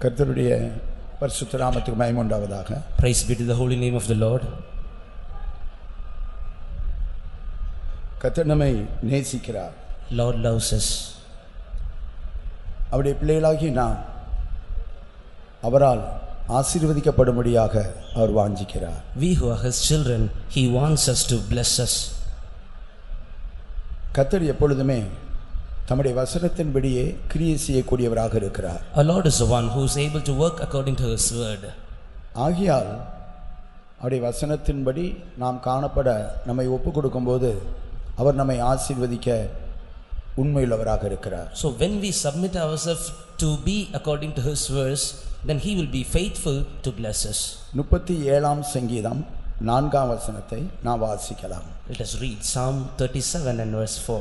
கர்த்தருடைய பரிசுத்த நாமத்துக்கு மயம் உண்டாவதாக. Praise be to the holy name of the lord கர்த்தர் நம்மை நேசிக்கிறார். லார்ட் லவ்ஸ் அஸ் அவருடைய பிள்ளைகளாகி நான் அவரால் ஆசீர்வதிக்கப்படும்படியாக அவர் வாஞ்சிக்கிறார். We who are his children he wants us to bless us கத்தர் எப்பொழுதுமே தம்முடைய வசனத்தின்படியே கிரியை செய்யக்கூடியவராக இருக்கிறார் Our Lord is the one who is able to work according to His word. ஆகியால் அவருடைய வசனத்தின்படி நாம் காணப்பட நம்மை ஒப்பு கொடுக்கும்போது அவர் நம்மை ஆசீர்வதிக்க உண்மையுள்ளவராக இருக்கிறார் So when we submit ourselves to be according to His verse, then He will be faithful to bless us. முப்பத்தி ஏழாம் சங்கீதம் நான்காம் வசனத்தை நாம் வாசிக்கலாம் Let us read Psalm 37 and verse 4.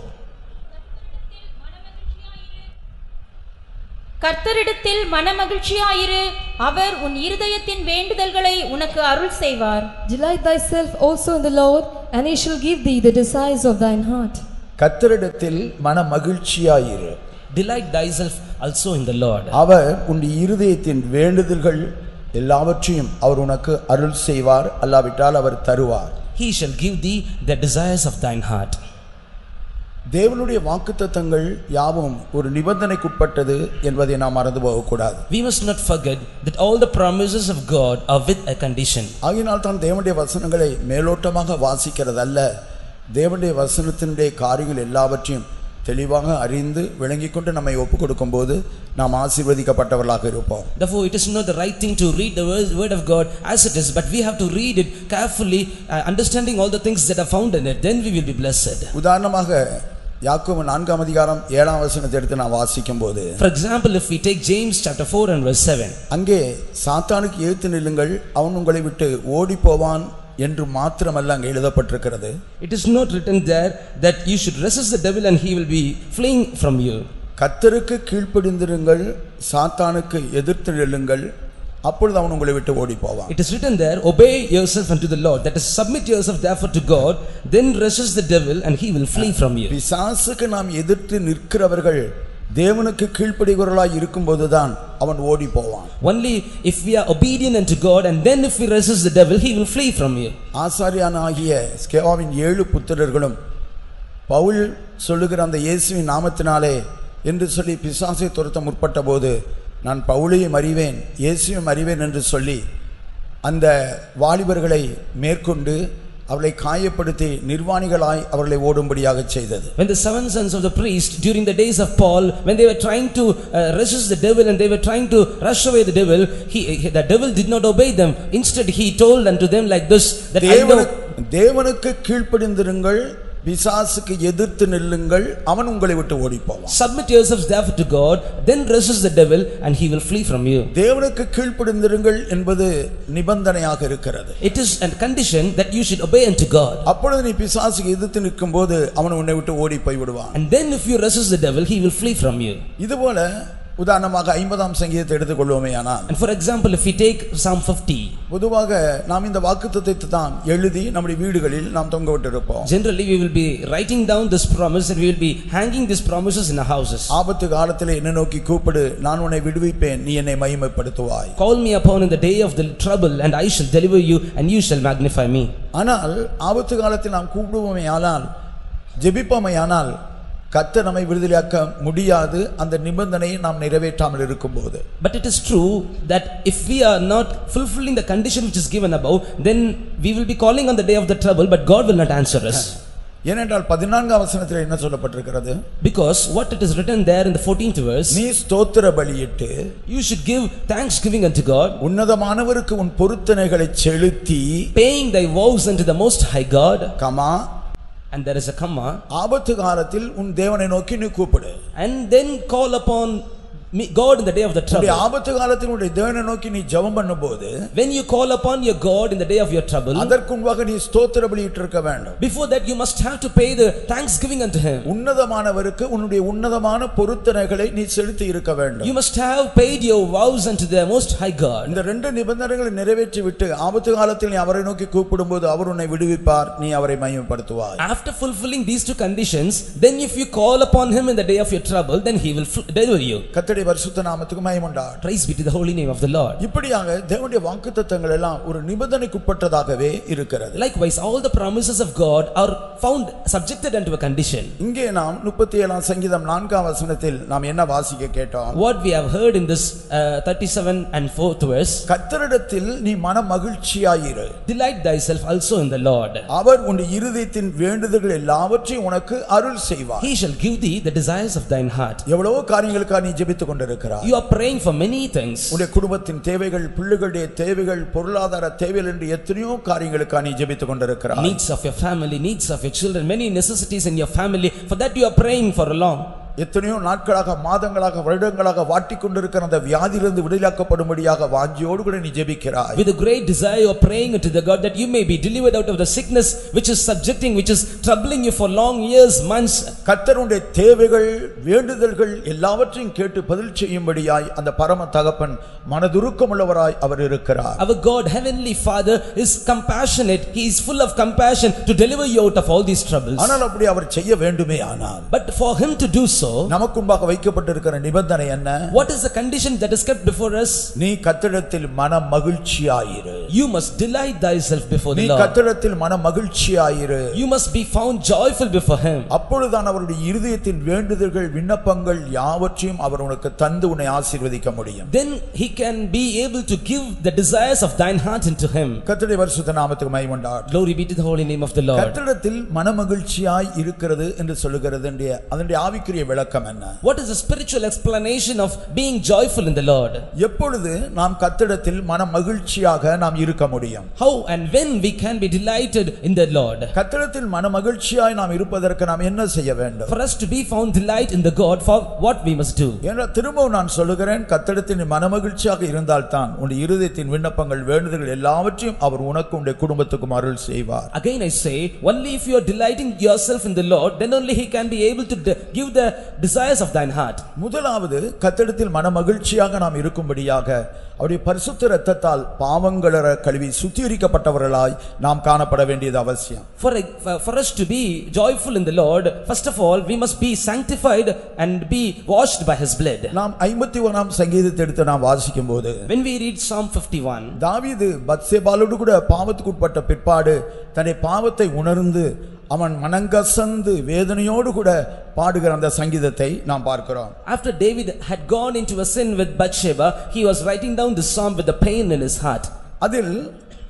கர்த்தரிடத்தில் மனமகிழ்ச்சியாயிரு அவர் உன் இருதயத்தின் வேண்டுதல்களை உனக்கு அருள் செய்வார் Delight thyself also in the Lord, and he shall give thee the desires of thine heart. கத்தரிடத்தில் மன மகிழ்ச்சியாயிரு Delight thyself also in the Lord. அவர் உன் இருதயத்தின் வேண்டுதல்கள் எல்லாவற்றையும் அவர் உனக்கு அருள் செய்வார் அல்லாவிட்டால் அவர் தருவார் He shall give thee the desires of thine heart. தேவனுடைய வாக்குத்தத்தங்கள் யாவும் ஒரு நிபந்தனைக்குட்பட்டது என்பதை நாம் மறந்து போகக்கூடாது We must not forget that all the promises of God are with a condition. ஆகினால் தான் தேவனுடைய வசனங்களை மேலோட்டமாக வாசிக்கிறதல்ல தேவனுடைய வசனத்தினுடைய காரியங்கள் எல்லாவற்றையும் தெளிவாக அறிந்து விளங்கிக் கொண்டு நம்மை ஒப்புக் கொடுக்கும்போது நாம் ஆசீர்வதிக்கப்பட்டவர்களாக இருப்போம் Therefore, it is not the right thing to read the word word of God as it is, but we have to read it carefully, uh, understanding all the things that are found in it. Then we will be blessed. உதாரணமாக யாக்கோபு நான்காம் அதிகாரம் ஏழாம் வசனத்தை எடுத்து நான் வாசிக்கும் போது for example if we take James chapter four and verse seven அங்கே சாத்தானுக்கு எழுத்து நில்லுங்கள் அவன் உங்களை விட்டு ஓடி போவான் என்று மாத்திரமல்ல அங்கே எழுதப்பட்டிருக்கிறது. It is not written there that you should resist the devil and he will be flying from you கத்தருக்கு கீழ்ப்படிந்திருங்கள் சாத்தானுக்கு எதிர்த்து நில்லுங்கள். அப்பொழுது அவன் உங்களை விட்டு ஓடி போவான் It is written there, obey yourself unto the Lord. That is, submit yourself therefore to God, then resist the devil and he will flee from you. பிசாசுக்கு நாம் எதிர்த்து நிற்கிறவர்கள் தேவனுக்கு கீழ்ப்படிகிறவர்களாய் இருக்கும்போதுதான் அவன் ஓடி போவான் Only if we are obedient unto God and then if we resist the devil, he will flee from you. ஆசாரியான ஆகிய ஸ்கேவாவின் ஏழு புத்திரர்களும் பவுல் சொல்லுகிற அந்த இயேசுவின் நாமத்தினாலே என்று சொல்லி பிசாசை துரத்த முற்பட்ட போது நான் பவுலையும் அறிவேன் இயேசுவையும் அறிவேன் என்று சொல்லி அந்த வாலிபர்களை மேற்கொண்டு அவளை காயப்படுத்தி நிர்வாணிகளாய் அவர்களை ஓடும்படியாக செய்தது When the seven sons of the priest during the days of Paul, when they were trying to uh, resist the devil and they were trying to rush away the devil, he, he- the devil did not obey them. Instead, he told unto them like this that I know. தேவனுக்கு தேவனுக்கு கீழ்ப்படிந்திருங்கள் பிசாசுக்கு எதிர்த்து நில்லுங்கள் அவன் உங்களை விட்டு ஓடி போவான் Submit yourselves therefore to God, then resist the devil, and he will flee from you. தேவனுக்கு கீழ்ப்படிந்திருங்கள் என்பது நிபந்தனையாக இருக்கிறது It is a condition that you should obey unto God. அப்பொழுது நீ பிசாசுக்கு எதிர்த்து நிற்கும் போது அவன் உன்னை விட்டு ஓடி போய் விடுவான் And then if you resist the devil, he will flee from you. இதுபோல உதாரணமாக ஐம்பதாம் சங்கீதத்தை எடுத்துக்கொள்வோமே ஆனால் And for example, if we take Psalm 50, பொதுவாக நாம் இந்த வாக்குத்தத்தத்தை தான் எழுதி நம்முடைய வீடுகளில் நாம் தொங்க விட்டிருப்போம் generally we will be writing down this promise and we will be hanging these promises in our houses. ஆபத்து காலத்தில் என்னை நோக்கி கூப்பிடு நான் உன்னை விடுவிப்பேன் நீ என்னை மகிமைப்படுத்துவாய் Call me upon in the day of the trouble, and I shall deliver you, and you shall magnify me. ஆனால் ஆபத்து காலத்தில் நாம் கூப்பிடுவோமே ஆனால் ஜெபிப்போமே ஆனால் கர்த்தர் நம்மை விடுதலையாக்க முடியாது அந்த நிபந்தனையை நாம் நிறைவேற்றாமல் இருக்கும்போது But it is true that if we are not fulfilling the condition which is given above, then we will be calling on the day of the trouble, but God will not answer us. ஏனென்றால் பதினான்காம் வசனத்தில் என்ன சொல்லப்பட்டிருக்கிறது Because what it is written there in the 14th verse, நீ ஸ்தோத்திர பலியிட்டு you should give thanksgiving unto God, உன்னதமானவருக்கு உன் பொருத்தனைகளை செலுத்தி paying thy vows unto the Most High God, comma and there is a comma, ஆபத்து காலத்தில் உன் தேவனை நோக்கி நீ கூப்பிடு and then call upon me, God in the day of the உன்னுடைய trouble. ஆபத்து காலத்தில் உன்னுடைய தேவனை நோக்கி நீ ஜெபம் பண்ணும்போது When you call upon your God in the day of your trouble, அதற்கு முன்பாக நீ ஸ்தோத்திர பலியிட்டு இருக்க வேண்டும் before that you must have to pay the thanksgiving unto Him. உன்னதமானவருக்கு உன்னுடைய உன்னதமான பொருத்தனைகளை நீ செலுத்தி இருக்க வேண்டும் You must have paid your vows unto the Most High God. இந்த ரெண்டு நிபந்தனைகளை நிறைவேற்றி விட்டு ஆபத்து காலத்தில் நீ அவரை நோக்கி கூப்பிடும்போது அவர் உன்னை விடுவிப்பார் நீ அவரை மகிமைப்படுத்துவாய் After fulfilling these two conditions, then if you call upon Him in the day of your trouble, then He will fl- deliver you. கத்தடி கர்த்தருடைய பரிசுத்த நாமத்துக்கு மயமுண்டார் Praise be to the holy name of the Lord. இப்படியாக தேவனுடைய வாக்குத்தத்தங்கள் எல்லாம் ஒரு நிபந்தனைக்குட்பட்டதாகவே இருக்கிறது Likewise, all the promises of God are found subjected unto a condition. இங்கே நாம் முப்பத்தி ஏழாம் சங்கீதம் நான்காம் வசனத்தில் நாம் என்ன வாசிக்க கேட்டோம் What we have heard in this uh, 37 and 4th verse, கர்த்தரிடத்தில் நீ மன மகிழ்ச்சியாயிரு delight thyself also in the Lord. அவர் உன் இருதயத்தின் வேண்டுதல்கள் எல்லாவற்றையும் உனக்கு அருள் செய்வார் He shall give thee the desires of thine heart. எவ்வளவோ காரியங்களுக்காக நீ ஜெபித்துக் கொண்டிருக்கிறார் You are praying for many things. உன்னுடைய குடும்பத்தின் தேவைகள் பிள்ளைகளுடைய தேவைகள் பொருளாதார தேவைகள் என்று எத்தனையோ காரியங்களுக்காக நீ ஜெபித்துக் கொண்டிருக்கிறார் Needs of your family, needs of your children, many necessities in your family. For that you are praying for long. எத்தனையோ நாட்களாக மாதங்களாக வருடங்களாக வாட்டிக் கொண்டிருக்கிற அந்த வியாதியிலிருந்து விடுதலாக்கப்படும்படியாக வாஞ்சியோடு கூட நீ ஜெபிக்கிறாய் With a great desire you are praying unto the God that you may be delivered out of the sickness which is subjecting, which is troubling you for long years, months. கர்த்தருடைய தேவைகள் வேண்டுதல்கள் எல்லாவற்றையும் கேட்டு பதில் செய்யும்படியாய் அந்த பரம தகப்பன் மனதுருக்கமுள்ளவராய் அவர் இருக்கிறார் Our God, Heavenly Father, is compassionate. He is full of compassion to deliver you out of all these troubles. ஆனால் அப்படி அவர் செய்ய வேண்டுமே ஆனால் But for Him to do so, நமக்கும்பாக வைக்கப்பட்டிருக்கிற நிபந்தனை என்ன what is the condition that is kept before us? நீ கத்திடத்தில் மன மகிழ்ச்சியாயிரு You must delight thyself before நீ the Lord. கத்திடத்தில் மன மகிழ்ச்சியாயிரு You must be found joyful before Him. அப்பொழுதுதான் அவருடைய இருதயத்தின் வேண்டுதல்கள் விண்ணப்பங்கள் யாவற்றையும் அவர் உனக்கு தந்து உன்னை ஆசீர்வதிக்க முடியும் Then He can be able to give the desires of thine heart into Him. கர்த்தருடைய பரிசுத்த நாமத்துக்கு மைமண்டார் Glory be to the holy name of the Lord. கத்திடத்தில் மனமகிழ்ச்சியாய் இருக்கிறது என்று சொல்லுகிறது அதனுடைய ஆவிக்குரிய விளக்கம் என்ன What is the spiritual explanation of being joyful in the Lord? எப்பொழுது நாம் கத்திடத்தில் மன மகிழ்ச்சியாக நாம் இருக்க முடியும் How and when we can be delighted in the Lord? கத்திடத்தில் மன மகிழ்ச்சியாய் நாம் இருப்பதற்கு நாம் என்ன செய்ய வேண்டும் For us to be found delight in the God, for what we must do? என்ற திரும்பவும் நான் சொல்லுகிறேன் கத்திடத்தில் நீ மனமகிழ்ச்சியாக இருந்தால்தான் உன் இருதயத்தின் விண்ணப்பங்கள் வேண்டுதல்கள் எல்லாவற்றையும் அவர் உனக்கும் உடைய குடும்பத்துக்கும் அருள் செய்வார் Again I say, only if you are delighting yourself in the Lord, then only He can be able to de- give the desires of thine heart. முதலாவது கத்திடத்தில் மன மகிழ்ச்சியாக நாம் இருக்கும்படியாக அவருடைய பரிசுத்த இரத்தத்தால் பாவங்களற கழுவி சுத்திகரிக்கப்பட்டவர்களாய் நாம் காணப்பட வேண்டியது அவசியம் For, for for us to be joyful in the Lord, first of all, we must be sanctified and be washed by His blood. நாம் ஐம்பத்தி ஒன்றாம் சங்கீதத்தை எடுத்து நாம் வாசிக்கும் போது When we read Psalm 51, தாவீது பத்சேபாலோடு கூட பாவத்துக்கு உட்பட்ட பிற்பாடு தன்னுடைய பாவத்தை உணர்ந்து அவன் மனங்கசந்து வேதனையோடு கூட பாடுகிற அந்த சங்கீதத்தை நாம் பார்க்கிறோம் after David had gone into a sin with Bathsheba, he was writing down this psalm with the pain in his heart. அதில்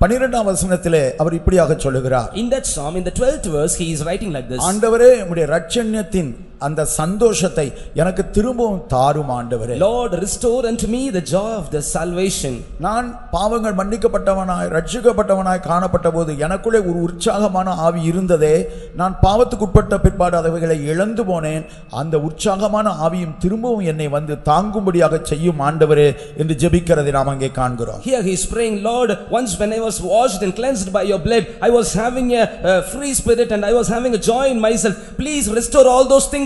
பனிரெண்டாம் வசனத்திலே அவர் இப்படியாக சொல்லுகிறார் In that psalm, in the 12th verse, he is writing like this. ஆண்டவரே உம்முடைய ரட்சண்யத்தின் அந்த சந்தோஷத்தை எனக்கு திரும்பவும் தாரும் ஆண்டவரே Lord, restore unto me the joy of the salvation. நான் பாவங்கள் மன்னிக்கப்பட்டவனாய் ரட்சிக்கப்பட்டவனாய் காணப்பட்ட போது எனக்குள்ளே ஒரு உற்சாகமான ஆவி இருந்ததே நான் பாவத்துக்குட்பட்ட பிற்பாடு அவைகளை இழந்து போனேன் அந்த உற்சாகமான ஆவியும் திரும்பவும் என்னை வந்து தாங்கும்படியாக செய்யும் ஆண்டவரே என்று ஜெபிக்கிறதை நாம் அங்கே காண்கிறோம் Here he is praying, Lord, once when I was washed and cleansed by your blood, I was having a, a free spirit and I was having a joy in myself. Please restore all those things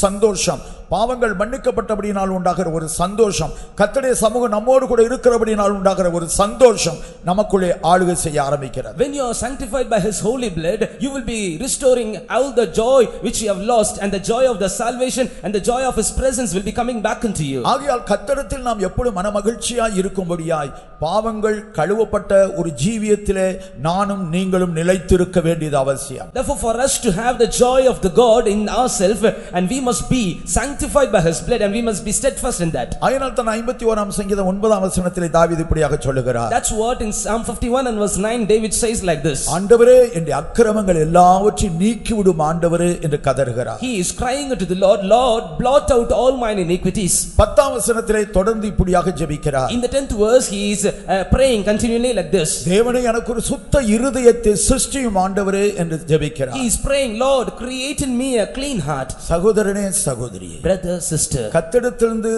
சந்தோஷம் பாவங்கள் மன்னிக்கப்பட்டபடியினால் உண்டாகிற ஒரு சந்தோஷம் கர்த்தருடைய சமூகம் நம்மோடு கூட இருக்கிறபடியினால் உண்டாகிற ஒரு சந்தோஷம் நமக்குள்ளே ஆளுகை செய்ய ஆரம்பிக்கிறது When you are sanctified by His holy blood, you will be restoring all the joy which you have lost and the joy of the salvation and the joy of His presence will be coming back into you. ஆகையால் கத்தடத்தில் நாம் எப்பொழுது மனமகிழ்ச்சியாய் இருக்கும்படியாய் பாவங்கள் கழுவப்பட்ட ஒரு ஜீவியத்திலே நானும் நீங்களும் நிலைத்திருக்க வேண்டியது அவசியம் Therefore, for us to have the joy of the God in ourselves, and we must be sanctified by His blood, and we must be steadfast in that. அதனால் தான் ஐம்பத்தி ஓராம் சங்கீதம் ஒன்பதாம் வசனத்திலே தாவீது இப்படியாக சொல்லுகிறார் That's what in Psalm 51 and verse 9 David says like this. ஆண்டவரே என் அக்கிரமங்கள் எல்லாவற்றையும் நீக்கிவிடும் ஆண்டவரே என்று கதறுகிறார் He is crying unto the Lord, Lord, blot out all mine iniquities. பத்தாம் வசனத்திலே தொடர்ந்து இப்படியாக ஜெபிக்கிறார் In the 10th verse, he is uh, praying continually like this. தேவனே எனக்கு ஒரு சுத்த இருதயத்தை சிருஷ்டியும் ஆண்டவரே என்று ஜெபிக்கிறார் He is praying, Lord, create in me a clean heart. சகோதரனே சகோதரியே Brother, sister, கத்திடத்திலிருந்து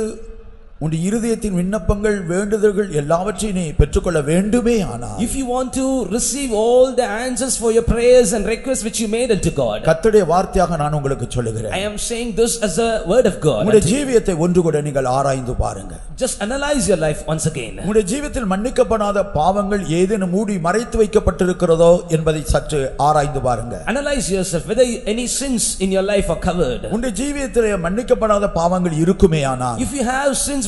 உன் இருதயத்தின் விண்ணப்பங்கள் வேண்டுதல்கள் எல்லாவற்றையும் நீ பெற்றுக்கொள்ள வேண்டுமே ஆனால் If you want to receive all the answers for your prayers and requests which you made unto God, கர்த்தருடைய வார்த்தையாக நான் உங்களுக்கு சொல்லுகிறேன் I am saying this as a word of God. உங்களுடைய ஜீவியத்தை ஒன்று கூட நீங்கள் ஆராய்ந்து பாருங்க Just analyze your life once again. உங்களுடைய ஜீவியத்தில் மன்னிக்கப்படாத பாவங்கள் ஏதேனும் மூடி மறைத்து வைக்கப்பட்டிருக்கிறதோ என்பதை சற்று ஆராய்ந்து பாருங்க Analyze yourself whether any sins in your life are covered. உங்களுடைய ஜீவியத்திலே மன்னிக்கப்படாத பாவங்கள் இருக்குமே ஆனால் If you have sins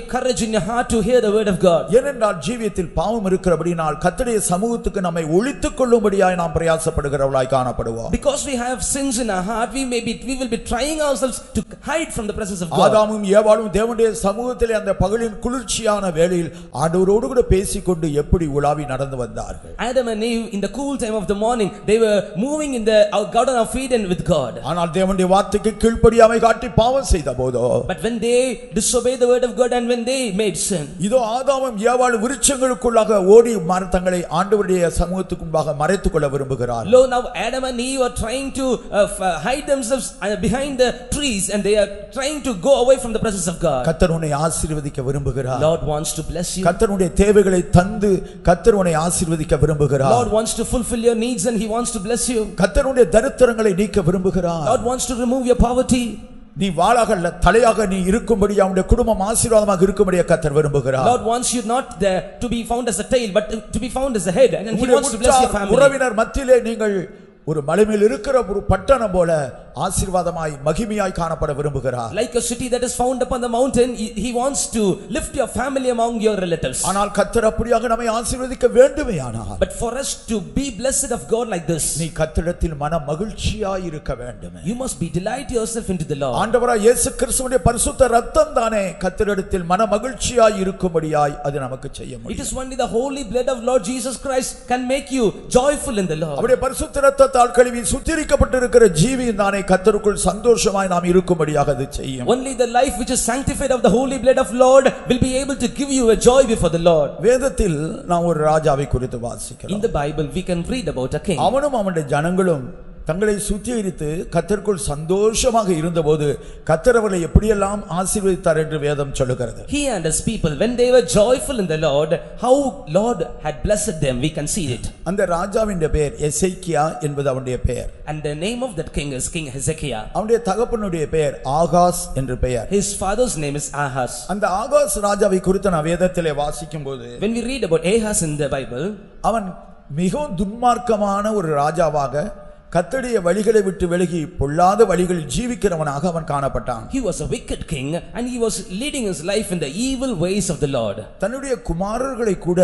courage in your heart to hear the word of God. ஏனென்றால் ஜீவியத்தில் பாவம் இருக்கிறபடினால் கர்த்தருடைய சமூகத்துக்கு நம்மை ஒழித்துக் கொள்ளும்படியாய் நாம் பிரயாசப்படுகிறவளாய் காணப்படுவோம் Because we have sins in our heart, we may be, we will be trying ourselves to hide from the presence of God. ஆதாமும் ஏவாளும் தேவனுடைய சமூகத்திலே அந்த பகலின் குளிர்ச்சியான வேளையில் ஆண்டவரோடு கூட பேசிக்கொண்டு எப்படி உலாவி நடந்து வந்தார்கள் Adam and Eve, in the cool time of the morning, they were moving in the out garden of Eden with God. ஆனால் தேவனுடைய வார்த்தைக்கு கீழ்ப்படியாமை காட்டி பாவம் செய்த போதோ But when they disobeyed the word of God and when they made sin, இதோ ஆதாமும் ஏவாள் விருட்சங்களுக்குள்ளாக ஓடி மர- தங்களை ஆண்டவருடைய சமூகத்துக்கு முன்பாக மறைத்துக் கொள்ள விரும்புகிறார் lo, now Adam and Eve are trying to uh, f- uh, hide themselves uh, behind the trees and they are trying to go away from the presence of God. கத்தர் உன்னை ஆசீர்வதிக்க விரும்புகிறார் Lord wants to bless you. கத்தருடைய தேவைகளை தந்து கத்தர் உன்னை ஆசீர்வதிக்க விரும்புகிறார் Lord wants to fulfill your needs and He wants to bless you. கத்தருடைய தரித்திரங்களை நீக்க விரும்புகிறார் Lord wants to remove your poverty. நீ வாளாக அல்ல தலையாக நீ இருக்கும்படி அவனுடைய குடும்பம் ஆசீர்வாதமாக இருக்கும்படியா கத்தர் விரும்புகிறார் Lord wants you not there to be found as a tail, but to be found as a head. And He wants to bless your family. உறவினர் மத்தியிலே நீங்கள் ஒரு மலைமேல் இருக்கிற ஒரு பட்டணம் போல ஆசீர்வாதமாய் மகிமையாய் காணப்பட விரும்புகிறார் Like a city that is found upon the mountain, He he wants to lift your family among your relatives. ஆனால் கத்தர் அப்படியாக நம்மை ஆசீர்வதிக்க வேண்டுமே ஆனால் But for us to be blessed of God like this, நீ கத்திடத்தில் மன மகிழ்ச்சியாய் இருக்க வேண்டுமே you must be delight yourself into the Lord. ஆண்டவராய் இயேசு கிறிஸ்துவுடைய பரிசுத்த ரத்தம் தானே கத்திரிடத்தில் மன மகிழ்ச்சியாய் இருக்கும்படியாய் அது நமக்கு செய்ய It முடியும் is only the holy blood of Lord Jesus Christ can make you joyful in the Lord. அவருடைய பரிசுத்த ரத்தத்தால் கழுவி சுத்திரிக்கப்பட்டிருக்கிற ஜீவியம் தானே கத்தருக்குள் சந்தோஷமாய் நாம் இருக்கும்படியாக அது செய்யும் Only the life which is sanctified of the holy blood of Lord will be able to give you a joy before the Lord. வேதத்தில் நாம் ஒரு ராஜாவை குறித்து In வாசிக்கிறோம் the Bible, we can read about a king. அவனும் அவனுடைய ஜனங்களும் தங்களை சுத்திகரித்து கத்தருக்குள் சந்தோஷமாக இருந்தபோது கத்தர் அவர்களை எப்படியெல்லாம் ஆசீர்வதித்தார் என்று வேதம் சொல்லுகிறது He and his people, when they were joyful in the Lord, how Lord had blessed them, we can see it. அந்த ராஜாவின் பெயர் எசேக்கியா என்பது அவனுடைய பெயர் And the name of that king is King Hezekiah. அவனுடைய தகப்பனுடைய பெயர் ஆகாஸ் என்று பெயர் His father's name is Ahaz. அந்த ஆகாஸ் ராஜாவை குறித்து நான் வேதத்திலே வாசிக்கும் போது When we read about Ahaz in the Bible, அவன் மிகவும் துன்மார்க்கமான ஒரு ராஜாவாக கத்தடைய வழிகளை விட்டு விலகி பொல்லாத வழிகளில் ஜீவிக்கிறவனாக அவன் காணப்பட்டான் he was a wicked king and he was leading his life in the evil ways of the Lord. தன்னுடைய குமாரர்களை கூட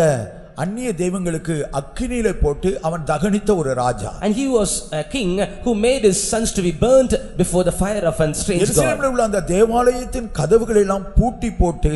அந்நிய தெய்வங்களுக்கு அக்கினியில போட்டு அவன் தகனித்த ஒரு ராஜா And he was a king who made his sons to be burnt before the fire of a strange God. எருசலேமில் உள்ள அந்த தேவாலயத்தின் கதவுகளை எல்லாம் பூட்டி போட்டு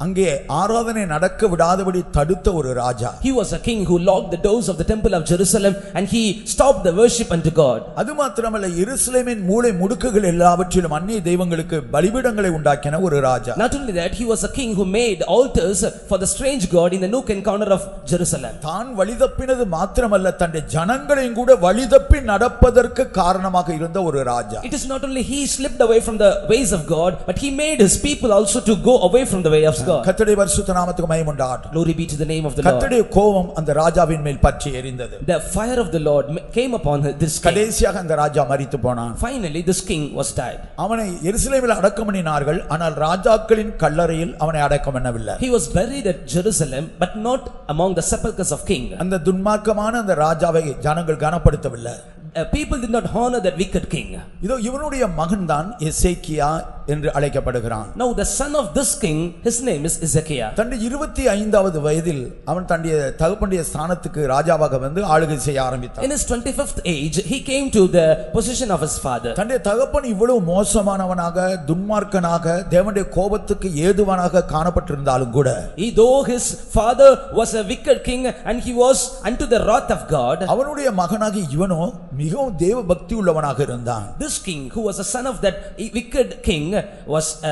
அங்கே ஆராதனை நடக்க விடாதபடி தடுத்த ஒரு ராஜா He was a king who locked the doors of the temple of Jerusalem and he stopped the worship unto God. அது மாத்திரமல்ல எருசலேமின் மூலை முடுக்குகள் எல்லாவற்றிலும் அந்நிய தெய்வங்களுக்கு பலிபீடங்களை உண்டாக்கின ஒரு ராஜா Not only that, he was a king who made altars for the strange God in the nook and corner of Jerusalem. தான் வழிதப்பினது மாத்திரமல்ல தன்னுடைய ஜனங்களையும் கூட வழிதப்பி நடப்பதற்கு காரணமாக இருந்த ஒரு ராஜா It is not only he slipped away from the ways of God, but he made his people also to go away from the way of God. கர்த்தருடைய பரிசுத்த நாமத்துக்கு மயம் உண்டாகட்டும் Glory be to the name of the Lord. கர்த்தருடைய கோபம் அந்த ராஜாவின் மேல் பற்றி எரிந்தது The fire of the Lord ma- came upon this king. கடைசியாக அந்த ராஜா மரித்து போனான் Finally, this king was died. அவனை எருசலேமில் அடக்கம் பண்ணினார்கள் ஆனால் ராஜாக்களின் கல்லறையில் அவனை அடக்கம் பண்ணவில்லை He was buried at Jerusalem, but not among the sepulchres of king. அந்த துன்மார்க்கமான அந்த ராஜாவை ஜனங்கள் கனப்படுத்தவில்லை Uh, people did not honor that wicked king. இதோ இவனுடைய மகன்தான் எசேக்கியா என்று அழைக்கப்படுகிறான் Now the son of this king, his name is Ezekiah. தன்னுடைய இருபத்தி ஐந்தாவது வயதில் அவன் தன்னுடைய தகப்பனுடைய ஸ்தானத்துக்கு ராஜாவாக வந்து ஆளுகை செய்ய ஆரம்பித்தான் In his 25th age, he came to the position of his father. தன்னுடைய தகப்பன் இவ்வளவு மோசமானவனாக துன்மார்க்கனாக தேவனுடைய கோபத்துக்கு ஏதுவானாக காணப்பட்டிருந்தாலும் கூட He, though his father was a wicked king and he was unto the wrath of God, அவனுடைய மகனாகி இவனோ மிகவும் தேவ பக்தி உள்ளவனாக இருந்தான் this king who was a son of that wicked king was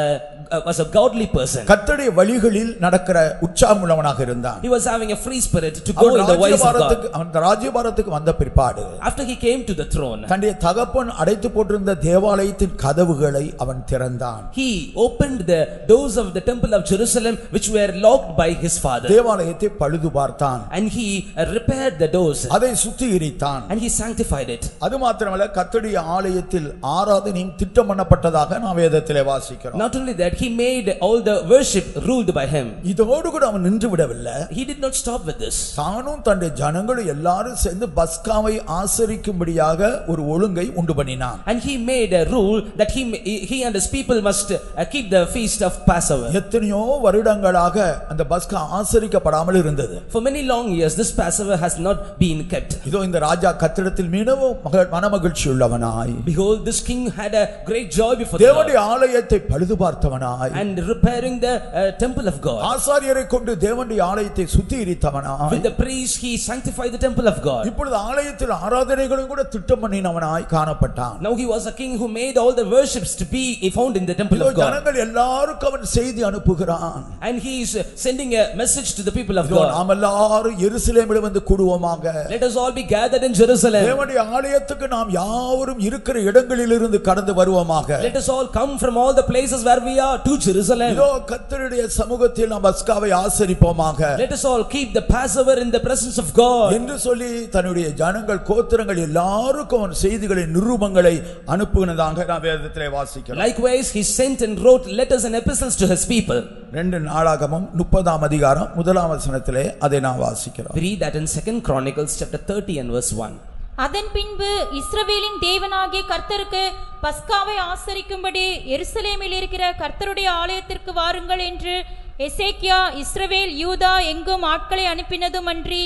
was a godly person. கர்த்தருடைய வழிகளில் நடக்கிற உற்சாகம் உள்ளவனாக இருந்தான் He was having a free spirit to go in the ways of God. அவன் ராஜ்யபாரத்துக்கு வந்த பிற்பாடு After he came to the throne, தன்னுடைய தகப்பன் அடைத்து போட்டிருந்த தேவாலயத்தின் கதவுகளை அவன் திறந்தான் he opened the doors of the temple of Jerusalem which were locked by his father. தேவாலயத்தை பழுது பார்த்தான் And he uh, repaired the doors அதை சுத்திகரித்தான் and he sanctified it. அது மாத்திரமல்ல கர்த்தருடைய ஆலயத்தில் ஆராதனையும் திட்டம் பண்ணப்பட்டதாக நாம் வேதத்திலே வாசிக்கிறோம் Not only that, he made all the worship ruled by him. இதோடு கூட அவன் நின்று விடவில்லை He did not stop with this. தானும் தன்னுடைய ஜனங்களும் எல்லாரும் சேர்ந்து பஸ்காவை ஆசரிக்கும்படியாக ஒரு ஒழுங்கை உண்டு பண்ணினான் And he made a rule that he, he and his people must uh, keep the feast of Passover. எத்தனையோ வருடங்களாக அந்த பஸ்கா ஆசரிக்கப்படாமல் இருந்தது For many long years, this Passover has not been kept. இதோ இந்த ராஜா கத்திரத்தில் மிகவும் மக- மனமகிழ்ச்சி உள்ளவனாய் Behold, this king had a great joy before the Lord தேவனுடைய ஆலயத்தை பழுது பார்த்தவனாய் and repairing the uh, temple of God. ஆசாரியரை கொண்டு தேவனுடைய ஆலயத்தை சுத்திகரித்தவனாய் With the priest, he sanctified the temple of God. இப்பொழுது ஆலயத்தில் ஆராதனைகளும் கூட திட்டம் பண்ணினவனாய் காணப்பட்டான் Now he was a king who made all the worships to be found in the temple இதோ of God. ஜனங்கள் எல்லாருக்கும் அவன் செய்தி அனுப்புகிறான் And he is uh, sending a message to the people of இதோ God. நாம் எல்லாரும் எருசலேமில் வந்து கூடுவோமாக Let us all be gathered in Jerusalem. தேவனுடைய ஆலயத்துக்கு நாம் யாவரும் இருக்கிற இடங்களிலிருந்து கடந்து வருவோமாக Let us all come from all the places where we are to Jerusalem. இதோ கர்த்தருடைய சமூகத்தில் நாம் பஸ்காவை ஆசரிப்போமாக Let us all keep the Passover in the presence of God. என்று சொல்லி தன்னுடைய ஜனங்கள் கோத்திரங்கள் எல்லாருக்கும் அவன் செய்திகளை நிருபங்களை அனுப்புனதாக நாம் வேதத்திலே வாசிக்கிறோம் Likewise, he sent and wrote letters and epistles to his people. ரெண்டு நாளாகமும் முப்பதாம் அதிகாரம் முதலாம் வசனத்திலே அதை நாம் வாசிக்கிறோம் We read that in Second Chronicles chapter 30 and verse 1. அதன் பின்பு இஸ்ரவேலின் தேவனாகிய கர்த்தருக்கு பஸ்காவை ஆசரிக்கும்படி எருசலேமில் இருக்கிற கர்த்தருடைய ஆலயத்திற்கு வாருங்கள் என்று எசேக்கியா இஸ்ரவேல் யூதா எங்கும் ஆட்களை அனுப்பினதும் அன்றி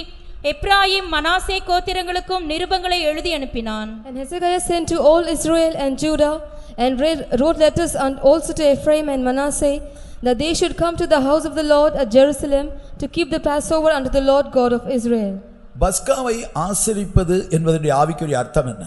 எப்ராயிம் மனாசே கோத்திரங்களுக்கும் நிருபங்களை எழுதி அனுப்பினான் And Hezekiah sent to all Israel and Judah and read, wrote letters and also to Ephraim and Manasseh that they should come to the house of the Lord at Jerusalem to keep the Passover unto the Lord God of Israel. பஸ்காவை ஆசிரிப்பது என்பதனுடைய ஆவிக்குரிய அர்த்தம் என்ன?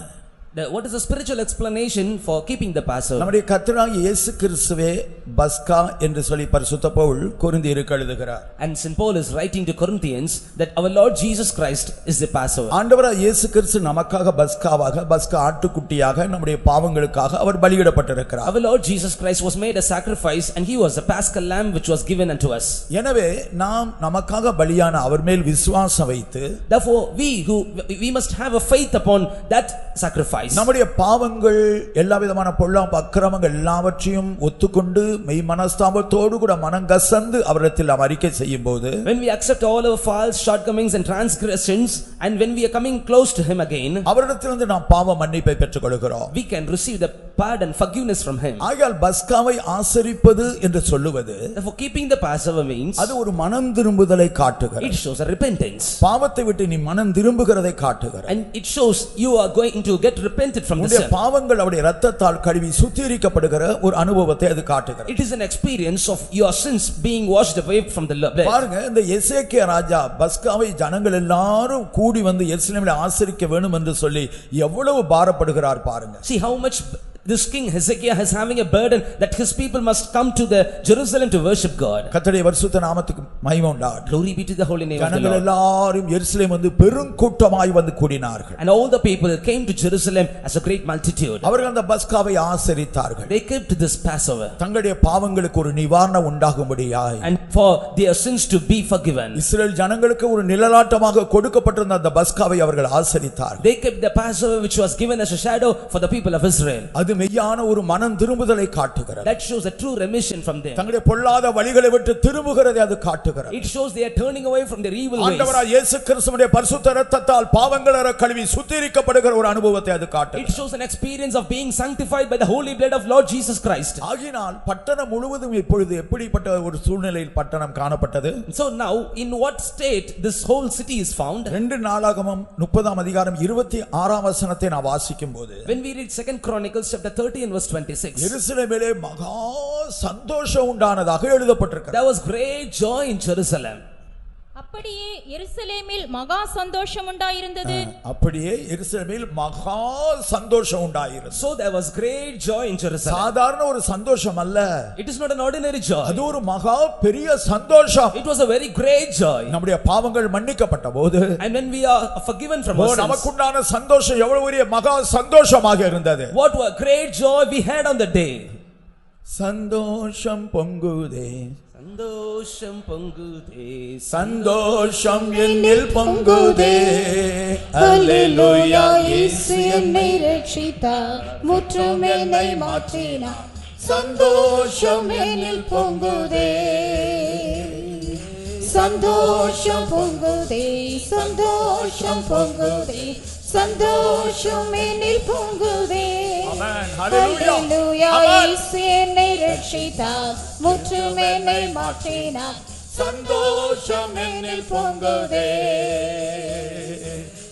The- What is the spiritual explanation for keeping the Passover? நம்முடைய கர்த்தராகிய இயேசு கிறிஸ்துவே பஸ்கா என்று சொல்லி பரிசுத்த பவுல் கொரிந்தியருக்கு எழுதுகிறார் And St. Paul is writing to Corinthians that our Lord Jesus Christ is the Passover. ஆண்டவராக இயேசு கிறிஸ்து நமக்காக பஸ்காவாக பஸ்கா ஆட்டுக்குட்டியாக நம்முடைய பாவங்களுக்காக அவர் பலியிடப்பட்டிருக்கிறார் Our Lord Jesus Christ was made a sacrifice and he was a paschal lamb which was given unto us. எனவே நாம் நமக்காக பலியான அவர் மேல் விசுவாசம் வைத்து Therefore, we who, we must have a faith upon that sacrifice. நம்முடைய பாவங்கள் எல்லா விதமான பொல்லாப்பு அக்கிரமங்கள் எல்லாவற்றையும் ஒத்துக்கொண்டு மெய் மனஸ்தாபத்தோடு கூட மனங்கசந்து அவரிடத்தில் நாம் அறிக்கை செய்யும் போது When we accept all our faults, shortcomings and transgressions and when we are coming close to him again, அவரிடத்திலிருந்து நாம் பாவ மன்னிப்பை பெற்றுக் கொள்கிறோம் we can receive the pardon, forgiveness from him. ஆகையால் பஸ்காவை ஆசரிப்பது என்று சொல்லுவது Therefore, keeping the Passover means அது ஒரு மனம் திரும்புதலை காட்டுகிறது it shows a repentance. பாவத்தை விட்டு நீ மனம் திரும்புகிறதை காட்டுகிறது And it shows you are going to get repented from the sin. பாவங்கள் அவருடைய ரத்தத்தால் கழுவி சுத்திகரிக்கப்படுகிற ஒரு அனுபவத்தை அது காட்டுகிறது It is an experience of your sins being washed away from the blood. பாருங்க இந்த எசேக்கியா ராஜா பஸ்காவை ஜனங்கள் எல்லாரும் கூடி வந்து எருசலேமில் ஆசரிக்க வேணும் என்று சொல்லி எவ்வளவு பாரப்படுகிறார் பாருங்க See how much this king Hezekiah is having a burden that his people must come to the Jerusalem to worship God. கர்த்தருடைய பரிசுத்த நாமத்துக்கு மகிமை உண்டாகட்டும் Glory be to the holy name of the ஜனங்கள் Lord. எல்லாரும் எருசலேம் வந்து பெருங்கூட்டமாய் வந்து கூடினார்கள் And all the people came to Jerusalem as a great multitude. அவர்கள் அந்த பஸ்காவை ஆசரித்தார்கள் They kept this Passover. தங்களுடைய பாவங்களுக்கு ஒரு நிவாரணம் உண்டாகும்படியாய் And for their sins to be forgiven. Israel ஜனங்களுக்கு ஒரு நிழலாட்டமாக கொடுக்கப்பட்டிருந்த அந்த பஸ்காவை அவர்கள் ஆசரித்தார் They kept the Passover which was given as a shadow for the people of Israel. அது மெய்யான ஒரு மனம் திரும்புதலை காட்டுகிறது That shows a true remission from them. தங்களுடைய பொல்லாத வழிகளை விட்டு திரும்புகிறதை அது காட்டுகிறது It shows they are turning away from their evil ways. ஆண்டவராய் இயேசு கிறிஸ்துவுடைய பரிசுத்த இரத்தத்தால் பாவங்கள் அற கழுவி சுத்திகரிக்கப்படுகிற ஒரு அனுபவத்தை அது It காட்டுகிறது shows an experience of being sanctified by the holy blood of Lord Jesus Christ. ஆகினால் பட்டணம் முழுவதும் இப்பொழுது எப்படிப்பட்ட ஒரு சூழ்நிலையில் பட்டணம் காணப்பட்டது So now, in what state this whole city is found? ரெண்டு நாளாகமம் முப்பதாம் அதிகாரம் இருபத்தி ஆறாம் வசனத்தை நான் வாசிக்கும் போது When we read Second Chronicles chapter 30 and verse 26, எருசலேமிலே மகா சந்தோஷம் உண்டானதாக எழுதப்பட்டிருக்கிறது there was great joy in Jerusalem. அப்படியே எருசலேமில் மகா சந்தோஷம் உண்டாயிருந்தது அப்படியே எருசலேமில் மகா சந்தோஷம் உண்டாயிருந்தது So there was great joy in Jerusalem. சாதாரண ஒரு சந்தோஷம் அல்ல It is not an ordinary joy. அது ஒரு மகா பெரிய சந்தோஷம் It was a very great joy. நம்முடைய பாவங்கள் மன்னிக்கப்பட்ட போது And when we are forgiven from our sins, நமக்குண்டான சந்தோஷம் எவ்வளவு பெரிய மகா சந்தோஷமாக இருந்தது what a great joy we had on the day. சந்தோஷம் பொங்குதே சந்தோஷம் பொங்குதே சந்தோஷம் என்னில் பொங்குதே அல்லேலூயா இயேசு என்னை ரட்சித்தார் முற்றும் என்னை மாற்றினார் சந்தோஷம் என்னில் பொங்குதே சந்தோஷம் பொங்குதே சந்தோஷம் பொங்குதே சந்தோஷம் என்னில் பொங்குதே என்னை ரட்சித்தார் முற்றும் என்னை மாற்றினார். சந்தோஷம் என்னில் பொங்குதே.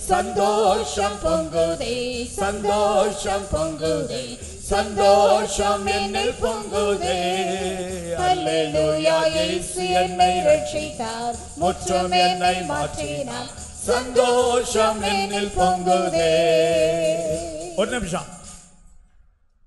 சந்தோஷம் பொங்குதே. சந்தோஷம் பொங்குதே. சந்தோஷம் என்னில் பொங்குதே. அல்லேலூயா இயேசு என்னை ரட்சித்தார் முற்றும் என்னை மாற்றினார். சந்தோஷம் என்னில் பொங்குதே. ஒரு நிமிஷம்.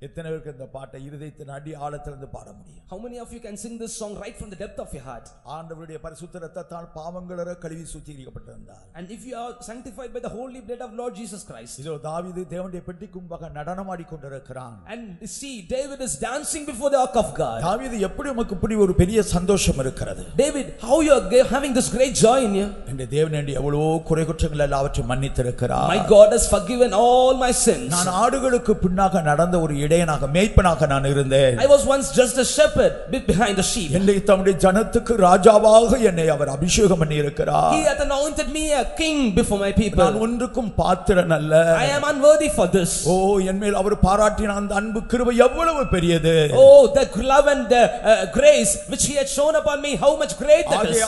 எத்தனை பேருக்கு இந்த பாட்டை இருதயத்தின் அடி ஆழத்திலிருந்து பாட முடியும் How many of you can sing this song right from the depth of your heart? ஆண்டவருடைய பரிசுத்த ரத்தத்தால் பாவங்களற கழுவி சுத்திகரிக்கப்பட்டிருந்தார் And if you are sanctified by the holy blood of Lord Jesus Christ, இதோ தாவீது தேவனுடைய பெட்டிக்கு முன்பாக நடனமாடி கொண்டிருக்கிறான் and see David is dancing before the ark of God. தாவீது எப்படி உமக்கு இப்படி ஒரு பெரிய சந்தோஷம் இருக்கிறது David, how you are ge- having this great joy in you? என்ற தேவன் என்று எவ்வளவோ குறை குற்றங்கள் எல்லாவற்றையும் மன்னித்திருக்கிறார் My God has forgiven all my sins. நான் ஆடுகளுக்கு பின்னாக நடந்த ஒரு இடையனாக மேய்ப்பனாக நான் இருந்தேன் I was once just a shepherd behind the sheep. என்னை தம்முடைய ஜனத்துக்கு ராஜாவாக என்னை அவர் அபிஷேகம் பண்ணி இருக்கிறார் anointed me a king before my people. நான் ஒன்றுக்கும் பாத்திரன் அல்ல I am unworthy for this. ஓ என் மேல் அவர் பாராட்டின அந்த அன்பு கிருபை எவ்வளவு பெரியது Oh the love and the uh, grace which he had shown upon me how much great that is.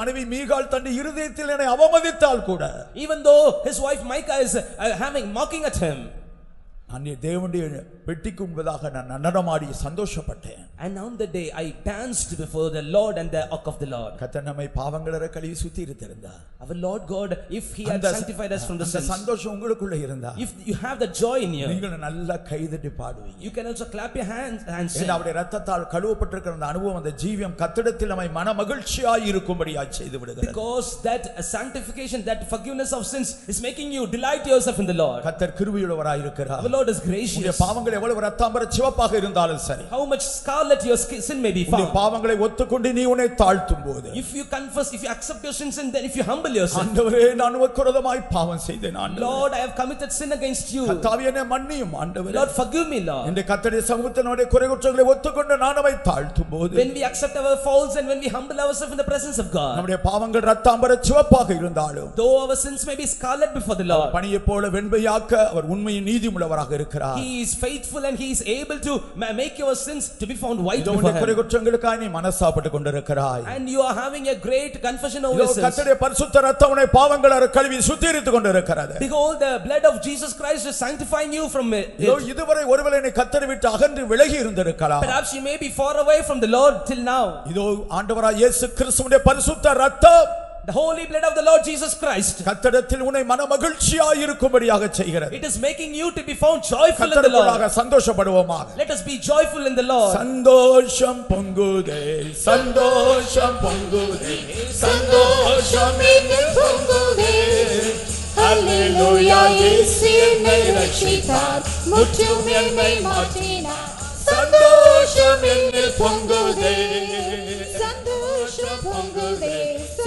மனைவி மீகால் என்னை அவமதித்தால் கூட Even though his wife Michal is uh, having mocking at him நான் என் தேவனுடைய பெட்டிக்கு முன்பதாக நான் நடனமாடி சந்தோஷப்பட்டேன் And on the day I danced before the Lord and the ark of the Lord. கத்த நம்மை பாவங்களற கழுவி சுத்தி இருந்திருந்தார் Our Lord God, if he had அந்த sanctified us from the அந்த sins, சந்தோஷம் உங்களுக்குள்ள இருந்தா if you have the joy in you, நீங்கள் நல்லா கைதட்டி பாடுவீங்க you can also clap your hands and sing. ஏன்னா அவருடைய ரத்தத்தால் கழுவப்பட்டிருக்கிற அந்த அனுபவம் அந்த ஜீவியம் கத்திடத்தில் நம்மை மன மகிழ்ச்சியாய் இருக்கும்படியாய் செய்து விடுகிறது Because that uh, sanctification, that forgiveness of sins is making you delight yourself in the Lord. கத்தர் கிருபையுள்ளவராய் இருக்கிறார் Our Lord is உங்களுடைய gracious. பாவங்கள் எவ்வளவு ரத்தாம்பர சிவப்பாக இருந்தாலும் சரி How much scarlet your sin may be உங்களுடைய found. பாவங்களை ஒத்துக்கொண்டு நீ உன்னை தாழ்த்தும் போது If you confess, if you accept your sins and then if you humble yourself, ஆண்டவரே நான் உமக்குரதமாய் பாவம் செய்தேன் ஆண்டவரே Lord, I have committed sin against you. கர்த்தாவே என்னை மன்னியும் ஆண்டவரே Lord, forgive me, Lord. இந்த கத்தடைய சமூகத்தினுடைய குறை குற்றங்களை ஒத்துக்கொண்டு நான் அவை தாழ்த்தும் போது When we accept our faults and when we humble ourselves in the presence of God, நம்முடைய பாவங்கள் ரத்தாம்பர சிவப்பாக இருந்தாலும் though our sins may be scarlet before the Lord, பணியைப் போல வெண்மையாக்க அவர் உண்மையின் நீதியுள்ளவராக இருக்கிறார் He is faithful and He is able to ma- make your sins to be found white இதோ before உன்னுடைய குறை Him. குற்றங்களுக்காய் நீ மனசாப்பட்டு கொண்டிருக்கிறாய் And you are having a great confession over இதோ your sins. கத்தடைய பரிசுத்த ரத்தம் உன்னை பாவங்கள் அற கழுவி சுத்திகரித்துக் கொண்டிருக்கிறது Behold, the blood of Jesus Christ is sanctifying you from it. இதோ இதுவரை ஒருவேளை நீ கத்தரை விட்டு அகன்று விலகி இருந்திருக்கலாம் Perhaps you may be far away from the Lord till now. இதோ ஆண்டவராய் இயேசு கிறிஸ்துவுடைய பரிசுத்த ரத்தம் The holy blood of the Lord Jesus Christ. கத்தடத்தில் உன்னை மன மகிழ்ச்சியாய் இருக்கும்படியாக செய்கிறது. It is making you to be found joyful in the Lord. சந்தோஷப்படுவோமாக. Let us be joyful in the Lord. சந்தோஷம் பொங்குதே சந்தோஷம் பொங்குதே சந்தோஷம் பொங்குதே. அல்லேலூயா இயேசு என்னை ரட்சித்தார் முற்றும் என்னை மாற்றினார். சந்தோஷம் என்னில் பொங்குதே. சந்தோஷம் பொங்குதே.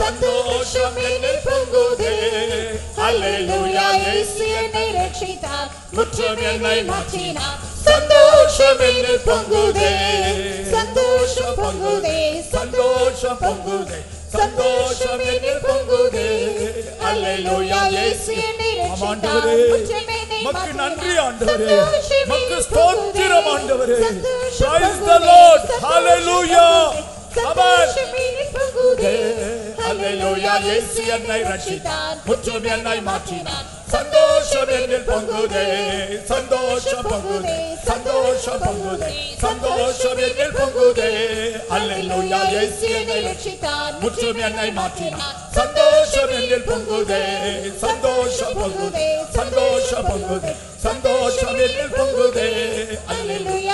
சந்தோஷமே பொங்குதே அல்லேலூயா இயேசு என்னை ரட்சித்தார் முற்றும் என்னை மாற்றினார் சந்தோஷம் என்னில் பொங்குதே சந்தோஷம் பொங்குதே சந்தோஷம் பொங்குதே சந்தோஷம் என்னில் பொங்குதே அல்லேலூயா இயேசு என்னை ரட்சித்தார் ஆண்டவரே, முற்றும் என்னை மக்கு மாற்றினார். நன்றி ஆண்டவரே சந்தோஷம் மக்கு என்னில் ஸ்தோத்திரம் பொங்குதே. ஆண்டவரே சந்தோஷம் praise the பொங்குதே. lord சந்தோஷம் hallelujah பொங்குதே. amen சந்தோஷம் என்னில் பொங்குதே. அல்லேலூயா இயேசு என்னை ரட்சித்தார் முற்றும் என்னை மாற்றினார் சந்தோஷம் என்னில் பொங்குதே சந்தோஷம் பொங்குதே சந்தோஷம் பொங்குதே சந்தோஷம் என்னில் பொங்குதே அல்லேலூயா இயேசு என்னை ரட்சித்தார் முற்றும் என்னை மாற்றினார் சந்தோஷம் என்னில் பொங்குதே சந்தோஷம் பொங்குதே சந்தோஷம் பொங்குதே சந்தோஷம் என்னில் பொங்குதே அல்லேலூயா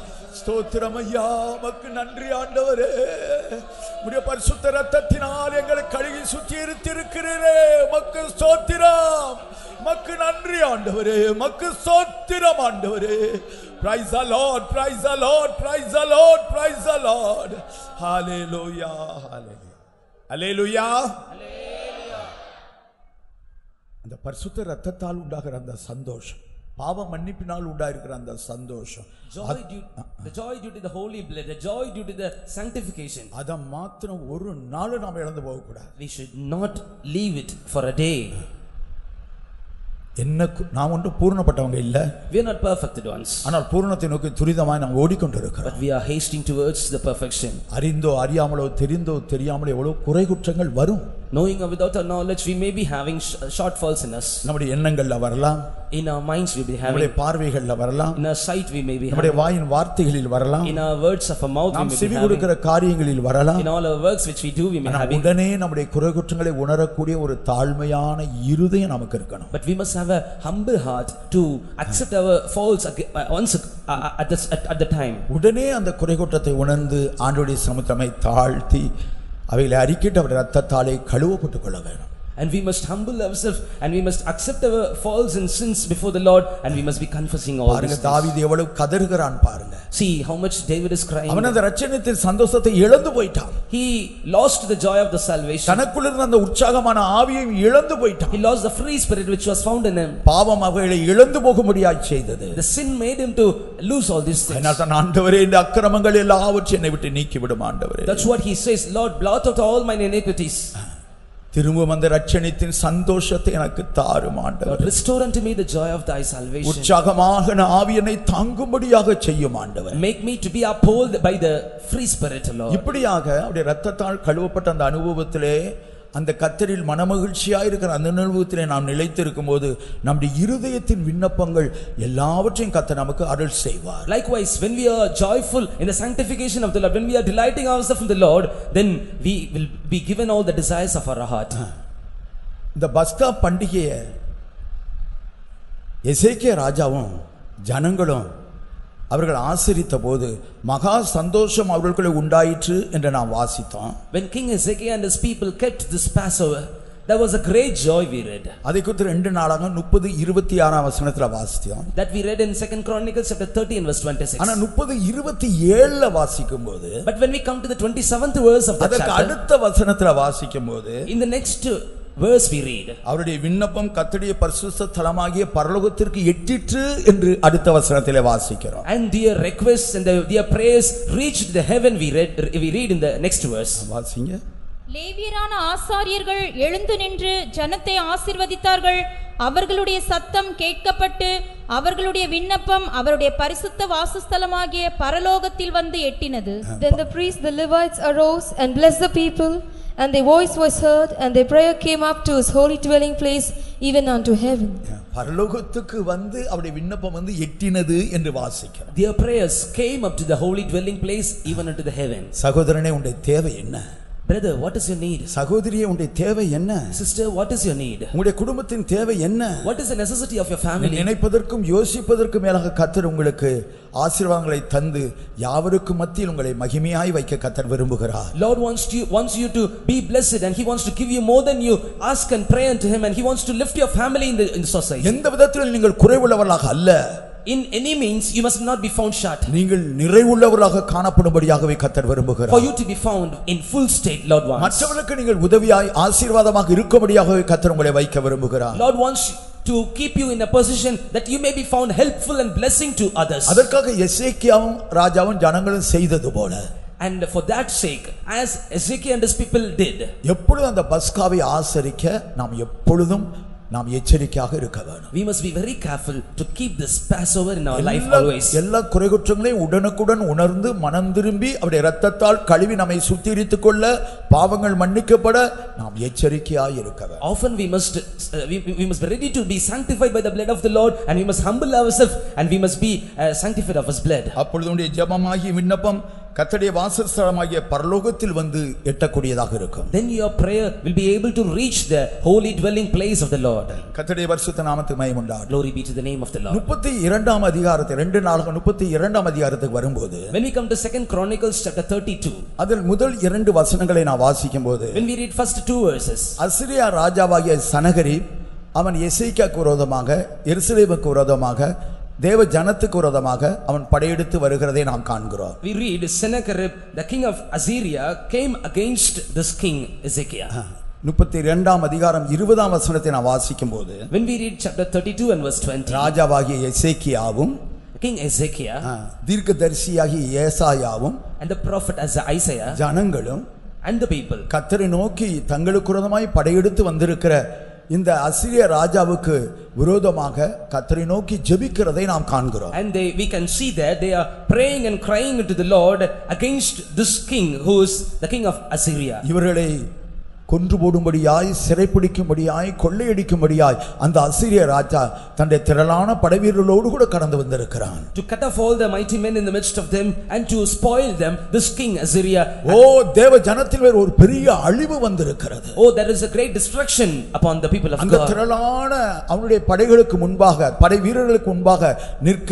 ஸ்தோத்திரம் ஐயா மக்கு நன்றி ஆண்டவரே. உடைய பரிசுத்த ரத்தத்தினால் எங்களை கழுகி சுற்றி இருத்திருக்கிறீரே. மக்கு ஸ்தோத்திரம். மக்கு நன்றி ஆண்டவரே. மக்கு ஸ்தோத்திரம் ஆண்டவரே. Praise the lord praise the lord praise the lord praise the lord. ஹalleluya ஹalleluya ஹalleluya அந்த பரிசுத்த ரத்தத்தால் உண்டாகிற அந்த சந்தோஷம். பாவ மன்னிப்பினால் உண்டாயிருக்கிற அந்த சந்தோஷம் Joy due, the joy due to the holy blood, the joy due to the sanctification. அதை மாத்திரம் ஒரு நாள் நாம் இழந்து போகக்கூடாது We should not leave it for a day. என்ன நாம் ஒன்றும் பூர்ணப்பட்டவங்க இல்ல We are not perfected ones, ஆனால் பூர்ணத்தை நோக்கி துரிதமாய் நாம் ஓடிக்கொண்டிருக்கிறோம் but we are hasting towards the perfection. அறிந்தோ அறியாமலோ தெரிந்தோ தெரியாமலோ எவ்வளவு குறை குற்றங்கள் வரும் Knowing or without our knowledge, we may be having sh- shortfalls in us. நம்முடைய எண்ணங்கள்ல வரலாம் In our minds, we may be நம்முடைய having, பார்வைகள்ல வரலாம் in our sight, we may be நம்முடைய having, வாயின் வார்த்தைகளில் வரலாம் in our words of our mouth, we நாம் may be செவி having, கொடுக்கிற காரியங்களில் வரலாம் in all our works which we do, we may ஆனா have. உடனே நம்முடைய குறை குற்றங்களை உணரக்கூடிய ஒரு தாழ்மையான இருதயம் நமக்கு இருக்கணும் But we must have a humble heart to accept our faults ag- uh, once uh, uh, at, the, at, at the time. உடனே அந்த குறை குற்றத்தை உணர்ந்து ஆண்டுடைய சமுத்திரமை தாழ்த்தி அவைகளை அறிக்கிட்டு அவருடைய ரத்தத்தாலே கழுவப்பட்டுக் கொள்ள வேண்டும். And we must humble ourselves and we must accept our faults and sins before the Lord and we must be confessing all பாருங்க these things. தாவீது எவ்வளவு கதறுகிறான் பாருங்க See how much David is crying. அவன் அந்த ரட்சணத்தின் சந்தோஷத்தை இழந்து போயிட்டான் He lost the joy of the salvation. தனக்குள்ள இருந்த அந்த உற்சாகமான ஆவியையும் இழந்து போயிட்டான் He lost the free spirit which was found in him. பாவம் அவைகளை இழந்து போகும்படியாய் செய்தது The sin made him to lose all these things. அதனால் தான் ஆண்டவரே இந்த அக்கிரமங்கள் எல்லாவற்றையும் என்னை விட்டு நீக்கிவிடும் ஆண்டவரே That's what he says, Lord, blot out all mine iniquities. திரும்பவும் அந்த ரட்சணித்தின் சந்தோஷத்தை எனக்கு தாரும் ஆண்டவர் restore unto me the joy of thy salvation. உற்சாகமாக நான் ஆவியனை தாங்கும்படியாக செய்யும் ஆண்டவர் Make me to be uphold by the free spirit, Lord. இப்படியாக அவருடைய ரத்தத்தால் கழுவப்பட்ட அந்த அனுபவத்திலே அந்த கத்தரில் மனமகிழ்ச்சியாக இருக்கிற அந்த அனுபவத்திலே நாம் நிலைத்திருக்கும் போது நம்முடைய இருதயத்தின் விண்ணப்பங்கள் எல்லாவற்றையும் கத்த நமக்கு அருள் செய்வார் Likewise, when we are joyful in the sanctification of the Lord, when we are delighting ourselves in the Lord, then we will be given all the desires of our heart. இந்த பஸ்கா பண்டிகையை எசேக்கிய ராஜாவும் ஜனங்களும் அவர்கள் ஆசரித்த போது மகா சந்தோஷம் அவர்களுக்குள்ளே உண்டாயிற்று என்று நாம் வாசித்தோம் When King Hezekiah and his people kept this Passover, there was a great joy we read. அதை குறித்து ரெண்டு நாளாக முப்பது இருபத்தி ஆறாம் வசனத்துல வாசித்தோம் That we read in Second Chronicles chapter 30 and verse 26. ஆனா முப்பது இருபத்தி ஏழுல வாசிக்கும் போது But when we come to the 27th verse of that அதற்கு chapter, அடுத்த வசனத்துல வாசிக்கும் போது in the next verse we read, அவருடைய விண்ணப்பம் கத்தடைய பரிசுத்த தலமாகிய பரலோகத்திற்கு எட்டிற்று என்று அடுத்த வசனத்திலே வாசிக்கிறோம். And their requests and the, their prayers reached the heaven we read, we read in the next verse. வாசிங்க. லேவியரான ஆசாரியர்கள் எழுந்து நின்று ஜனத்தை ஆசிர்வதித்தார்கள். அவர்களுடைய சத்தம் கேட்கப்பட்டு அவர்களுடைய விண்ணப்பம் அவருடைய பரிசுத்த வாசஸ்தலமாகிய பரலோகத்தில் வந்து எட்டினது. Then the priests, the Levites arose and blessed the people, and their voice was heard, and their prayer came up to his holy dwelling place, even unto heaven. பரலோகத்துக்கு வந்து அவருடைய விண்ணப்பம் வந்து எட்டினது என்று வாசிக்கிறோம் Their prayers came up to the holy dwelling place, even unto the heavens. சகோதரனே உன்னுடைய தேவை என்ன Brother, what is your need? சகோதரியே உன்னுடைய தேவை என்ன Sister, what is your need? உங்களுடைய குடும்பத்தின் தேவை என்ன What is the necessity of your நீ family? நினைப்பதற்கும் யோசிப்பதற்கும் மேலாக கத்தர் உங்களுக்கு ஆசீர்வாதங்களை தந்து யாவருக்கும் மத்தியில் உங்களை மகிமையாய் வைக்க கத்தர் விரும்புகிறார் Lord wants you wants you to be blessed and he wants to give you more than you ask and pray unto him and he wants to lift your family in the, in the society. எந்த விதத்தில் நீங்கள் குறைவுள்ளவர்களாக அல்ல In any means you must not be found short. நீங்கள் நிறைவுள்ளவர்களாக காணப்படும்படியாகவே கத்தர் For விரும்புகிறார் you to be found in full state, Lord wants. மற்றவர்களுக்கு நீங்கள் உதவியாய் ஆசீர்வாதமாக இருக்கும்படியாகவே கத்தர் உங்களை வைக்க விரும்புகிறார் Lord wants to keep you in a position that you may be found helpful and blessing to others. அதற்காக எசேக்கியாவும் ராஜாவும் ஜனங்களும் செய்தது போல And for that sake, as Ezekiel and his people did, எப்பொழுதும் அந்த பஸ்காவை ஆசரிக்க நாம் எப்பொழுதும் நாம் எச்சரிக்கையாக இருக்க வேணும் we must be very careful to keep this Passover in our life எல்லா- always. எல்லா குறைகுற்றங்களையும் உடனுக்குடன் உணர்ந்து மனம் திரும்பி அவருடைய இரத்தத்தால் கழுவி நம்மை சுத்திகரித்துக் கொள்ள பாவங்கள் மன்னிக்கப்பட நாம் எச்சரிக்கையாய் இருக்க வேண்டும் Often we must, uh, we, we must be ready to be sanctified by the blood of the Lord and we must humble ourselves and we must be uh, sanctified of his blood. அப்பொழுது உடைய ஜெபமாகிய விண்ணப்பம் கத்தடைய வாசஸ்தலமாகிய பரலோகத்தில் வந்து எட்டக்கூடியதாக இருக்கும் Then your prayer will be able to reach the holy dwelling place of the Lord. கத்தடைய வருஷத்து நாமத்துக்கு மயமுண்டார் Glory be to the name of the Lord. முப்பத்தி இரண்டாம் அதிகாரத்தை ரெண்டு நாளுக்கு முப்பத்தி இரண்டாம் அதிகாரத்துக்கு வரும்போது When we come to second Chronicles chapter 32, அதில் முதல் இரண்டு வசனங்களை நான் வாசிக்கும் போது when we read first two verses, Assyria ராஜாவாகிய சனகரி அவன் எசேக்கியாக்கு விரோதமாக எருசலேமுக்கு விரோதமாக தேவ ஜனத்துக்கு விரோதமாக அவன் படையெடுத்து வருகிறதை நாம் காண்கிறோம் we read Sennacherib, the king of Assyria, came against this king Ezekiel. முப்பத்தி இரண்டாம் அதிகாரம் இருபதாம் வசனத்தை நான் வாசிக்கும் போது When we read chapter 32 and verse 20, ராஜாவாகிய எசேக்கியாவும் King Ezekiel ஆ, தீர்க்கதரிசியாகிய ஏசாயாவும் and the prophet as Isaiah ஜனங்களும் and the people கத்தரை நோக்கி தங்களுக்கு விரோதமாய் படையெடுத்து வந்திருக்கிற இந்த அசிரிய ராஜாவுக்கு விரோதமாக கத்தரை நோக்கி ஜெபிக்கிறதை நாம் காண்கிறோம் and they we can see that they are praying and crying to the Lord against this king who is the king of Assyria. இவர்களை கொன்று போடும்படியாய் சிறைப்பிடிக்கும்படியாய் கொள்ளையடிக்கும்படியாய் அந்த அசிரிய ராஜா தன்னுடைய திரளான படைவீரர்களோடு கூட கடந்து வந்திருக்கிறான் To cut off all the mighty men in the midst of them and to spoil them, this king Assyria. ஓ தேவ ஜனத்தில் வேறு ஒரு பெரிய அழிவு வந்திருக்கிறது Oh, there is a great destruction upon the people of அந்த God. திரளான அவனுடைய படைகளுக்கு முன்பாக படை வீரர்களுக்கு முன்பாக நிற்க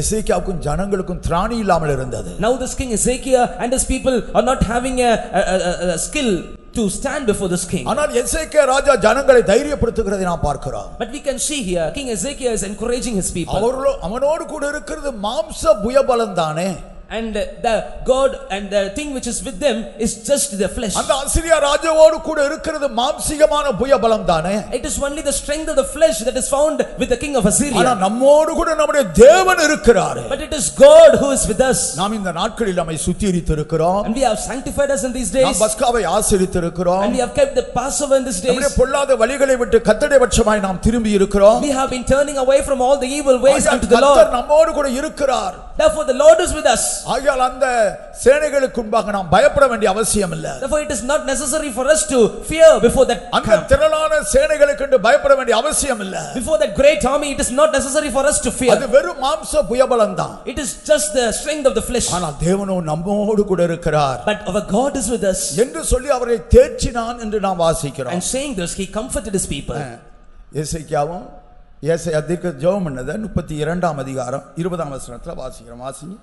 எசேக்கியாவுக்கும் ஜனங்களுக்கும் திராணி இல்லாமல் இருந்தது Now this king Ezekiel and his people are not having a, a, a- a skill to stand before this king. ஆனால் எசேக்கியா ராஜா ஜனங்களை தைரியப்படுத்துகிறதை நாம் பார்க்கிறோம் But we can see here, King Ezekiel is encouraging his people. அவர்களோ அவனோடு கூட இருக்கிறது மாம்ச புயபலம் தானே And the God and the thing which is with them is just the flesh. அந்த அசிரியா ராஜாவோடு கூட இருக்கிறது மாம்சிகமான புயபலம் தானே It is only the strength of the flesh that is found with the king of ஆனா Assyria. நம்மோடு கூட நம்முடைய தேவன் இருக்கிறாரு But it is God who is with us. நாம் இந்த நாட்களில் நம்மை சுத்திகரித்து இருக்கிறோம் And we have sanctified us in these days. நாம் பஸ்காவை ஆசரித்து இருக்கிறோம் And we have kept the Passover in these நம்முடைய days. பொல்லாத வழிகளை விட்டு கத்தடை பட்சமாய் நாம் திரும்பி இருக்கிறோம் We have been turning away from all the evil ways ஆகையால் unto the கர்த்தர் Lord. நம்மோடு கூட இருக்கிறார் Therefore the Lord is with us. ஆகையால் அந்த சேனைகளுக்கு முன்பாக நாம் பயப்பட வேண்டிய அவசியம் இல்ல Therefore it is not necessary for us to fear before that அந்த. திரளான சேனைகளுக்கு என்று பயப்பட வேண்டிய அவசியம் இல்ல Before that great army, it is not necessary for us to அது fear. வெறும் மாம்ச புயபலம் தான் It is just the strength of the flesh. ஆனால் தேவனோ நம்மோடு கூட இருக்கிறார் But our God is with us. என்று சொல்லி அவரை தேர்ச்சினான் என்று நாம் வாசிக்கிறோம் And saying this, he comforted his people. ஏசைக்காவும் ஏசை அதிர்க்க ஜெபம் பண்ணதை முப்பத்தி இரண்டாம் அதிகாரம் இருபதாம் வசனத்துல வாசிக்கிறோம் வாசிங்க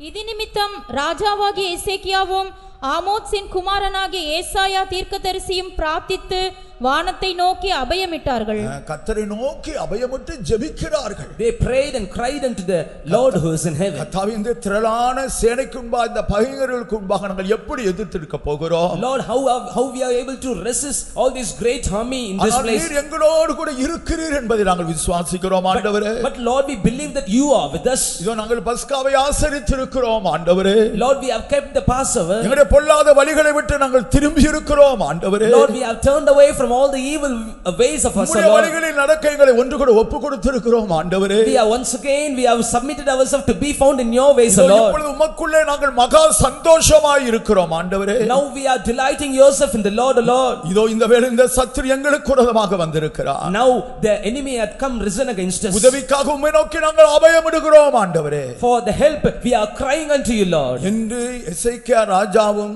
இது நிமித்தம் ராஜாவாகிய இசேக்கியாவும் ஆமோத்சின் குமாரனாகிய ஏசாயா தீர்க்கதரிசியும் பிரார்த்தித்து வானத்தை நோக்கி அபயமிட்டார்கள் அஹ், கர்த்தரை நோக்கி அபயமிட்டு ஜெபிக்கிறார்கள் They prayed and cried unto the Lord who is in heaven. கர்த்தாவே இந்த திரளான சேனைக்கு முன்பாக இந்த பகைஞர்களுக்கு முன்பாக நாங்கள் எப்படி எதிர்த்திருக்க போகிறோம் Lord, how, how we are able to resist all this great army in this place. நீர் எங்களோடு கூட இருக்கிறீர் என்பதை நாங்கள் விசுவாசிக்கிறோம் ஆண்டவரே But Lord, we believe that you are with us. இதோ நாங்கள் பஸ்காவை ஆசரித்திருக்கிறோம் ஆண்டவரே Lord, we have kept the Passover. எங்களுடைய பொல்லாத வழிகளை விட்டு நாங்கள் திரும்பி இருக்கிறோம் ஆண்டவரே Lord, we have turned away from all the evil ways of us, O Lord. வழிகளில் நடக்க எங்களை ஒன்று கூட ஒப்பு கொடுத்திருக்கிறோம் ஆண்டவரே We are once again, we have submitted ourselves to be found in your ways, O Lord. இப்பொழுது உமக்குள்ளே நாங்கள் மகா சந்தோஷமாய் இருக்கிறோம் ஆண்டவரே Now we are delighting yourself in the Lord, O Lord. இதோ இந்த வேளை இந்த சத்துரு எங்களுக்கு விரோதமாக வந்திருக்கிறார் Now the enemy had come risen against us. உதவிக்காக உம்மை நோக்கி நாங்கள் அபயமிடுகிறோம் ஆண்டவரே For the help, we are crying unto you, Lord. என்று எசேக்கியா ராஜாவும்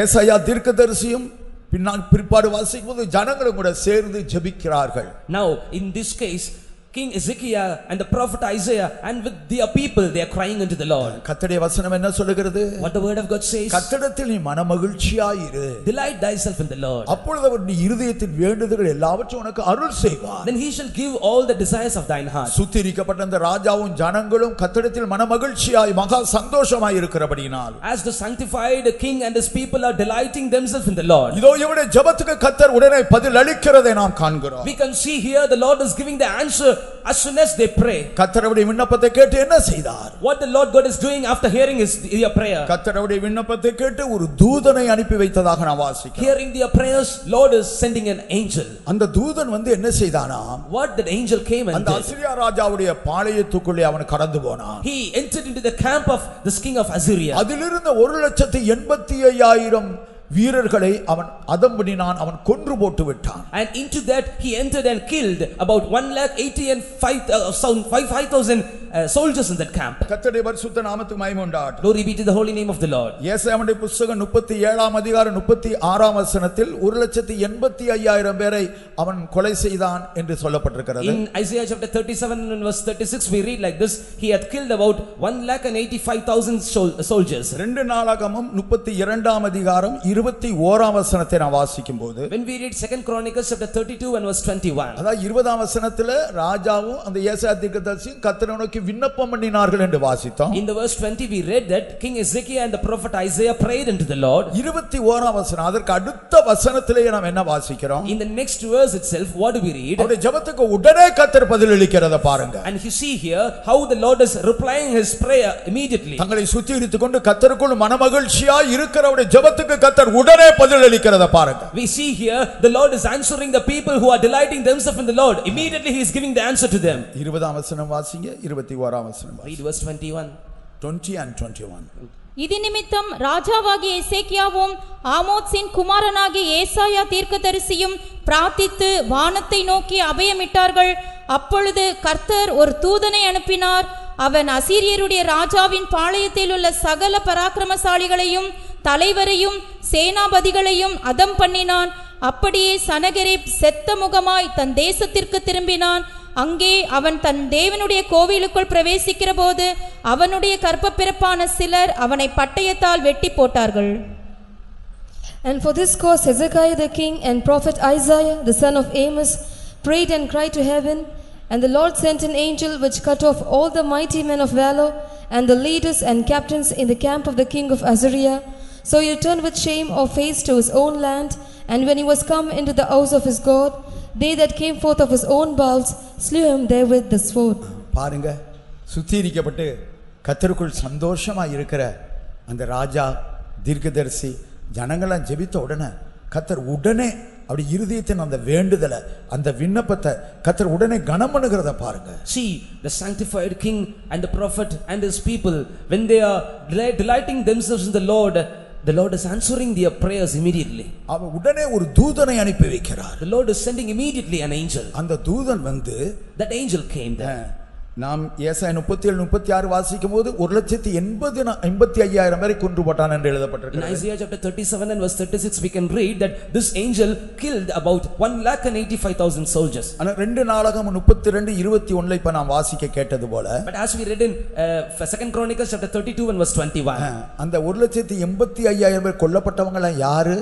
ஏசாயா தீர்க்கதரிசியும் பின்னால் பிற்பாடு வாசிக்கும் போது ஜனங்களும் கூட சேர்ந்து ஜெபிக்கிறார்கள். Now, in this case, King Ezekiel and the prophet Isaiah and with their people, they are crying unto the Lord. கர்த்தருடைய வசனம் என்ன சொல்லுகிறது What the word of God says, கத்திடத்தில் நீ மனமகிழ்ச்சியாயிரு delight thyself in the Lord. அப்பொழுது அவர் நீ இருதயத்தின் வேண்டுதல்கள் எல்லாவற்றையும் உனக்கு அருள் செய்வார் Then he shall give all the desires of thine heart. சுத்திரிக்கப்பட்ட அந்த ராஜாவும் ஜனங்களும் கத்திடத்தில் மனமகிழ்ச்சியாய் மகா சந்தோஷமாய் இருக்கிறபடியினால் As the sanctified king and his people are delighting themselves in the Lord. இதோ இவருடைய ஜெபத்துக்கு கத்தர் உடனே பதில் அளிக்கிறதை நாம் காண்கிறோம் We can see here the Lord is giving the answer as soon as they pray. கத்தரவுடைய விண்ணப்பத்தை கேட்டு என்ன செய்தார் What the Lord God is doing after hearing his their prayer. கத்தரவுடைய விண்ணப்பத்தை கேட்டு ஒரு தூதனை அனுப்பி வைத்ததாக நான் வாசிக்கிறேன் Hearing their prayers, Lord is sending an angel. அந்த தூதன் வந்து என்ன செய்தானாம் What that angel came and அந்த. அசிரியா ராஜாவுடைய பாளையத்துக்குள்ளே அவன் கடந்து போனான் He entered into the camp of this king of Assyria. அதிலிருந்த ஒரு லட்சத்தி எண்பத்தி ஐயாயிரம் வீரர்களை அவன் அதம் பண்ணினான் அவன் கொன்று போட்டு விட்டான் And into that he entered and killed about one lakh eighty and five thousand five five thousand uh, soldiers in that camp. கத்தடைய பரிசுத்த நாமத்துக்கு மகிமை உண்டாகட்டும் Glory be to the holy name of the Lord. ஏசாயமுடைய புஸ்தகம் முப்பத்தி ஏழாம் அதிகாரம் முப்பத்தி ஆறாம் வசனத்தில் ஒரு லட்சத்தி எண்பத்தி ஐயாயிரம் பேரை அவன் கொலை செய்தான் என்று சொல்லப்பட்டிருக்கிறது In Isaiah chapter 37 and verse 36 we read like this, he had killed about one lakh and eighty-five thousand sol- soldiers. ரெண்டு நாளாகமும் முப்பத்தி இரண்டாம் அதிகாரம் இருபத்தி ஓராம் வசனத்தை நான் வாசிக்கும் போது When we read second Chronicles chapter 32 and verse 21, அதாவது இருபதாம் வசனத்துல ராஜாவும் அந்த ஏசாயா தீர்க்கதரிசியும் கத்தரை நோக்கி விண்ணப்பம் பண்ணினார்கள் என்று வாசித்தோம் in the verse 20 we read that King Ezekiel and the prophet Isaiah prayed unto the Lord. இருபத்தி ஓராம் வசனம் அதற்கு அடுத்த வசனத்திலேயே நாம் என்ன வாசிக்கிறோம் In the next verse itself, what do we read? அவருடைய ஜெபத்துக்கு உடனே கத்தர் பதிலளிக்கிறத பாருங்க And you see here how the Lord is replying his prayer immediately. தங்களை சுத்திகரித்துக் கொண்டு கத்தருக்குள் மனமகிழ்ச்சியா இருக்கிறவருடைய ஜெபத்துக்கு கத்தர் உடனே பதிலளிக்கிறத பாருங்க We see here the Lord is answering the people who are delighting themselves in the Lord. Immediately he is giving the answer to them. இருபதாம் வசனம் வாசிங்க இருபத்தி ஓராம் வசனம் Read verse 21. Twenty and twenty one இது நிமித்தம் ராஜாவாகிய எசேக்கியாவும் ஆமோத்சின் குமாரனாகிய ஏசாயா தீர்க்கதரிசியும் பிரார்த்தித்து வானத்தை நோக்கி அபயமிட்டார்கள் அப்பொழுது கர்த்தர் ஒரு தூதனை அனுப்பினார் அவன் அசீரியருடைய ராஜாவின் பாளையத்தில் உள்ள சகல பராக்கிரமசாலிகளையும் தலைவரையும் சேனாபதிகளையும் அதம் பண்ணினான். அப்படியே சனகரிப் செத்த முகமாய் தன் தேசத்திற்கு திரும்பினான். அங்கே அவன் தன் தேவனுடைய கோவிலுக்குள் பிரவேசிக்கிற போது அவனுடைய கற்பப்பிறப்பான சிலர் அவனை பட்டயத்தால் வெட்டி போட்டார்கள். And for this cause Hezekiah the king and prophet Isaiah the son of Amos prayed and cried to heaven, and the Lord sent an angel which cut off all the mighty men of valor and the leaders and captains in the camp of the king of Assyria. So he returned with shame of face to his own land, and when he was come into the house of his God, they that came forth of his own bowels slew him there with the sword. பாருங்க சுத்திகரிக்கப்பட்டு கத்தருக்குள் சந்தோஷமா இருக்கிற அந்த ராஜா தீர்க்கதரிசி ஜனங்களாம் ஜெபித்த உடனே கத்தர் உடனே அப்படி இருதயத்தின் அந்த வேண்டுதலை அந்த விண்ணப்பத்தை கத்தர் உடனே கனம் பண்ணுகிறத பாருங்க See, the sanctified king and the prophet and his people, when they are deli- delighting themselves in the Lord, the Lord is answering their prayers immediately. அவன் உடனே ஒரு தூதனை அனுப்பி வைக்கிறார் The Lord is sending immediately an angel. அந்த தூதன் வந்து That angel came there. நாம் ஏசாய முப்பத்தி ஏழு முப்பத்தி ஆறு வாசிக்கும் போது ஒரு லட்சத்தி எண்பது எண்பத்தி ஐயாயிரம் பேரை கொன்று போட்டான் என்று In எழுதப்பட்டிருக்கிறது Isaiah chapter 37 and verse 36, we can read that this angel killed about one lakh and eighty-five thousand soldiers. ஆனா ரெண்டு நாளாகம் முப்பத்தி ரெண்டு இருபத்தி ஒண்ணுல இப்ப நாம் வாசிக்க கேட்டது போல But as we read in uh, Second Chronicles chapter 32 and verse 21, அஹ், அந்த ஒரு லட்சத்தி எண்பத்தி ஐயாயிரம் பேர் கொல்லப்பட்டவங்க யாரு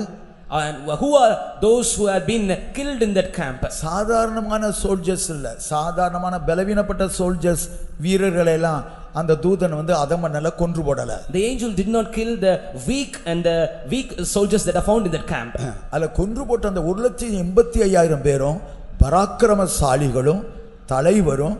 and who are those who have been killed in that camp? சாதாரணமான சோல்ஜர்ஸ் இல்ல சாதாரணமான பலவீனப்பட்ட சோல்ஜர்ஸ் வீரர்களை எல்லாம் அந்த தூதன் வந்து அதமன்னல கொன்று போடல The angel did not kill the weak and the weak soldiers that are found in that camp. அதுல கொன்று போட்ட அந்த ஒரு லட்சத்தி எண்பத்தி ஐயாயிரம் பேரும் பராக்கிரமசாலிகளும் தலைவரும்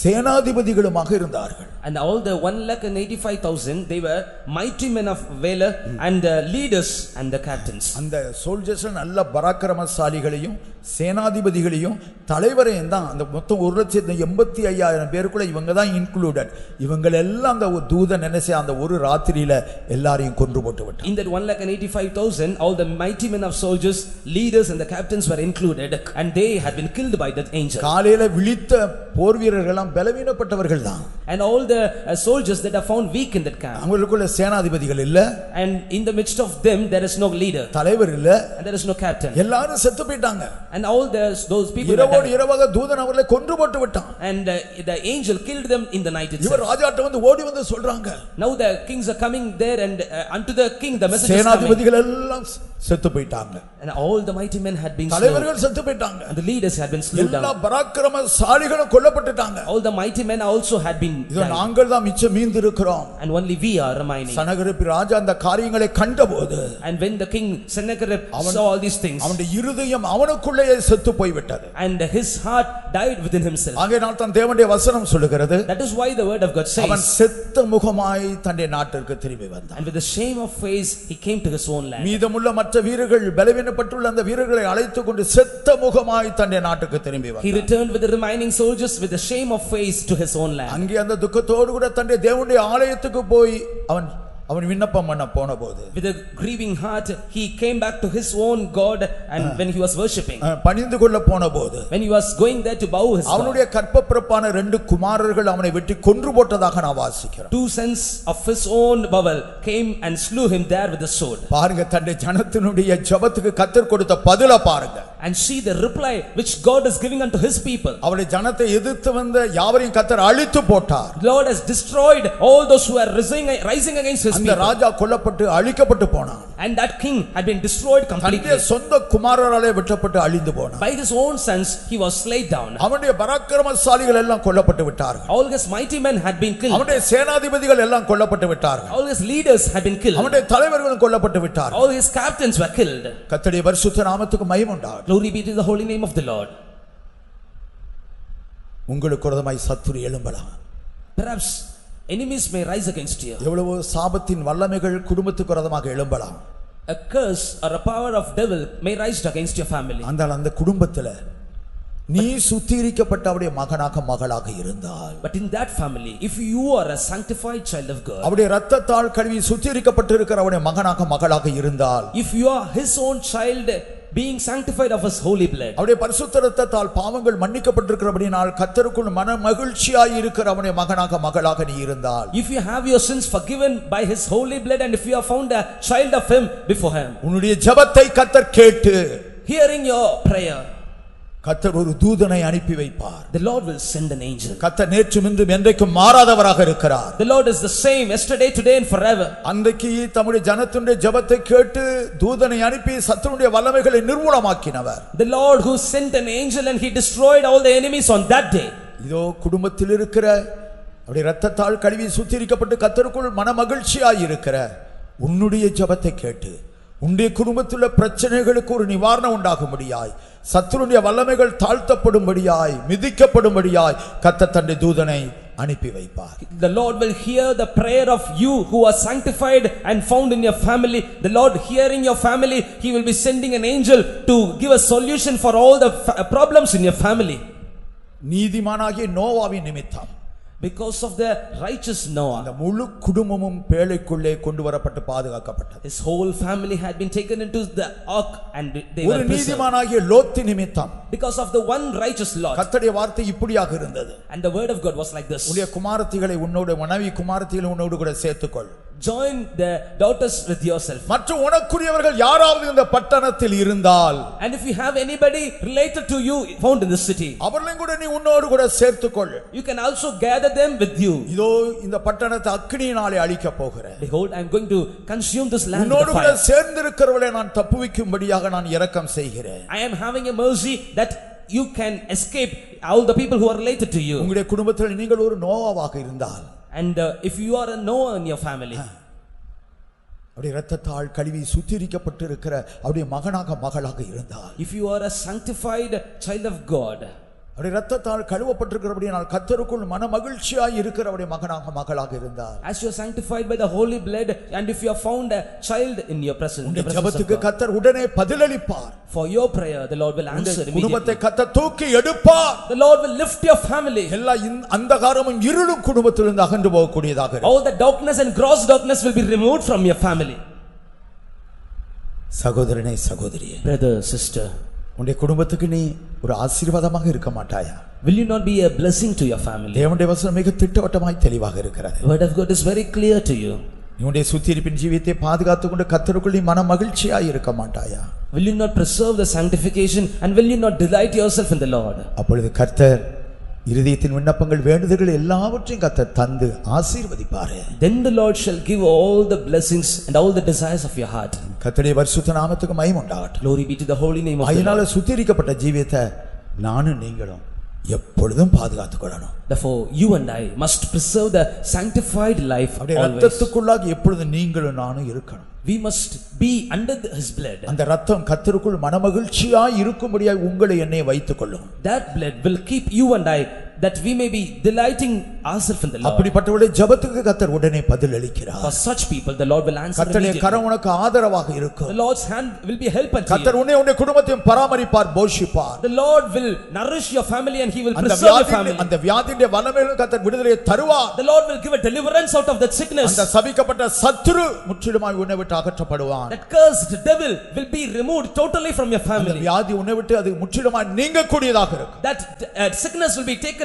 சேனாதிபதிகளுமாக இருந்தார்கள் And all the one lakh and eighty-five thousand, they were mighty men of valor and uh, leaders and the captains. அந்த சோல்ஜர்ஸ் நல்ல பராக்கிரமசாலிகளையும் சேனாதிபதிகளையும் தலைவரையும் தான் அந்த மொத்தம் ஒரு லட்சத்தி எண்பத்தி ஐயாயிரம் பேருக்குள்ள இவங்க தான் இன்க்ளூடட் இவங்க எல்லாம் அந்த ஒரு தூதன் என்ன செய்ய அந்த ஒரு ராத்திரியில எல்லாரையும் கொன்று போட்டு விட்டான் In that one lakh and eighty-five thousand, all the mighty men of soldiers, leaders and the captains were included and they had been killed by that angel. காலையில விழித்த போர் வீரர்கள்லாம் பலவீனப்பட்டவர்கள் தான் And all the uh, soldiers that are found weak in that camp. அவங்களுக்குள்ள சேனாதிபதிகள் இல்ல And in the midst of them, there is no leader தலைவர் இல்ல and there is no captain. எல்லாரும் செத்து போயிட்டாங்க And all the, those people were இரவோடு died. இரவாக தூதன் அவர்களை கொன்று போட்டு விட்டான் And uh, the angel killed them in the night itself. இவர் ராஜாட்ட வந்து ஓடி வந்து சொல்றாங்க Now the kings are coming there and uh, unto the king the message is coming. சேனாதிபதிகள் எல்லாம் செத்து போயிட்டாங்க And all the mighty men had been slain. தலைவர்கள் செத்து போயிட்டாங்க And the leaders had been slew எல்லா down. பராக்கிரமசாலிகளும் கொல்லப்பட்டுட்டாங்க All the mighty men also had been இதோ died. நாங்கள் தான் மிச்சம் மீந்து இருக்கிறோம் And only we are remaining. சனகரிப்பு ராஜா அந்த காரியங்களை கண்டபோது And when the king Sennacherib saw all these things, அவனுடைய இருதயம் அவனுக்குள்ளேயே செத்து போய்விட்டது and his heart died within himself. ஆகையினால் தான் தேவனுடைய வசனம் சொல்லுகிறது That is why the word of God அவன் says, செத்த முகமாய் தன்னுடைய நாட்டிற்கு திரும்பி வந்தான் and with the shame of face he came to his own land. மீதமுள்ள மற்ற வீரர்கள் பலவீனப்பட்டுள்ள அந்த வீரர்களை அழைத்துக் கொண்டு செத்த முகமாய் தன்னுடைய நாட்டுக்கு திரும்பி He வந்தான் returned with the remaining soldiers with the shame of face to his own land. அங்கே அந்த துக்கத்தோடு கூட தன்னுடைய தேவனுடைய ஆலயத்துக்கு போய் அவன் அவன் விண்ணப்பம் பண்ண போன போது With a grieving heart, he came back to his own God and when he was worshipping. அஹ், பணிந்து கொள்ள போன போது When he was going there to bow his God, அவனுடைய கற்பப்பிறப்பான ரெண்டு குமாரர்கள் அவனை வெட்டி கொன்று போட்டதாக நான் வாசிக்கிறேன் two sons of his own bowel came and slew him there with the sword. பாருங்க தன்னுடைய ஜனத்தினுடைய ஜெபத்துக்கு கத்தர் கொடுத்த பதில பாருங்க And see the reply which God is giving unto his people. அவருடைய ஜனத்தை எதிர்த்து வந்த யாவரையும் கத்தர் அழித்து போட்டார் The Lord has destroyed all those who are rising, rising against his அந்த people. ராஜா கொல்லப்பட்டு அழிக்கப்பட்டு போனான் And that king had been destroyed தன்னுடைய completely. சொந்த குமாரராலே வெட்டப்பட்டு அழிந்து போனான் By his own sons, he was slayed down. அவனுடைய பராக்கிரமசாலிகள் எல்லாம் கொல்லப்பட்டு விட்டார்கள் All his mighty men had been killed. அவனுடைய சேனாதிபதிகள் எல்லாம் கொல்லப்பட்டு விட்டார்கள் All his leaders had been killed. அவனுடைய தலைவர்களும் கொல்லப்பட்டு விட்டார்கள் All his captains were killed. கத்தடைய பரிசுத்த நாமத்துக்கு மயம் உண்டாகும் Glory be to the holy name of the Lord. உங்களுக்கு விரோதமாய் சத்துரு எழும்பலாம் Perhaps enemies may rise against you. எவ்வளவோ சாபத்தின் வல்லமைகள் குடும்பத்துக்கு விரோதமாக எழும்பலாம் A curse or a power of devil may rise against your family. அந்த அந்த குடும்பத்துல நீ சுத்திகரிக்கப்பட்ட அவருடைய மகனாக மகளாக இருந்தால் But in that family, if you are a sanctified child of God, அவருடைய ரத்தத்தால் கழுவி சுத்திகரிக்கப்பட்டு இருக்கிற அவருடைய மகனாக மகளாக இருந்தால் if you are his own child being sanctified of his holy blood, அவருடைய பரிசுத்த ரத்தத்தால் பாவங்கள் மன்னிக்கப்பட்டிருக்கிறபடினால் கத்தருக்குள் மன மகிழ்ச்சியாய் இருக்கிற அவனுடைய மகனாக மகளாக நீ இருந்தால் if you have your sins forgiven by his holy blood and if you have found a child of him before him, உன்னுடைய ஜெபத்தை கத்தர் கேட்டு hearing your prayer, கத்தர் ஒரு தூதனை அனுப்பி வைப்பார் the Lord will send an angel. கத்தர் நேற்றும் இன்றும் என்றைக்கும் மாறாதவராக இருக்கிறார் The Lord is the same yesterday, today and forever. அன்றைக்கு தம்முடைய ஜனத்தினுடைய ஜெபத்தை கேட்டு தூதனை அனுப்பி சத்துருடைய வல்லமைகளை நிர்மூலமாக்கினவர் The Lord who sent an angel and he destroyed all the enemies on that day. இதோ குடும்பத்தில் இருக்கிற அப்படி ரத்தத்தால் கழுவி சுத்திரிக்கப்பட்டு கத்தருக்குள் மன மகிழ்ச்சியாய் இருக்கிற உன்னுடைய ஜெபத்தை கேட்டு உன்னுடைய குடும்பத்தில் பிரச்சனைகளுக்கு ஒரு நிவாரணம் உண்டாகும்படியாய் சத்துருடைய வல்லமைகள் தாழ்த்தப்படும்படியாய் மிதிக்கப்படும்படியாய் கத்த தன்னுடைய தூதனை அனுப்பி வைப்பார் The Lord will hear the prayer of you who are sanctified and found in your family. The Lord hearing your family, He will be sending an angel to give a solution for all the fa- problems in your family. நீதிமானாகிய நோவாவின் நிமித்தம் Because of the righteous Noah, அந்த முழு குடும்பமும் பேழைக்குள்ளே கொண்டு வரப்பட்டு பாதுகாக்கப்பட்டது his whole family had been taken into the ark and they ஒரு were preserved. நீதிமானாகிய லோத்து நிமித்தம் Because of the one righteous Lord. கர்த்தருடைய வார்த்தை இப்படியாக இருந்தது And the word of God was like this. உன்னுடைய குமாரத்திகளை உன்னோடு மனைவி குமாரத்திகளை உன்னோடு கூட சேர்த்துக்கொள் Join the daughters with yourself. மற்ற உனக்குரியவர்கள் யாராவது இந்த பட்டணத்தில் இருந்தால் And if you have anybody related to you found in this city, அவர்களையும் கூட நீ உன்னோடு கூட சேர்த்துக்கொள் you can also gather them with you. இதோ இந்த பட்டணத்தை அக்னியினாலே அழிக்க போகிறேன் Behold, I am going to consume this land with உன்னோடு the கூட fire. சேர்ந்திருக்கிறவளை நான் தப்புவிக்கும்படியாக நான் இரக்கம் செய்கிறேன் I am having a mercy that you can escape all the people who are related to you. உங்களுடைய குடும்பத்தில் நீங்கள் ஒரு நோவாவாக இருந்தால் And uh, if you are a Noah in your family, அப்படியே ரத்தத்தால் கழுவி சுத்திரிக்கப்பட்டு இருக்கிற அப்படியே மகனாக மகளாக இருந்தால் if you are a sanctified child of God, அவருடைய ரத்தத்தால் கழுவப்பட்டிருக்கிறபடியால் கத்தருக்குள் மன மகிழ்ச்சியாய் இருக்கிறவருடைய மகனாக மகளாக இருந்தார் As you are sanctified by the holy blood, and if you have found a child in your presence, of ஜெபத்துக்கு கத்தர் உடனே பதிலளிப்பார் for your prayer, the Lord will answer immediately. குடும்பத்தை கத்தர் தூக்கி எடுப்பார் The Lord will lift your family. எல்லா அந்தகாரமும் இருளும் குடும்பத்திலிருந்து அகன்று போகக்கூடியதாக இருக்கும். All the darkness and gross darkness will be removed from your family. சகோதரனே சகோதரியே Brother, sister, உன்னுடைய குடும்பத்துக்கு நீ ஒரு ஆசீர்வாதமாக இருக்க மாட்டாயா will you not be a blessing to your family? தேவனுடைய வசனம் மிக திட்டவட்டமாய் தெளிவாக இருக்கிறது word of God is very clear to you. உன்னுடைய சுத்தியிருப்பின் ஜீவியத்தை பாதுகாத்துக் கொண்டு கத்தருக்குள் நீ மன மகிழ்ச்சியாய் இருக்க மாட்டாயா Will you not preserve the sanctification and will you not delight yourself in the Lord? அப்பொழுது கர்த்தர் இருதயத்தின் விண்ணப்பங்கள் வேண்டுதல்கள் எல்லாவற்றையும் கர்த்தர் தந்து ஆசீர்வதிப்பாரு Then the Lord shall give all the blessings and all the desires of your heart. கர்த்தருடைய பரிசுத்த நாமத்துக்கு மயம் உண்டாகட்டும் Glory be to the holy name of அதனால. சுத்திகரிக்கப்பட்ட ஜீவியத்தை நானும் நீங்களும் எப்பொழுதும் பாதுகாத்துக் கொள்ளணும் Therefore, you and I must preserve the sanctified life அப்படியே. ரத்தத்துக்குள்ளாக எப்பொழுதும் நீங்களும் நானும் இருக்கணும் We must be under the- His blood. அந்த ரத்தம் கத்தருக்குள் மனமகிழ்ச்சியாய் இருக்கும்படியாய் உங்களை என்னை வைத்துக் கொள்ளும் That blood will keep you and I that we may be delighting ourselves in the Lord. அப்படிப்பட்டவருடைய ஜெபத்துக்கு கத்தர் உடனே பதில் அளிக்கிறார் For such people, the Lord will answer கத்தருடைய immediately. கரம் உனக்கு ஆதரவாக The இருக்கும் Lord's hand will be help unto கத்தர் you. உன்னை உன்னை குடும்பத்தையும் பராமரிப்பார் போஷிப்பார் The Lord will nourish your family and He will அந்த preserve your வியாதி family. அந்த வியாதியுடைய வல்லமையிலும் கத்தர் விடுதலையை தருவார் The Lord will give a deliverance out of that sickness. அந்த சபிக்கப்பட்ட சத்துரு முற்றிலுமாய் உன்னை விட்டு அகற்றப்படுவான் That cursed devil will be removed totally from your அந்த family. வியாதி உன்னை விட்டு அது முற்றிலுமாய் நீங்கக்கூடியதாக இருக்கும் That uh, sickness will be taken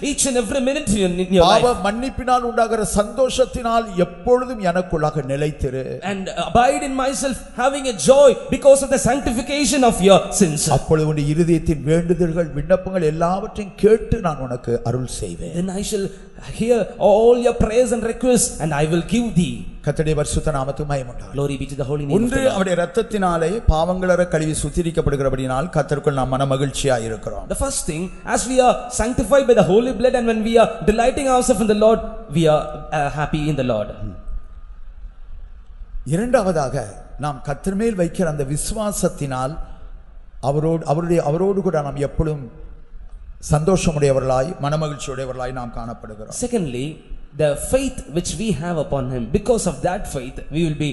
each and every minute in, your பாவ life. மன்னிப்பினால் உண்டாகிற சந்தோஷத்தினால் எப்பொழுதும் எனக்குள்ளாக நிலைத்திரு And abide in myself having a joy because of the sanctification of your sins. அப்பொழுது உன் இருதயத்தின் வேண்டுதல்கள் விண்ணப்பங்கள் எல்லாவற்றையும் கேட்டு நான் உனக்கு அருள் செய்வேன் Then I shall hear all your prayers and requests and I will give thee. கத்தடைய பரிசுத்த நாமத்துக்கு மயமுண்டாகும் Glory be to the holy name ஒன்று. அவருடைய ரத்தத்தினாலே பாவங்களற கழுவி சுத்திரிக்கப்படுகிறபடினால் கத்தருக்குள் நாம் மன மகிழ்ச்சியாக இருக்கிறோம் The first thing, as we are sanctified by the holy blood and when we are delighting ourselves in the Lord, we are uh, happy in the Lord. இரண்டாவதாக நாம் கத்தர் மேல் வைக்கிற அந்த விசுவாசத்தினால் அவரோடு அவருடைய அவரோடு கூட நாம் எப்பொழுதும் சந்தோஷமுடையவர்களாய் மனமகிழ்ச்சியுடையவர்களாய் நாம் காணப்படுகிறோம் Secondly, the faith which we have upon Him, because of that faith, we will be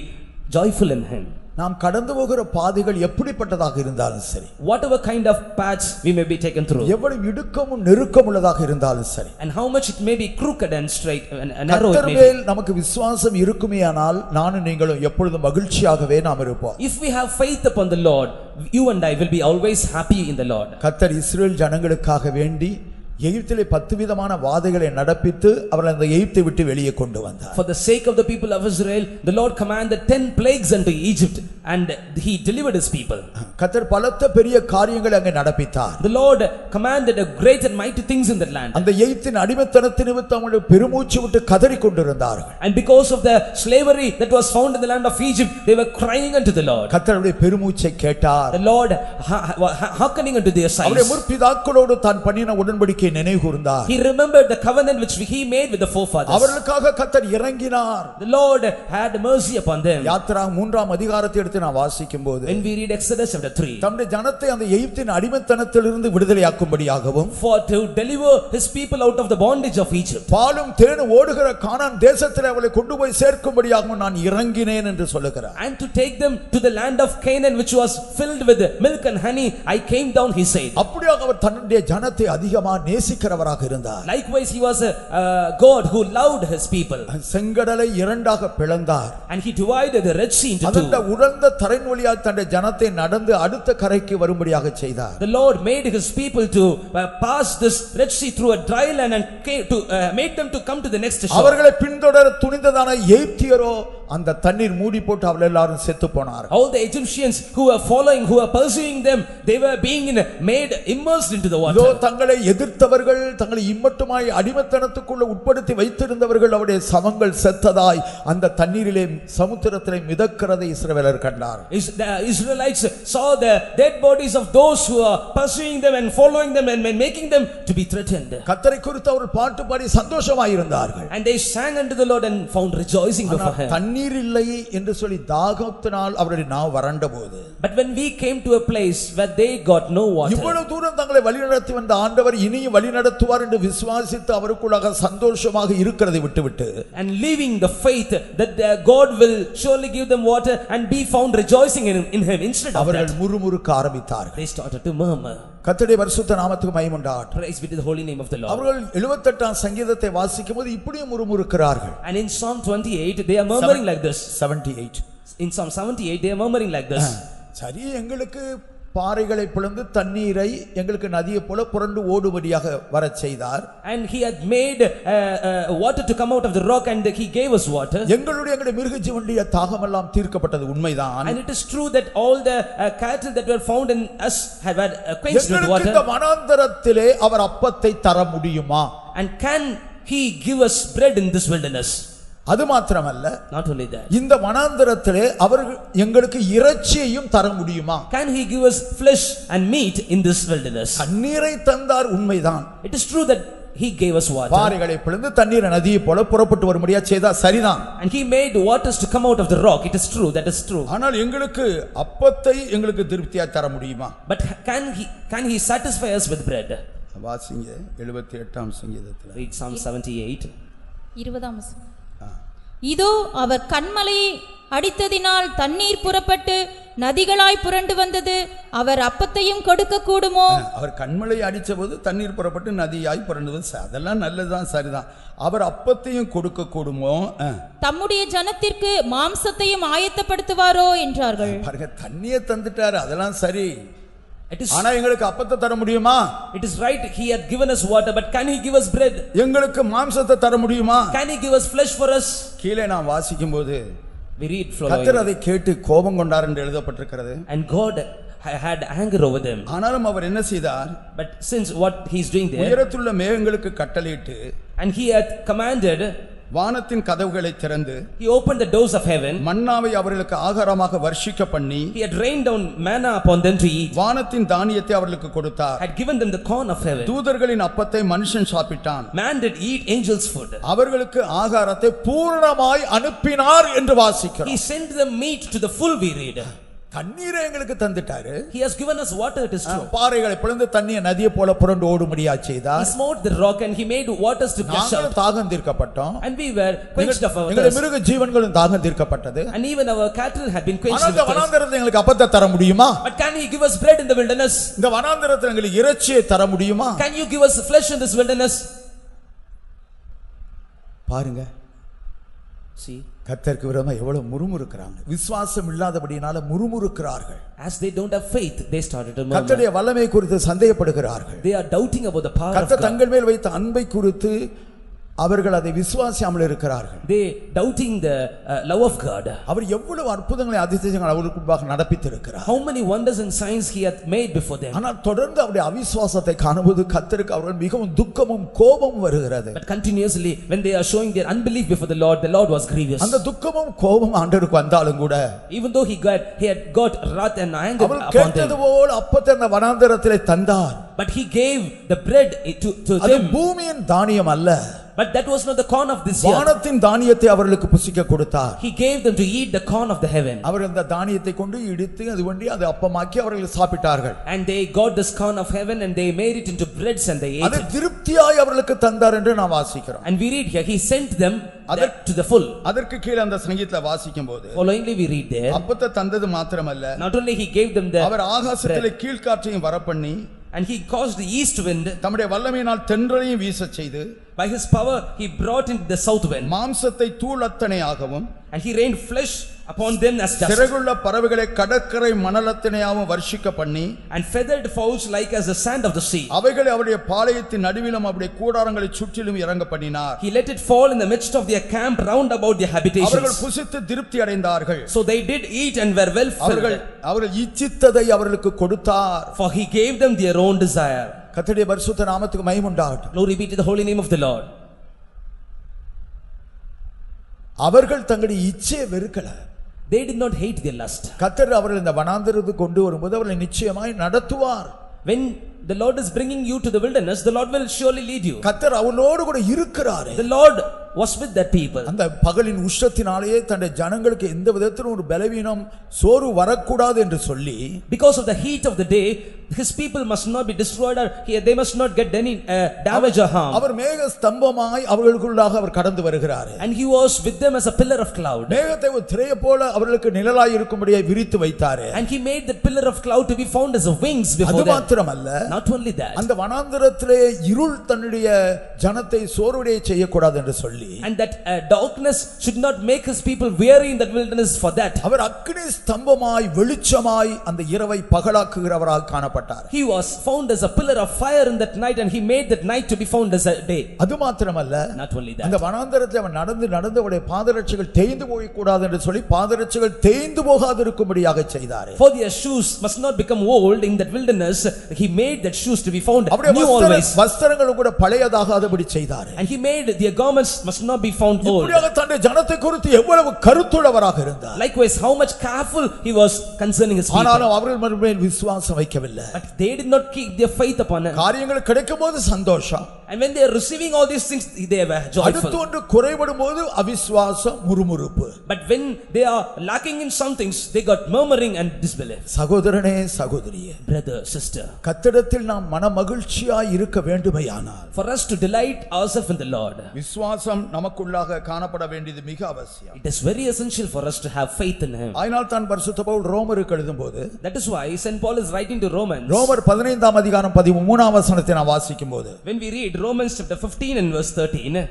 joyful in Him. நாம் கடந்து போகிற பாதைகள் எப்படிப்பட்டதாக இருந்தாலும் சரி Whatever kind of paths we may be taken through, எவ்வளவு இடுக்கமும் நெருக்கமுள்ளதாக இருந்தாலும் சரி and how much it may be crooked and straight and and narrow it கத்தர் may be. மேல் நமக்கு விசுவாசம் இருக்குமேயானால் நானும் நீங்களும் எப்பொழுதும் மகிழ்ச்சியாகவே நாம் இருப்போம் If we have faith upon the Lord, you and I will be always happy in the Lord. கத்தர் இஸ்ரேல் ஜனங்களுக்காக வேண்டி எகிப்திலே பத்து விதமான வாதைகளை நடப்பித்து அவர்கள் அந்த எகிப்தை விட்டு வெளியே கொண்டு வந்தார் For the sake of the people of Israel, the Lord commanded ten plagues unto Egypt, and He delivered His people. கத்தர் பலத்த பெரிய காரியங்களை அங்கே நடப்பித்தார் The Lord commanded a great and mighty things in that land. அந்த எகிப்தின் அடிமைத்தனத்தை நிமித்தம் அவர்கள் பெருமூச்சு விட்டு கதறிக் கொண்டிருந்தார்கள் And because of the slavery that was found in the land of Egypt, they were crying unto the Lord. கத்தருடைய பெருமூச்சை கேட்டார் The Lord ha- ha- hearkening unto their அவருடைய sighs. முற்பிதாக்களோடு தான் பண்ணின உடன்படிக்கையை நினைவு கூர்ந்தார் He remembered the covenant which he made with the forefathers. அவர்களுக்காக கத்தர் இறங்கினார் The Lord had mercy upon them. Yatra மூன்றாம் அதிகாரத்தை எடுத்து நான் வாசிக்கும் போது When we read Exodus chapter 3, தம்முடைய ஜனத்தை அந்த எகிப்தின் அடிமைத்தனத்திலிருந்து விடுதலையாக்கும்படியாகவும் for to deliver his people out of the bondage of Egypt. பாலும் தேனும் ஓடுகிற கானான் தேசத்தில் அவளை கொண்டு போய் சேர்க்கும்படியாகவும் நான் இறங்கினேன் என்று சொல்லுகிறார் And to take them to the land of Canaan which was filled with milk and honey, I came down, he said. அப்படியாக அவர் தன்னுடைய ஜனத்தை அதிகமா நேசிக்கிறவராக இருந்தார் Likewise, he was a uh, God who loved his people. செங்கடலை இரண்டாக பிளந்தார் And he divided the Red Sea into two. உடர்ந்த Tarain வழியாக தன்னுடைய ஜனத்தை நடந்து அடுத்த கரைக்கு வரும்படியாக செய்தார் The Lord made his people to uh, pass this Red Sea through a dry land and came to uh, make them to come to the next shore. அவர்களை பின்தொடர துணிந்ததான எய்ப்தியரோ அந்த தண்ணீர் மூடி போட்டு அவள் எல்லாரும் செத்து போனார் All the Egyptians who were following, who were pursuing them, they were being in, made immersed into the water. தங்களை எதிர்த்த வைத்தவர்கள் தங்களை இம்மட்டுமாய் அடிமத்தனத்துக்குள்ள உட்படுத்தி வைத்திருந்தவர்கள் அவருடைய சவங்கள் செத்ததாய் அந்த தண்ணீரிலே சமுத்திரத்திலே மிதக்கிறதை இஸ்ரவேலர் கண்டார் Is- The Israelites saw the dead bodies of those who are pursuing them and following them and and making them to be threatened. கத்தரை குறித்து அவர் பாட்டு பாடி சந்தோஷமாயிருந்தார்கள் And they sang unto the Lord and found rejoicing before ஆனால் him. தண்ணீர் இல்லை என்று சொல்லி தாகத்தினால் அவருடைய நாவ் வறண்ட போது But when we came to a place where they got no water, இவ்வளவு தூரம் தங்களை வழிநடத்தி வந்த ஆண்டவர் இனியும் வழிநடத்துவார் என்று விசுவாசித்து அவருக்குள்ளாக சந்தோஷமாக இருக்கிறதை விட்டுவிட்டு and leaving the faith that their God will surely give them water and be found rejoicing in, in him, instead of அவர்கள் that, முறுமுறுக்க ஆரம்பித்தார்கள் they started to murmur. கத்தருடைய பரிசுத்த நாமத்துக்கு மயமுண்டாட் Praise be to the holy name of the Lord. அவர்கள் எழுபத்தெட்டாம் சங்கீதத்தை வாசிக்கும் போது இப்படியும் முறுமுறுக்கிறார்கள் And in Psalm 28, they are murmuring like this. Seventy eight In Psalm 78, they are murmuring like this. சரி எங்களுக்கு பாறைகளை பிளந்து தண்ணீரை எங்களுக்கு நதியை போல புரண்டு ஓடுபடியாக வரச் செய்தார் And he had made uh, uh, water to come out of the rock and he gave us water. எங்களுடைய எங்களுடைய மிருக ஜீவனுடைய தாகமெல்லாம் தீர்க்கப்பட்டது உண்மைதான் And it is true that all the uh, cattle that were found in us have had uh, quenched with எங்களுக்கு இந்த water. வனாந்தரத்திலே அவர் அப்பத்தை தர முடியுமா And can he give us bread in this wilderness? அது மாத்திரமல்ல Not only that. இந்த வனாந்தரத்திலே அவர் எங்களுக்கு இறைச்சியையும் தர முடியுமா Can he give us flesh and meat in this wilderness? தண்ணீரை தந்தார் உண்மைதான் It is true that he gave us water. பாறைகளை பிளந்து தண்ணீரை நதியை போல புறப்பட்டு வரும்படியா செய்தா சரிதான் And he made waters to come out of the rock. It is true, that is true. ஆனால் எங்களுக்கு அப்பத்தை எங்களுக்கு திருப்தியா தர முடியுமா But can he, can he satisfy us with bread? வாசிங்க எழுபத்தி எட்டாம் சங்கீதத்தில் Read Psalm 78. இருபதாம் வசனம். இதோ அவர் கண்மலையை அடித்ததினால் தண்ணீர் புறப்பட்டு நதிகளாய் புரண்டு வந்தது. அவர் அப்பத்தையும் கொடுக்க கூடுமோ அவர் கண்மலை அடிச்ச போது தண்ணீர் புறப்பட்டு நதியாய் புரண்டுவது ச- அதெல்லாம் நல்லதுதான் சரிதான். அவர் அப்பத்தையும் கொடுக்க கூடுமோ. தம்முடைய ஜனத்திற்கு மாம்சத்தையும் ஆயத்தப்படுத்துவாரோ? என்றார்கள். பாருங்க தண்ணியை தந்துட்டாரு அதெல்லாம் சரி. ஆனா எங்களுக்கு அப்பத்தை தர முடியுமா it is right, he had given us water, but can he give us bread? எங்களுக்கு மாம்சத்தை தர முடியுமா Can he give us flesh for us? கீழே நான் வாசிக்கும் போது We read கத்தர் following. அதை கேட்டு கோபம் கொண்டார் என்று எழுதப்பட்டிருக்கிறது And God ha- had anger over them. ஆனாலும் அவர் என்ன செய்தார் But since what he's doing there, உயரத்துள்ள மேகங்களுக்கு கட்டளையிட்டு and he had commanded, வானத்தின் கதவுகளை திறந்து he opened the doors of heaven, மன்னாவை அவர்களுக்கு ஆகாரமாக வர்ஷிக்க பண்ணி he had rained down manna upon them to eat, வானத்தின் தானியத்தை அவர்களுக்கு கொடுத்தார் had given them the corn of heaven. தூதர்களின் அப்பத்தை மனுஷன் சாப்பிட்டான் Man did eat angels' food. அவர்களுக்கு ஆகாரத்தை பூரணமாய் அனுப்பினார் என்று He வாசிக்கிறோம் sent them meat to the full, we read. தண்ணீரை எங்களுக்கு தந்துட்டாரு He has given us water, it is true. பாறைகளை பிளந்து தண்ணியை நதியை போல புரண்டு ஓடும்படியா He செய்தார் smote the rock and he made waters to gush out. தாகம் தீர்க்கப்பட்டோம் And we were quenched of our thirst. மிருக ஜீவன்களும் தாகம் தீர்க்கப்பட்டது And even our cattle had been quenched with thirst. வனாந்தரத்தை எங்களுக்கு அப்பத்தை தர முடியுமா But can he give us bread in the wilderness? இந்த வனாந்தரத்தில் எங்களுக்கு இறைச்சியை தர முடியுமா Can you give us flesh in this wilderness? பாருங்க See, கத்தருக்கு விரோதமா எவ்வளவு முறுமுறுக்கிறாங்க விசுவாசம் இல்லாதபடியினால முறுமுறுக்கிறார்கள் as they don't have faith, they started to murmur. கத்தருடைய வல்லமை குறித்து சந்தேகப்படுகிறார்கள் They are doubting about the power God. தங்கள் மேல் வைத்த அன்பை குறித்து அவர்கள் அதை விசுவாசியாமல் இருக்கிறார்கள் They doubting the uh, love of God. அவர் எவ்வளவு அற்புதங்களை அதிசயங்கள் அவர்களுக்கு முன்பாக நடப்பித்திருக்கிறார் How many wonders and signs he hath made before them. ஆனால் தொடர்ந்து அவருடைய அவிசுவாசத்தை காணும்போது கத்தருக்கு அவர்கள் மிகவும் துக்கமும் கோபமும் வருகிறது But continuously, when they are showing their unbelief before the Lord, the Lord was grievous. அந்த துக்கமும் கோபம் ஆண்டவருக்கு வந்தாலும் கூட Even though he got, he had got wrath and anger our upon கேட்டது them. போல் அப்பத்தை அந்த வனாந்தரத்திலே தந்தார் But he gave the bread to, to அது them. பூமியின் தானியம் அல்ல But that was not the corn of this year. வானத்தின் தானியத்தை அவர்களுக்கு புசிக்க கொடுத்தார் He gave them to eat the corn of the heaven. அவர் அந்த தானியத்தை கொண்டு இடித்து அது வண்டி அது அப்பமாக்கி அவர்கள் சாப்பிட்டார்கள் And they got this corn of heaven and they made it into breads and they ate அது it. திருப்தியாய் அவர்களுக்கு தந்தார் என்று நாம் வாசிக்கிறோம் And we read here, he sent them Other- that to the full. அதற்கு கீழே அந்த சங்கீதத்துல வாசிக்கும் போது Followingly we read there, அப்பத்தை தந்தது மாத்திரமல்ல not only he gave them the our ஆகாசத்திலே கீழ்காற்றையும் வரப்பண்ணி and he caused the east wind, தம்முடைய வல்லமையினால் தென்றலையும் வீசச் செய்து by his power he brought in the south wind. மாம்சத்தை தூளத்தனையாகவும் And he rained flesh upon them as dust. சிறகுள்ள பறவைகளை கடற்கரை மணலத்தினையாகவும் வர்ஷிக்க பண்ணி And feathered fowls like as the sand of the sea. அவைகளை அவருடைய பாளையத்தின் நடுவிலும் அவருடைய கூடாரங்களை சுற்றிலும் இறங்க பண்ணினார் He let it fall in the midst of their camp round about their அவர்கள் habitations. புசித்து திருப்தி அடைந்தார்கள் So they did eat and were well அவர்கள் filled. அவர்கள் இச்சித்ததை அவர்களுக்கு கொடுத்தார் For he gave them their own desire. கர்த்தருடைய பரிசுத்த நாமத்துக்கு மகிமுண்டாகட்டும் Glory be to the holy name of the Lord. அவர்கள் தங்களுடைய இச்சையை வெறுக்கல They did not hate their lust. கர்த்தர் அவர்கள் இந்த வனாந்திரத்துக்கு கொண்டு வரும்போது அவர்களை நிச்சயமாய் நடத்துவார் When the Lord is bringing you to the wilderness, the Lord will surely lead you. கர்த்தர் அவளோடு கூட இருக்கிறாரு The Lord was with that people. அந்த பகலின் உஷ்ணத்தினாலேயே தன்னுடைய ஜனங்களுக்கு எந்த விதத்திலும் ஒரு பலவீனம் சோறு வரக்கூடாது என்று சொல்லி Because of the heat of the day, his people must not be destroyed or he- they must not get any uh, damage or harm. அவர் மேக ஸ்தம்பமாய் அவர்களுக்குள்ளாக அவர் கடந்து வருகிறார் And he was with them as a pillar of cloud. மேகத்தை ஒரு திரையை போல அவர்களுக்கு நிழலாய் இருக்கும்படியாக விரித்து வைத்தாரு And he made that pillar of cloud to be found as a wings அது before them. மாத்திரமல்ல Not only that, அந்த வனாந்திரத்திலே இருள் தன்னுடைய ஜனத்தை சோர்வுடைய செய்யக்கூடாது என்று சொல்லி and that uh, darkness should not make his people weary in that wilderness for that. அவர் அக்னி ஸ்தம்பமாய் வெளிச்சமாய் அந்த இரவை பகலாக்குகிறவராக காணப்பட்டார் He was found as a pillar of fire in that night and he made that night to be found as a day. அது மாத்திரமல்ல Not only அந்த that, வனாந்தரத்தில் அவன் நடந்து நடந்து அவருடைய பாதரட்சைகள் தேய்ந்து போகக்கூடாது என்று சொல்லி பாதரட்சைகள் தேய்ந்து போகாதிருக்கும்படியாக செய்தார் for their shoes must not become old in that wilderness, he made that shoes to be found அவருடைய new வஸ்திர- always. வஸ்திரங்களும் கூட பழையதாகாதபடி செய்தார் And he made their garments must not be found old. இப்படியாக தன்னுடைய ஜனத்தை குறித்து எவ்வளவு கருத்துள்ளவராக இருந்தார் Likewise, how much careful he was concerning his people. ஆனாலும் அவர்கள் மறுபடியும் விசுவாசம் வைக்கவில்லை But they did not keep their faith upon him. காரியங்கள் கிடைக்கும் போது சந்தோஷம் And when they are receiving all these things, they were அடுத்து joyful. ஒன்று குறைபடும் போது அவிசுவாசம் முறுமுறுப்பு But when they are lacking in some things, they got murmuring and disbelief. சகோதரனே சகோதரியே Brother, sister, கத்திடத்தில் நாம் மன மகிழ்ச்சியாய் இருக்க வேண்டுமையானால் for us to delight ourselves in the Lord, விசுவாசம் நமக்குள்ளாக காணப்பட வேண்டியது மிக அவசியம் it is very essential for us to have faith in Him. அதனால் தான் பரிசுத்த பவுல் ரோமருக்கு எழுதும்போது That is why St. Paul is writing to Romans. ரோமர் பதினைந்தாம் அதிகாரம் பதிமூணாம் வசனத்தை நான் வாசிக்கும் போது When we read Romans chapter 15 and verse 13,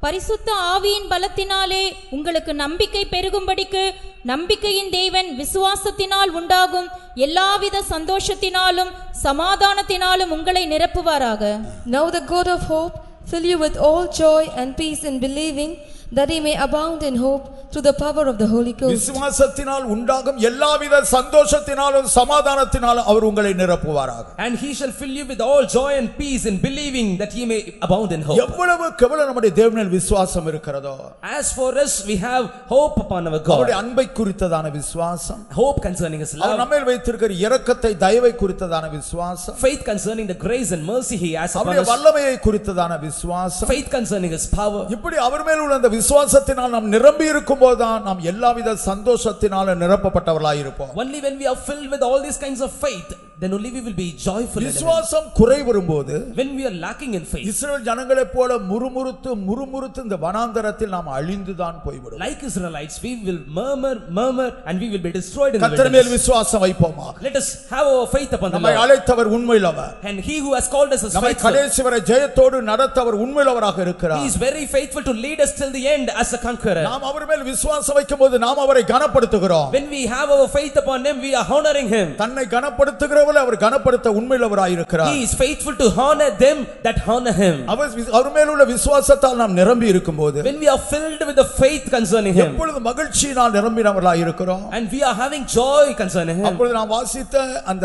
பரிசுத்த ஆவியின் பலத்தினாலே உங்களுக்கு நம்பிக்கை பெருகும்படிக்கு நம்பிக்கையின் தேவன் விசுவாசத்தினால் உண்டாகும் எல்லாவித சந்தோஷத்தினாலும் சமாதானத்தினாலும் உங்களை நிரப்புவாராக. Now the God of hope fill you with all joy and peace in believing, that he may abound in hope through the power of the Holy Ghost. விசுவாசத்தினால் உண்டாகும் எல்லாவித சந்தோஷத்தினாலும் சமாதானத்தினாலும் அவர் உங்களை நிரப்புவாராக and he shall fill you with all joy and peace in believing that ye may abound in hope. எவ்வளவு கவலை நம்முடைய தேவனில் விசுவாசம் இருக்கிறதோ As for us, we have hope upon our God. அவருடைய அன்பை குறித்ததான விசுவாசம் Hope concerning his அவர் love, நம்மேல் வைத்திருக்கிற இரக்கத்தை தயவை குறித்ததான விசுவாசம் faith concerning the grace and mercy he has upon அவருடைய us, வல்லமையை குறித்ததான விசுவாசம் faith concerning his power. இப்படி அவர் மேல் உள்ள அந்த விசுவாசத்தினால் நாம் நிரம்பி இருக்கும் போதுதான் நாம் எல்லாவித சந்தோஷத்தினால நிரப்பப்பட்டவர்களாக இருப்போம் Only when we are filled with all these kinds of faith, then only we will be joyful. விசுவாசம் குறை வரும்போது When we are lacking in faith, இஸ்ரவேல் ஜனங்களைப் போல முறுமுறுத்து முறுமுறுத்து இந்த வனாந்தரத்தில் நாம் அழிந்துதான் போய்விடும் like Israelites, we will murmur, murmur, and we will be destroyed in the கத்தர் மேல். விசுவாசம் வைப்போமாக Let us have our faith upon the நம்மை Lord. அழைத்தவர் உண்மையுள்ளவர் And he who has called us is நம்மை. கடைசி வரை ஜெயத்தோடு நடத்தவர் உண்மையுள்ளவராக He இருக்கிறார் is very faithful to lead us till the end as a conqueror. நாம் அவர் மேல் விசுவாசம் வைக்கும் போது நாம் அவரை கனப்படுத்துகிறோம் When we have our faith upon him, we are honoring him. தன்னை கனப்படுத்துகிறவரை அவர் கனப்படுத்த உண்மையுள்ளவராய் இருக்கிறார் He is faithful to honor them that honor him. அவர் அவர் மேல் உள்ள விசுவாசத்தால் நாம் நிரம்பி இருக்கும்போது When we are filled with the faith concerning him, எப்பொழுது மகிழ்ச்சியினால் நிரம்பினவர்களாய் இருக்கிறோம் and we are having joy concerning him, அப்பொழுது நாம் வாசித்த அந்த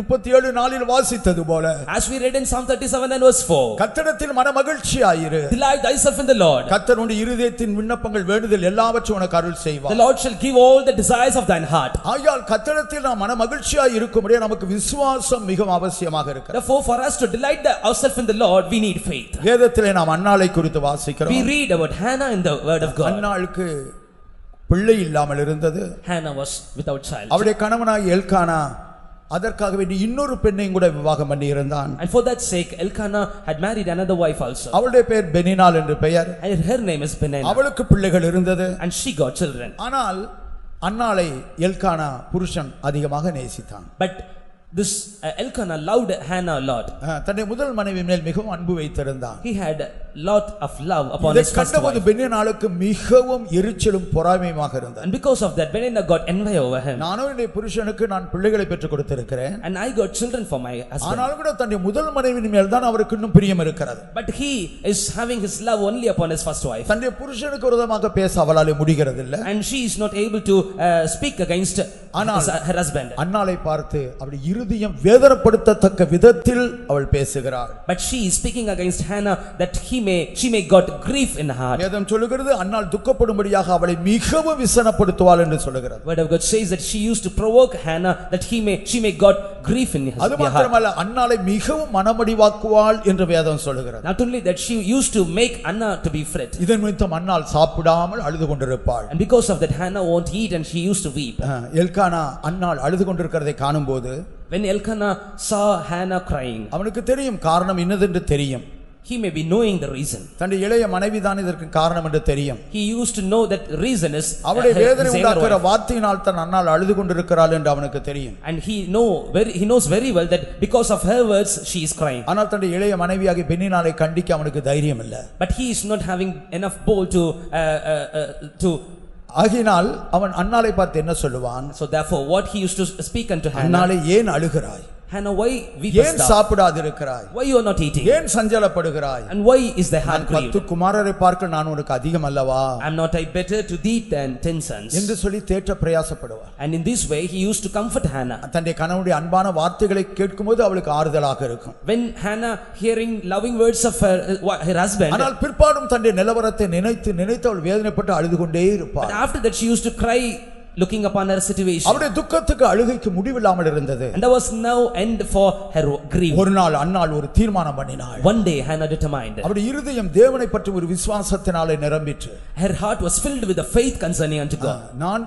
முப்பத்தி ஏழு நாளில் வாசித்தது போல as we read in Psalm 37 and verse 4, கத்தடத்தில் மன மகிழ்ச்சியாயிரு delight thyself in the Lord. கத்தனுடைய இருதயத்தின் விண்ணப்பங்கள் வேண்டுதல் எல்லாவற்றையும் உனக்கு அருள் The செய்வார் Lord shall give all the desires of thine heart. ஆகையால் கத்தடத்தில் நாம் மன மகிழ்ச்சியாய் இருக்கும்படியே நமக்கு விசுவாசம் மிகவும் அவசியமாக இருக்கிறது Therefore, for us to delight the- ourselves in the Lord, we need faith. வேதத்திலே நாம் அன்னாளை குறித்து We வாசிக்கிறோம் read about Hannah in the word of God. அன்னாளுக்கு பிள்ளை இல்லாமல் இருந்தது Hannah was without child. அவருடைய கணவனாய் எல்கானா அதற்காக வேண்டி இன்னொரு பெண்ணையும் கூட விவாகம் பண்ணி இருந்தான் And for that sake, Elkanah had married another wife also. அவளுடைய பெயர் பெனினாள் என்று பெயர் And her name is Peninnah. அவளுக்கு பிள்ளைகள் இருந்தது And she got children. ஆனால் அன்னாளை எல்கானா புருஷன் அதிகமாக நேசித்தான் But this uh, Elkanah loved Hannah a lot. அஹ், தன்னுடைய முதல் மனைவி மேல் மிகவும் அன்பு வைத்திருந்தான் He had a lot of love upon இதை his first கண்டபோது wife. பெண்ணினாளுக்கு மிகவும் எரிச்சலும் பொறாமையுமாக இருந்தான் And because of that, Peninnah got envy over him. நானும் என்னுடைய புருஷனுக்கு நான் பிள்ளைகளை பெற்றுக் கொடுத்திருக்கிறேன் And I got children for my husband. ஆனாலும் கூட தன்னுடைய முதல் மனைவியின் மேல் தான் அவருக்கு இன்னும் பிரியம் இருக்கிறது But he is having his love only upon his first wife. தன்னுடைய புருஷனுக்கு விரோதமாக பேச அவளாலே முடிகிறது இல்ல And she is not able to uh, speak against ஆனால் his, her husband. அன்னாளை பார்த்து அப்படி இருதயம் வேதனைப்படுத்தத்தக்க விதத்தில் அவள் பேசுகிறாள் But she is speaking against Hannah that he may, she may got grief in her heart. வேதம் சொல்லுகிறது அன்னாள் துக்கப்படும்படியாக அவளை மிகவும் விசனப்படுத்துவாள் என்று சொல்லுகிறது Word of God says that she used to provoke Hannah that he may, she may got grief in his அது. மாத்திரமல்ல அன்னாளை மிகவும் மனமடிவாக்குவாள் என்று வேதம் சொல்லுகிறது Not only that, she used to make Anna to be fret. இதன் நிமித்தம் அன்னாள் சாப்பிடாமல் அழுது கொண்டிருப்பாள் And because of that, Hannah won't eat and she used to weep. Elkanah அன்னாள் அழுது கொண்டிருக்கிறதை காணும்போது When Elkanah saw Hannah crying, அவனுக்கு தெரியும் காரணம் இன்னதென்று தெரியும் he may be knowing the reason. தன்னுடைய இளைய மனைவிதான் இதற்கு காரணம் என்று தெரியும் He used to know that reason is uh, அவளுடைய her- வேதனை his younger உண்டாக்குற wife. வார்த்தையினால் தான் அன்னாள் அழுது கொண்டிருக்கிறாள் என்று அவனுக்கு தெரியும் And he know very, he knows very well that because of her words, she is crying. ஆனால் தன்னுடைய இளைய மனைவியாகி பெண்ணினாலை கண்டிக்க அவனுக்கு தைரியம் இல்லை But he is not having enough bold to, uh, uh, uh, to, ஆகினால் அவன் அன்னாளை பார்த்து என்ன சொல்லுவான் so therefore what he used to speak unto Hannah, அன்னாளை ஏன் அழுகிறாய் Hannah, why weepest ஏன் thou? சாப்பிடாதிருக்கிறாய் Why you are not eating? ஏன் சஞ்சலப்படுகிறாய் And why is thy heart நான் grieved? பத்து குமாரரை பார்க்க நான் உனக்கு அதிகம் அல்லவா Am not I better to thee than ten sons? என்று சொல்லி தேற்ற பிரயாசப்படுவார் And in this way, he used to comfort Hannah. தன்னுடைய கணவனுடைய அன்பான வார்த்தைகளை கேட்கும்போது அவளுக்கு ஆறுதலாக இருக்கும் When Hannah hearing loving words of her, uh, her husband, ஆனால் பிற்பாடும் தன்னுடைய நிலவரத்தை நினைத்து நினைத்து அவள் வேதனைப்பட்டு அழுது கொண்டே but இருப்பாள் after that she used to cry looking upon her situation. அவருடைய துக்கத்துக்கு அழுகைக்கு முடிவில்லாமல் இருந்தது And there was no end for her grief. ஒரு நாள் அன்னாள் ஒரு தீர்மானம் பண்ணினாள் One day Hannah determined, அவருடைய இருதயம் தேவனை பற்றி ஒரு விசுவாசத்தினாலே நிரம்பிற்று her heart was filled with the faith concerning unto God. நான்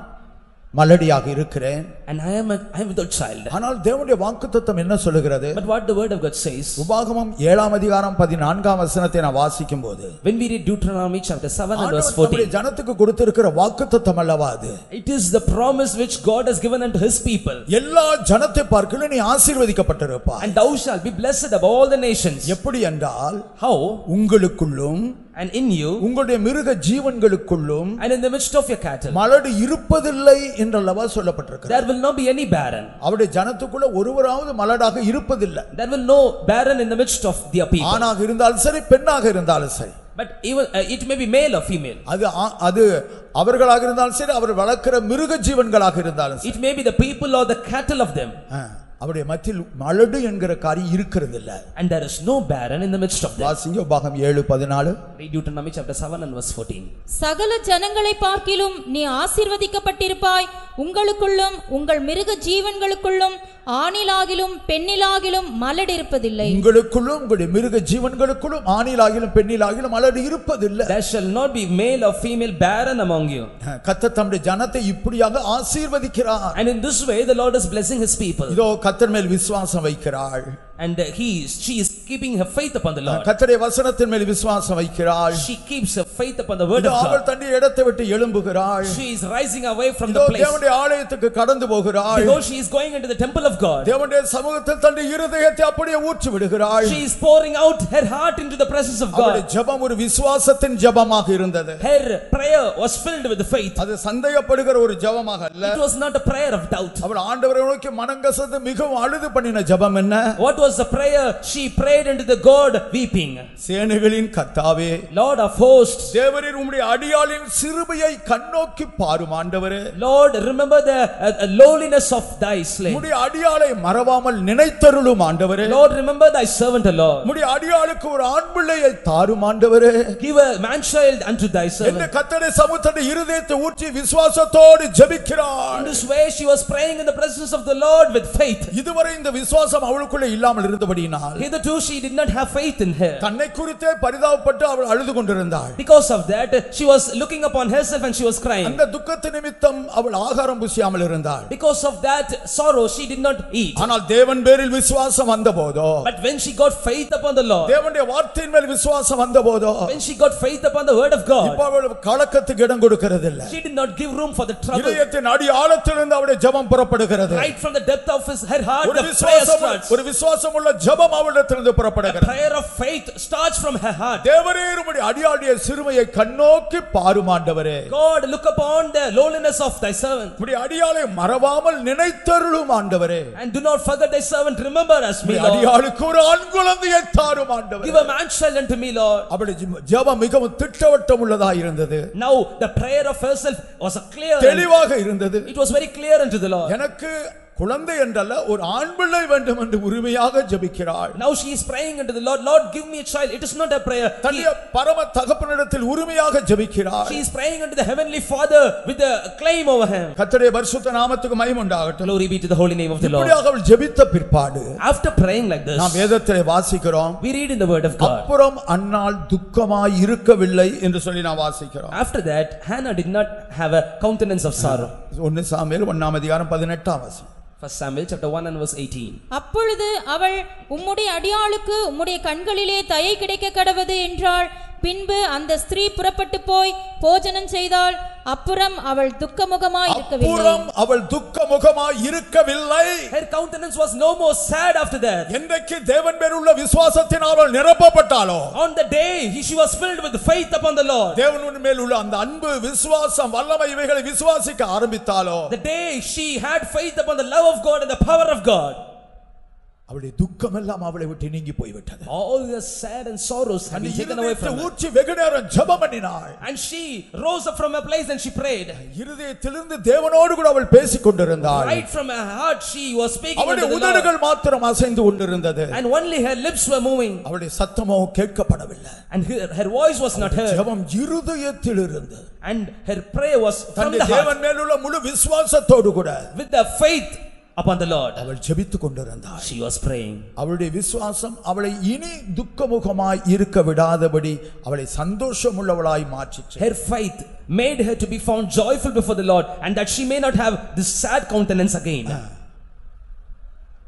மலடியாக இருக்கிறேன் And I am, a, I am without child. ஆனால் தேவனுடைய வாக்குத்தத்தம் என்ன சொல்லுகிறது But what the word of God says, உபாகமம் ஏழாம் அதிகாரம் பதினான்காம் வசனத்தை நான் வாசிக்கும் போது when we read Deuteronomy chapter 7 and verse ஆண்டவர் தம்முடைய 14, ஜனத்துக்கு கொடுத்திருக்கிற வாக்குத்தத்தம் அல்லவா அது it is the promise which God has given unto his people. எல்லா ஜனத்தை பார்க்கல நீ ஆசீர்வதிக்கப்பட்டிருப்பாய் And thou shalt be blessed above all the nations. எப்படி என்றால் How? உங்களுக்குள்ளும் And in you, உங்களுடைய மிருக ஜீவன்களுக்குள்ளும் and in the midst of your cattle, மலடு இருப்பதில்லை என்றல்லவா சொல்லப்பட்டிருக்கிறது there will not be any barren. அவருடைய ஜனத்துக்குள்ள ஒருவராவது மலடாக இருப்பதில்லை There will no barren in the midst of their people. ஆணாக இருந்தாலும் சரி பெண்ணாக இருந்தாலும் சரி But even uh, it may be male or female. அது அது அவர்களாக இருந்தாலும் சரி அவர் வளர்க்கிற மிருக ஜீவன்களாக இருந்தாலும் சரி It may be the people or the cattle of them. ஆ, அவருடைய மத்தியில் மலடு என்கிற காரியம் இருக்கிறது இல்ல And there is no barren in the midst of them. வாசிங்க உபாகம் ஏழு பதினாலு Read Deuteronomy chapter 7 and verse 14. சகல ஜனங்களை பார்க்கிலும் நீ ஆசீர்வதிக்கப்பட்டிருப்பாய் உங்களுக்குள்ளும் உங்கள் மிருக ஜீவன்களுக்குள்ளும் ஆணிலாகிலும் பெண்ணிலாகிலும் மலடிருப்பதில்லை உங்களுக்குள்ளும் உங்களுடைய மிருக ஜீவன்களுக்குள்ளும் ஆணிலாகிலும் பெண்ணிலாகிலும் மலடு இருப்பதில்லை There shall not be male or female barren among you. கத்த தம்முடைய ஜனத்தை இப்படியாக ஆசீர்வதிக்கிறார் And in this way, the Lord is blessing his people. இதோ கத்தர் மேல் விசுவாசம் வைக்கிறாள் And uh, he is, she is keeping her faith upon the Lord. கத்தருடைய வசனத்தின் மேல் விசுவாசம் வைக்கிறாள் She keeps her faith upon the word இதோ of அவள் God. தன்னுடைய இடத்தை விட்டு எழும்புகிறாள் She is rising away from இதோ the place. தேவனுடைய ஆலயத்துக்கு கடந்து போகிறாள் Behold, she is going into the temple of God. தேவனுடைய சமூகத்தில் தன்னுடைய இருதயத்தை அப்படியே ஊற்றி விடுகிறாள் She is pouring out her heart into the presence of அவளுடைய God. ஜெபம் ஒரு விசுவாசத்தின் ஜெபமாக இருந்தது Her prayer was filled with faith. அது சந்தேகப்படுகிற ஒரு ஜெபமாக அல்ல It was not a prayer of doubt. அவள் ஆண்டவரை நோக்கி மனங்கசந்து மிகவும் அழுது பண்ணின ஜெபம் என்ன What was the prayer? She prayed unto the God weeping. சேனைகளின் கர்த்தாவே Lord of hosts, தேவரீர் உம்முடைய அடியாளின் சிறுமையை கண்ணோக்கி பாரும் ஆண்டவரே Lord, remember the uh, uh, lowliness of thy slave. உம்முடைய அடியாளை மறவாமல் நினைத்தருளும் ஆண்டவரே Lord, remember thy servant, O Lord. உம்முடைய அடியாளுக்கு ஒரு ஆண் பிள்ளையை தாரும் ஆண்டவரே Give a man child unto thy என்று servant. கத்தடை சமுத்திர இருதயத்தை ஊற்றி விசுவாசத்தோடு In ஜெபிக்கிறாள் this way, she was praying in the presence of the Lord with faith. இதுவரை இந்த விசுவாசம் அவளுக்குள்ள இல்லாமல் இருந்தபடியினால் Hitherto, she did not have faith in her. தன்னை குறித்தே பரிதாபப்பட்டு அவள் அழுது கொண்டிருந்தாள் Because of that, she was looking upon herself and she was crying. அந்த துக்கத்து நிமித்தம் அவள் ஆகாரம் புசியாமல் இருந்தாள் Because of that sorrow, she did not eat. ஆனால் தேவன் பேரில் விசுவாசம் வந்த போதோ But when she got faith upon the Lord, தேவனுடைய வார்த்தையின் மேல் விசுவாசம் வந்த போதோ when she got faith upon the word of God, இப்ப அவள் கலக்கத்துக்கு இடம் கொடுக்கிறது இல்ல she did not give room for the trouble. இதயத்தின் அடி ஆழத்திலிருந்து அவளுடைய ஜெபம் புறப்படுகிறது Right from the depth of his, her heart, ஒரு the prayer விசுவாசம் starts. ஒரு விசுவாசம் உள்ள ஜெபம் அவளிடத்திலிருந்து புறப்படுகிறது prayer of faith starts from her heart. தேவரே உம்முடைய அடியாளுடைய சிறுமையை கண்ணோக்கி பாருமாண்டவரே God, look upon the lowliness of thy servant. உம்முடைய அடியாளை மறவாமல் நினைத்தருளும் ஆண்டவரே And do not forget thy servant, remember us, me, Lord. அடியாளுக்கு ஒரு ஆண் குழந்தையை தாரும் ஆண்டவரே Give a man child unto me, Lord. அவளுடைய ஜெப- ஜெபம் மிகவும் திட்டவட்டம் உள்ளதா இருந்தது Now, the prayer of herself was a clear, தெளிவாக இருந்தது it was very clear unto the Lord. எனக்கு குழந்தை என்றல்ல ஒரு ஆண் பிள்ளை வேண்டும் என்று உரிமையாக ஜெபிக்கிறாள் Now she is praying unto the Lord, Lord, give me a child. It is not a prayer. He- தன்னுடைய பரம தகப்பனிடத்தில் உரிமையாக ஜெபிக்கிறாள் She is praying unto the heavenly Father with a claim over him. கர்த்தருடைய பரிசுத்த நாமத்துக்கு மகிமை உண்டாகட்டும் Glory be to the holy name of the Lord. இப்படியாக அவள் ஜெபித்த பிற்பாடு After praying like நாம் this, வேதத்திலே வாசிக்கிறோம் we read in the word of God. அப்புறம் அந்நாள் துக்கமாய் இருக்கவில்லை என்று சொல்லி நான் வாசிக்கிறோம் After that, Hannah did not have a countenance of sorrow. ஒன்னு சாமியல் ஒன்னாம் அதிகாரம் பதினெட்டாம் வசனம் First Samuel chapter 1 and verse 18. அப்பொழுது அவள் உம்முடைய அடியாளுக்கு உம்முடைய கண்களிலே தயை கிடைக்க கடவது என்றாள் பின்பு அந்த ஸ்திரீ புறப்பட்டு போய் போஜனம் செய்தாள் அப்புறம் அவள் துக்கமுகமாய் இருக்கவில்லை அப்புறம் அவள் துக்க முகமாய் இருக்கவில்லை Her countenance was no more sad after that. என்றைக்கு தேவன் பேருள்ள விசுவாசத்தினால் அவள் நிரப்பப்பட்டாளோ On the day he, she was filled with faith upon the Lord. தேவன் மேல் உள்ள அந்த அன்பு விசுவாசம் வல்லமை இவைகளை விசுவாசிக்க ஆரம்பித்தாலோ The day she had faith upon the love of God and the power of God. அவளுடைய துக்கம் எல்லாம் அவளை விட்டு நீங்கி போய்விட்டது All the sad and sorrows had அந்த been taken away இருதயத்தை from her. ஊற்றி வெகு நேரம் ஜெபம் பண்ணினாள் And she rose up from her place and she prayed. இருதயத்திலிருந்து தேவனோடு கூட அவள் பேசிக் கொண்டிருந்தாள் Right from her heart she was speaking அவளுடைய unto the Lord. உதடுகள் மாத்திரம் அசைந்து கொண்டிருந்தது And only her lips were moving அவளுடைய சத்தமோ கேட்கப்படவில்லை and her, her voice was not heard. ஜெபம் இருதயத்தில் இருந்து And her prayer was from தன்னுடைய the heart தேவன் மேலுள்ள முழு விசுவாசத்தோடு கூட with the faith upon the Lord. She was praying. അവളുടെ വിശ്വാസം അവളെ ഇനി ദുഃഖമുഖമായി ഇരുക്ക വിടാതെപടി അവളെ സന്തോഷമുള്ളവളായി മാറ്റിച്ചു Her faith made her to be found joyful before the Lord and that she may not have this sad countenance again.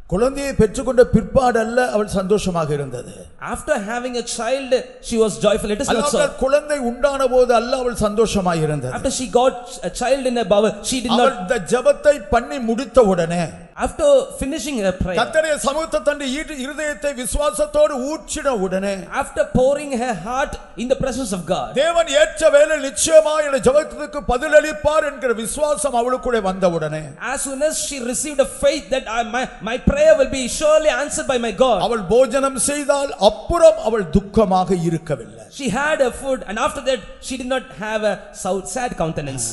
குழந்தையை பெற்றுக்கொண்ட பிற்பாடல்ல அவள் சந்தோஷமாக இருந்தது After having a child, she was joyful. It is not அல்லாமல் so. குழந்தை உண்டான போது அல்ல அவள் சந்தோஷமாக இருந்தது After she got a child in her bowel, she did அவள் not. இந்த ஜெபத்தை பண்ணி முடித்த உடனே After finishing her prayer, கத்தடைய சமூகத்தை தன் ஈடு- இருதயத்தை விசுவாசத்தோடு ஊற்றின உடனே after pouring her heart in the presence of God, தேவன் ஏற்ற வேலை நிச்சயமா என ஜெபத்துக்கு பதிலளிப்பார் என்கிற விசுவாசம் அவளுக்குள்ளே வந்த உடனே as soon as she received a faith that I, my, my prayer will be surely answered by my God, அவள் போஜனம் செய்தால் அப்புறம் அவள் துக்கமாக இருக்கவில்லை she had her food and after that she did not have a sou- sad countenance.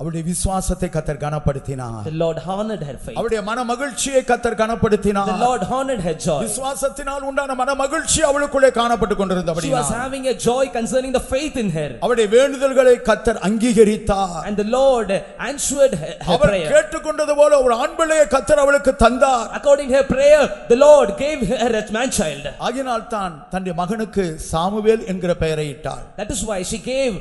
அவளுடைய விசுவாசத்தை கத்தர் கனப்படுத்தினார் The Lord honored her faith. அவளுடைய மன மகிழ்ச்சியை கத்தர் கனப்படுத்தினார் The Lord honored her joy. விசுவாசத்தினால் உண்டான மன மகிழ்ச்சி அவளுக்குள்ளே காணப்பட்டு She was having a joy concerning the faith in her. அவளுடைய வேண்டுதல்களை கத்தர் அங்கீகரித்தார் And the Lord answered her, her prayer. கேட்டுக்கொண்டது போல ஒரு ஆண் பிள்ளையை கத்தர் அவளுக்கு தந்தார் According her prayer, the Lord gave her a man child. ஆகினால் தான் தன்னுடைய மகனுக்கு சாமுவேல் என்கிற பெயரை இட்டாள் That is why she gave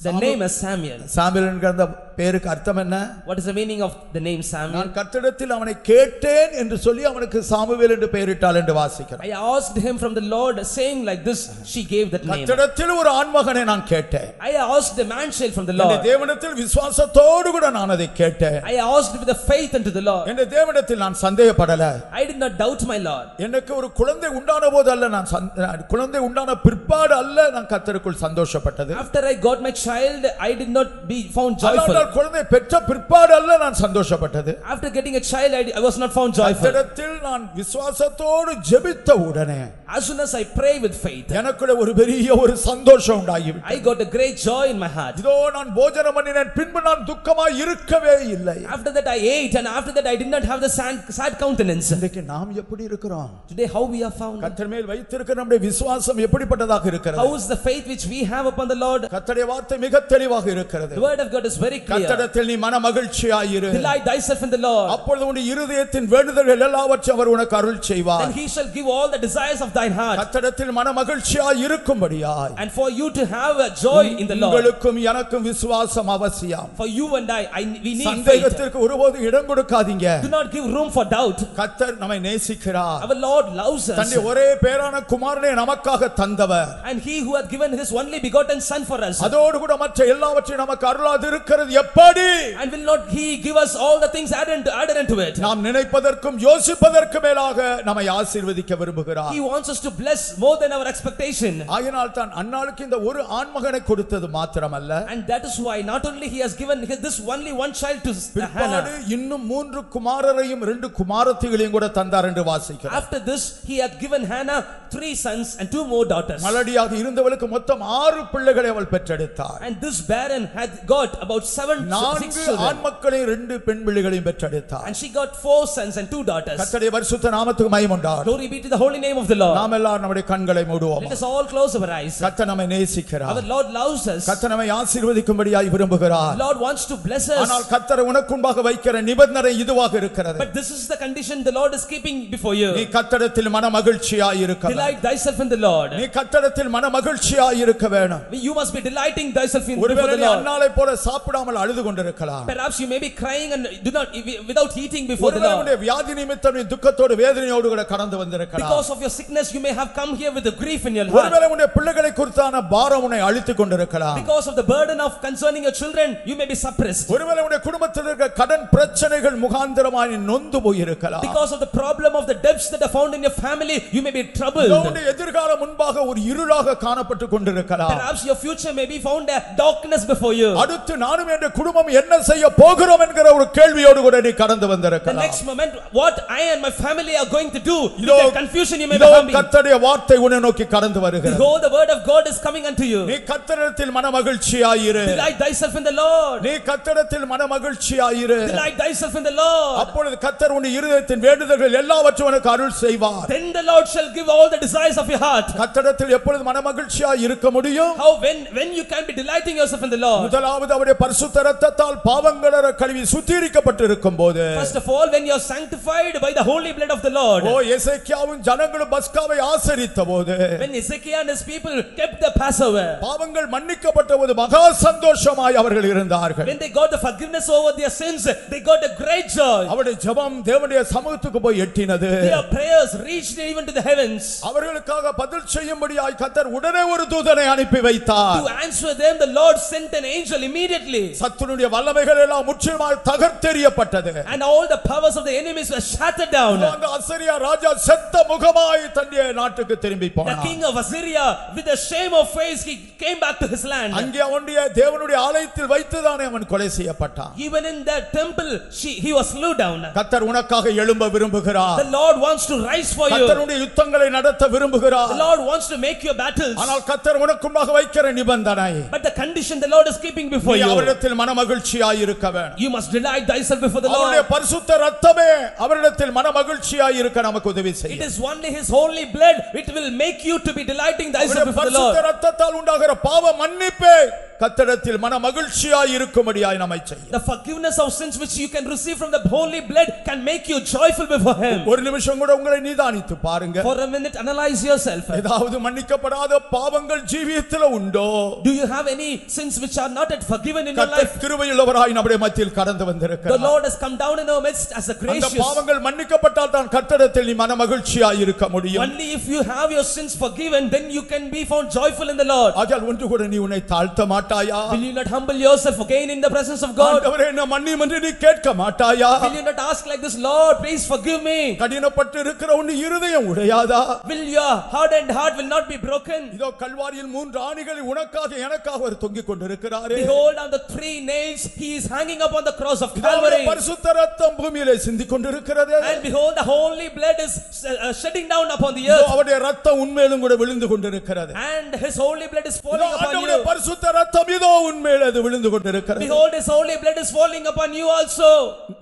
the name as Samuel. Samuel என்கிற அந்த பெயருக்கு அர்த்தம் என்ன What is the meaning of the name Samuel? நான் கத்திடத்தில் அவனை கேட்டேன் என்று சொல்லி அவனுக்கு சாமுவேல் என்று பெயரிட்டாள் என்று வாசிக்கிறேன் I asked him from the Lord, saying like this, she gave that name. கத்திடத்தில் ஒரு ஆண்மகனை நான் கேட்டேன் I asked the man child from the என்னுடைய Lord. தேவனத்தில் விசுவாசத்தோடு கூட நான் அதை கேட்டேன் I asked with the faith unto the Lord. என் தேவனத்தில் நான் சந்தேகப்படல I did not doubt my Lord. எனக்கு ஒரு குழந்தை உண்டான போது அல்ல நான் சந்த- குழந்தை உண்டான பிற்பாடு அல்ல நான் கத்தருக்குள் சந்தோஷப்பட்டது After I got my child, I did not be found joyful. அல்லாமல் குழந்தை பெற்ற பிற்பாடு அல்ல நான் சந்தோஷப்பட்டது After getting a child, I, I was not found joyful. கத்திடத்தில் நான் விசுவாசத்தோடு ஜெபித்த உடனே As soon as I pray with faith, எனக்குள்ள ஒரு பெரிய ஒரு சந்தோஷம் உண்டாகிவிட்டது I got a great joy in my heart. இதோ நான் போஜனம் பண்ணினேன் பின்பு நான் துக்கமாய் இருக்கவே இல்லை After that, I ate, and after that, I did not have the sad, sad countenance. இன்றைக்கு நாம் எப்படி இருக்கிறோம் Today, how we are found? கத்தர் மேல் வைத்திருக்கிற நம்முடைய விசுவாசம் எப்படிப்பட்டதாக How இருக்கிறது is the faith which we have upon the Lord? கத்தடைய வார்த்தை மிக தெளிவாக இருக்கிறது The word of God is very clear. கத்தடத்தில் நீ மன மகிழ்ச்சியாயிரு Delight thyself in the Lord, அப்பொழுது உன் இருதயத்தின் வேண்டுதல்கள் எல்லாவற்றையும் அவர் உனக்கு அருள் செய்வார் and he shall give all the desires of thine heart. கத்தடத்தில் மன மகிழ்ச்சியாய் இருக்கும்படியாய் And for you to have a joy in the Lord, உங்களுக்கும் எனக்கும் விசுவாசம் அவசியம் for you and I, I we need faith. சந்தேகத்திற்கு ஒருபோது இடம் கொடுக்காதீங்க Do not give room for doubt. கத்தர் நம்மை நேசிக்கிறார் Our Lord loves us, தன்னுடைய ஒரே பேரான குமாரனை நமக்காக தந்தவர் and He who hath given His only begotten Son for us, அதோடு கூட மற்ற எல்லாவற்றையும் நமக்கு அருளாது இருக்கிறது எப்படி and will not He give us all the things added unto, added unto it? நாம் நினைப்பதற்கும் யோசிப்பதற்கு மேலாக நம்மை ஆசீர்வதிக்க விரும்புகிறார் He wants us to bless more than our expectation. ஆகினால் தான் அன்னாளுக்கு இந்த ஒரு ஆண்மகனை கொடுத்தது மாத்திரமல்ல And that is why not only he has given his- this only one child to பிற்பாடு Hannah. இன்னும் மூன்று குமாரரையும் ரெண்டு குமாரத்திகளையும் கூட தந்தார் என்று வாசிக்கிறோம் After this, he hath given Hannah three sons and two more daughters. மலடியாக இருந்தவளுக்கு மொத்தம் ஆறு பிள்ளைகளை அவள் பெற்றெடுத்தார் And this barren had got about seven seven, six நான்கு children. ஆண் மக்களையும் ரெண்டு பெண் பிள்ளைகளையும் பெற்றெடுத்தார் And she got four sons and two daughters. கர்த்தருடைய பரிசுத்த நாமத்துக்கு மயமுண்டார் Glory be to the holy name of the Lord. நாம் எல்லாரும் நம்முடைய கண்களை மூடுவோம் Let us all close our eyes. கர்த்தர் நம்மை நேசிக்கிறார் Our Lord loves us. கர்த்தர் நம்மை ஆசீர்வதிக்கும்படியாய் விரும்புகிறார் Lord wants to bless ஆனால் us. கர்த்தர் உனக்குன்பாக வைக்கிற நிபந்தனை இதுவாக இருக்கிறது But this is the condition the Lord is keeping before நீ you. கத்தடத்தில் மன மகிழ்ச்சியாய் இருக்க வேண்டும். Delight thyself in the Lord. நீ கத்தடத்தில் மன மகிழ்ச்சியாய் இருக்க வேணும் You must be delighting thyself in before ஒருவேளை the நீ Lord. அன்னாலை போல சாப்பிடாமல் அழுது கொண்டிருக்கலாம் Perhaps you may be crying and do not without eating before the ஒருவேளை Lord. உன்னுடைய வியாதி நிமித்தம் நீ துக்கத்தோடு வேதனையோடு கூட கடந்து வந்திருக்கலாம் Because of your sickness, you may have come here with a grief in your heart. ஒருவேளை உன்னுடைய பிள்ளைகளை குறித்தான பாரம் உன்னை அழித்துக் கொண்டிருக்கலாம் Because of the burden of concerning your children, you may be suppressed. ஒருவேளை உன்னுடைய குடும்பத்தில் இருக்க கடன் பிரச்சனைகள் முகாந்திரமாய் நீ நொந்து போயிருக்கலாம் Because of the problem of the debts that are found in your family, you may be இதோ troubled. உன்னுடைய எதிர்காலம் முன்பாக ஒரு இருளாக காணப்பட்டு கொண்டிருக்கலாம் Perhaps your future may be found a darkness before you. அடுத்து நானும் என்ற குடும்பம் என்ன செய்ய போகிறோம் என்கிற ஒரு கேள்வியோடு கூட நீ கடந்து The வந்திருக்கலாம் next moment, what I and my family are going to do, with இதோ that confusion you may be இதோ having. கர்த்தருடைய வார்த்தை உன்னை நோக்கி கடந்து வருகிறது Behold, the word of God is coming unto நீ you. கத்தரிடத்தில் மன மகிழ்ச்சியாயிரு Delight thyself in the Lord. நீ கத்தரிடத்தில் மன மகிழ்ச்சியாயிரு Delight thyself in the Lord. அப்பொழுது கத்தர் உன் இருதயத்தின் வேண்டுதல்கள் எல்லாவற்றும் உனக்கு அருள் செய்வார் Then the Lord shall give all the desires of your heart. கத்தரிடத்தில் எப்பொழுது மன மகிழ்ச்சியாய் இருக்க முடியும் How when when you can be delighting yourself in the Lord? முதலாவது அவருடைய பரிசுத்த ரத்தத்தால் பாவங்களற கழுவி சுத்திகரிக்கப்பட்டு இருக்கும் போது First of all, when you are sanctified by the holy blood of the Lord. ஓ எசேக்கியாவும் ஜனங்களும் பஸ்காவை ஆசரித்த போது When Ezekiel and his people kept the Passover. பாவங்கள் மன்னிக்கப்பட்ட போது மகா சந்தோஷமாய் அவர்கள் இருந்தார்கள் When they got the forgiveness over their sins, they got a great joy. அவருடைய ஜெபம் தேவனுடைய சமூகத்துக்கு போய் எட்டினது Their prayers reached even to the heavens. அவர்களுக்காக பதில் செய்யும்படியாய் கத்தர் உடனே ஒரு தூதனை அனுப்பி வைத்தார் To answer them, the Lord sent an angel immediately. சத்துனுடைய வல்லமைகள் எல்லாம் முற்றிலுமாய் தகர்த்தெறியப்பட்டது And all the powers of the enemies were shattered down. அந்த அசரியா ராஜா செத்த முகமாய் தன்னுடைய நாட்டுக்கு திரும்பி The போனான் king of Assyria, with a shame of face, he came back to his land. அங்கே அவனுடைய தேவனுடைய ஆலயத்தில் வைத்துதானே அவன் கொலை செய்யப்பட்டான் Even in that temple, she, he was slew down. கத்தர் உனக்காக எழும்ப விரும்புகிறார் The Lord wants to rise for you. கத்தருடைய யுத்தங்களை நடத்த விரும்புகிறார் The Lord wants to make your battles. ஆனால் கத்தர் உனக்குமாக வைக்கிற நிபந்தனை But the condition the Lord is keeping before you, அவரிடத்தில் மன மகிழ்ச்சியாய் இருக்க வேண்டும் you must delight thyself before the அவருடைய Lord. பரிசுத்த ரத்தமே அவரிடத்தில் மன மகிழ்ச்சியாய் இருக்க நமக்கு உதவி It செய்யும் is only His holy blood, it will make you to be delighting thyself அவருடைய before the பரிசுத்த Lord. ரத்தத்தால் உண்டாகிற பாவ மன்னிப்பே கத்தடத்தில் மன மகிழ்ச்சியாய் இருக்கும்படியாய் நம்மை செய்யும் The forgiveness of sins which you can receive from the holy blood can make you joyful before Him. ஒரு நிமிஷம் கூட உங்களை நிதானித்து பாருங்க For a minute, analyze yourself. ஏதாவது மன்னிக்கப்படாத பாவங்கள் ஜீவியத்தில் உண்டோ Do you have any sins which are not yet forgiven in your கத்தர் life? கிருபையுள்ளவராய் நம்முடைய மத்தியில் கடந்து The வந்திருக்கிறார் Lord has come down in our midst as a அந்த gracious. பாவங்கள் மன்னிக்கப்பட்டால் தான் கத்தடத்தில் நீ மன மகிழ்ச்சியாய் இருக்க முடியும் Only if you have your sins forgiven, then you can be found joyful in the Lord. ஆகையால் ஒன்று கூட நீ உன்னை தாழ்த்த மாட்டாயா Will you not humble yourself again in the presence of God? ஆண்டவரே என்ன மன்னியும் என்று நீ கேட்க மாட்டாயா Will you not ask like this, Lord, please forgive me? கடினப்பட்டு இருக்கிற உன் இருதயம் உடையாதா Will your hardened heart will not be broken? இதோ கல்வாரியில் மூன்று ஆணிகளை உனக்காக எனக்காக அவர் தொங்கிக் கொண்டிருக்கிறாரே Behold, on the three nails, he is hanging upon the cross of இதோ அவருடைய Calvary. பரிசுத்த ரத்தம் பூமியிலே சிந்திக் கொண்டிருக்கிறது And behold, the holy blood is uh, shedding down upon the இதோ earth. அவருடைய ரத்தம் உண்மையிலும் கூட விழுந்து கொண்டிருக்கிறது And his holy blood is இதோ falling upon ஆண்டவருடைய you. பரிசுத்த ரத்தம் இதோ உண்மையிலே அது விழுந்து கொண்டிருக்கிறது Behold, his holy blood is falling upon you also.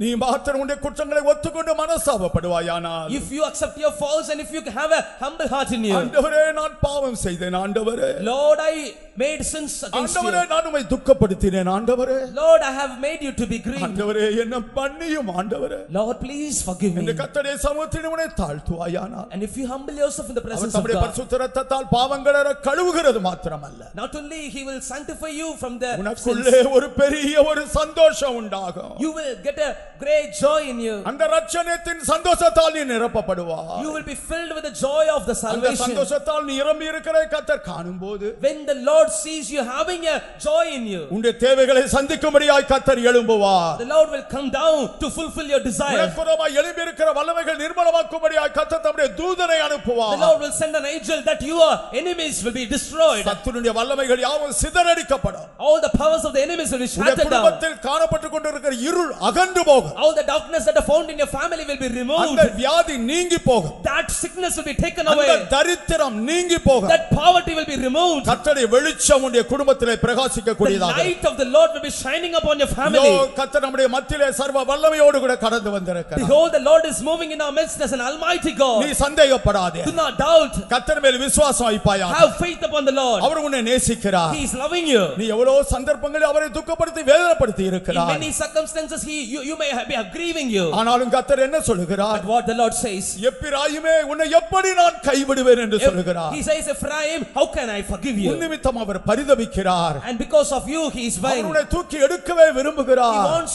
நீ மாத்திரம் உன்னுடைய குற்றங்களை ஒத்துக்கொண்டு மனசாபப்படுவாயானால் If you accept your faults and if you have a humble heart in you. ஆண்டவரே நான் பாவம் செய்தேன் ஆண்டவரே Lord, I made sins against ஆண்டவரே you. நான் உம்மை துக்கப்படுத்தினேன் ஆண்டவரே Lord, I have made you to be grieved. ஆண்டவரே என்ன பண்ணியும் ஆண்டவரே Lord, please forgive me. இந்த கத்தடைய சமூகத்தில் உன்னை தாழ்த்துவாயானால் And if you humble yourself in the our presence of தம்முடைய God, பரிசுத்த ரத்தத்தால் பாவங்களற கழுவுகிறது மாத்திரமல்ல not only he will sanctify you from the sins, உனக்குள்ளே ஒரு பெரிய ஒரு சந்தோஷம் உண்டாகும் you will get a great joy in you. அந்த ரட்சணத்தின் சந்தோஷத்தால் நீ நிரப்பப்படுவா You will be filled with the joy of the அந்த salvation. சந்தோஷத்தால் நீ நிரம்பி இருக்கிற கத்தர் காணும் போது When the Lord sees you having a joy in you, உன்னுடைய தேவைகளை சந்திக்கும்படியாய் கத்தர் எழும்புவார் the Lord will come down to fulfill your desires. உனக்குறமாய் எழும்பி இருக்கிற வல்லமைகள் நிர்மலமாக்கும்படியாய் கத்தர் தம்முடைய தூதனை The அனுப்புவார் Lord will send an angel that your enemies will be destroyed. சத்துருடைய வல்லமைகள் யாவும் சிதறடிக்கப்படும் All the powers of the enemies will be உன்னுடைய shattered down. குடும்பத்தில் காணப்பட்டுக் கொண்டிருக்கிற இருள் அகன்று போகும் All the darkness that are found in your family will be அந்த removed. வியாதி நீங்கி போகும் That sickness will be taken அந்த away. தரித்திரம் நீங்கி போகும் That poverty will be removed. கத்தருடைய வெளிச்சம் உன்னுடைய குடும்பத்திலே பிரகாசிக்க The கூடியதாக light of the Lord will be shining upon your இதோ family. கர்த்தர் நம்முடைய மத்தியிலே சர்வ வல்லமையோடு கூட கடந்து வந்திருக்கிறார் Behold, the Lord is moving in our midst as an almighty நீ God. சந்தேகப்படாதே Do not doubt. கர்த்தர் மேல் விசுவாசம் வைப்பாயா Have faith upon the Lord. அவர் உன்னை நேசிக்கிறார் He is loving you. நீ எவ்வளவு சந்தர்ப்பங்களில் அவரை துக்கப்படுத்தி வேதனைப்படுத்தி In இருக்கிறார் many circumstances, he, you, you may have- be grieving you. ஆனாலும் கர்த்தர் என்ன சொல்லுகிறார் But what the Lord says, எப்பிராயுமே உன்னை எப்படி நான் கைவிடுவேன் என்று சொல்லுகிறார் He says, Ephraim, how can I forgive உன் you? நிமித்தம் அவர் பரிதபிக்கிறார் And because of you, he is our vying. தூக்கி எடுக்கவே விரும்புகிறார்.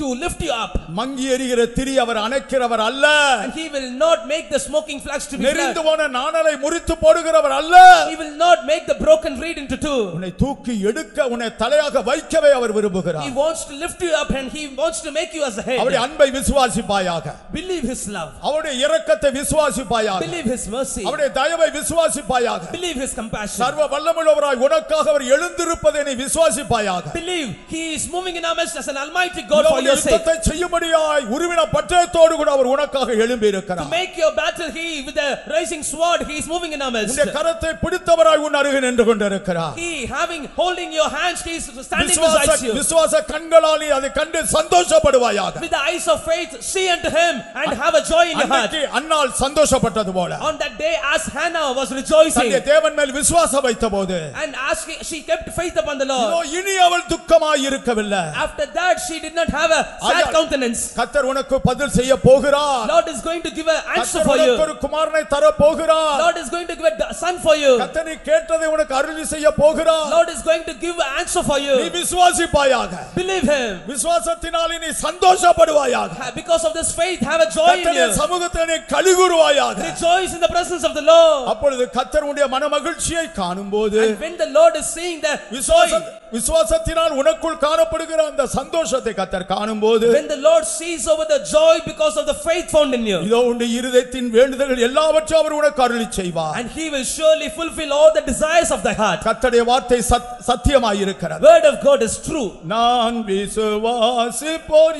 To lift you up. மங்கி எரிகிற திரி அவர் அணைக்கிறவர் அல்ல And he will not make the smoking flax to be flat. போன நாணலை முறித்து போடுகிறவர் அல்ல He will not make the broken reed into two. உன்னை தூக்கி எடுக்க உன்னை தலையாக வைக்கவே அவர் He விரும்புகிறார் wants to lift you up and he wants to make you as அவருடைய head. அன்பை விசுவாசிப்பாயாக Believe his love. அவருடைய இரக்கத்தை விசுவாசிப்பாயாக Believe his mercy. அவருடைய தயவை விசுவாசிப்பாயாக Believe his compassion. சர்வ வல்லமுள்ளவராய் உனக்காக அவர் எழுந்திருப்பதை நீ விசுவாசிப்பாயாக Believe he is moving in our midst as an almighty God for உன்னுடைய your sake. யுத்தத்தை செய்யும்படியாய் உருவின பட்டயத்தோடு கூட அவர் உனக்காக எழும்பி To இருக்கிறார் make your battle, he with a rising sword, he is moving in our midst. உன்னுடைய கரத்தை பிடித்தவராய் உன் அருகே நின்று கொண்டிருக்கிறார் He having holding your hands, he is standing விசுவாச beside you. விசுவாச கண்களால் நீ அதை கண்டு சந்தோஷப்படுவாயாக With the eyes of faith, see unto him and have a joy in your heart. அன்றைக்கு அன்னாள் சந்தோஷப்பட்டது போல On that day, as Hannah was rejoicing, தன்னுடைய தேவன் மேல் விசுவாசம் வைத்த போது and as she, she kept faith upon the இதோ Lord, இனி அவள் துக்கமாய் இருக்கவில்லை after that she did not have a sad ஆகையால் countenance. கத்தர் உனக்கு பதில் செய்ய போகிறார் Lord is going to give an answer கத்தர் for உனக்கு you. ஒரு குமாரனை தர போகிறார் Lord is going to give a d- son for you. கத்தர் நீ கேட்டதை உனக்கு அருளி செய்ய போகிறார் Lord is going to give an answer for நீ you. விசுவாசிப்பாயாக Believe him. விசுவாசத்தினாலே நீ சந்தோஷப்படுவாயாக Because of this faith, have a joy in கத்தருடைய you. சமூகத்தை நீ கழுகுருவாயாக Rejoice in the presence of the Lord. அப்பொழுது கத்தர் உன்னுடைய மன மகிழ்ச்சியை காணும்போது And when the Lord is seeing the விசுவாச joy, விசுவாசத்தினால் உனக்குள் காணப்படுகிற அந்த சந்தோஷத்தை கத்தர் காணும்போது when the Lord sees over the joy because of the faith found in you, இதோ உன்னுடைய இருதயத்தின் வேண்டுதல்கள் எல்லாவற்றையும் அவர் உனக்கு அருளி செய்வார் and He will surely fulfill all the desires of thy heart. கத்தருடைய வார்த்தை சத்- சத்தியமாயிருக்கிறது Word of God is true. நான் விசுவாசிப்போர்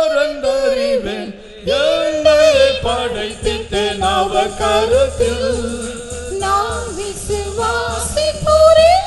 எல்லாரண்டறிவேன் என்னை படைத்திட்டேன் அவர் கருத்தில் நான் விசுவாசிப்போரின்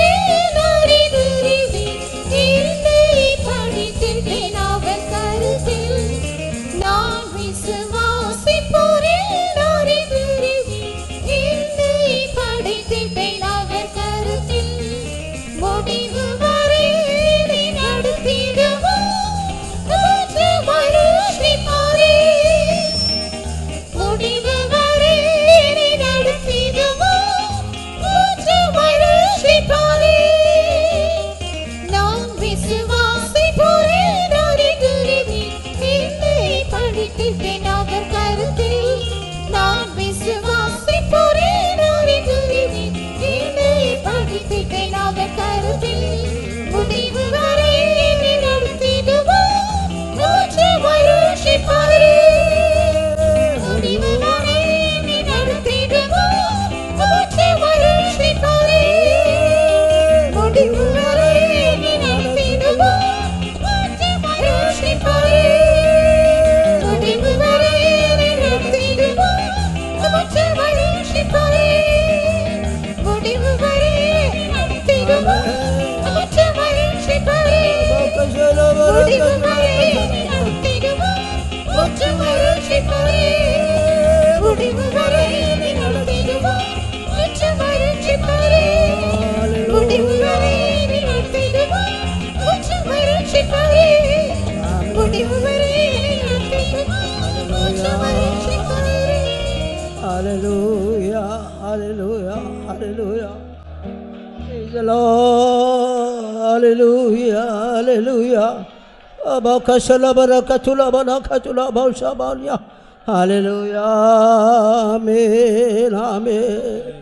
Hallelujah, amen, amen.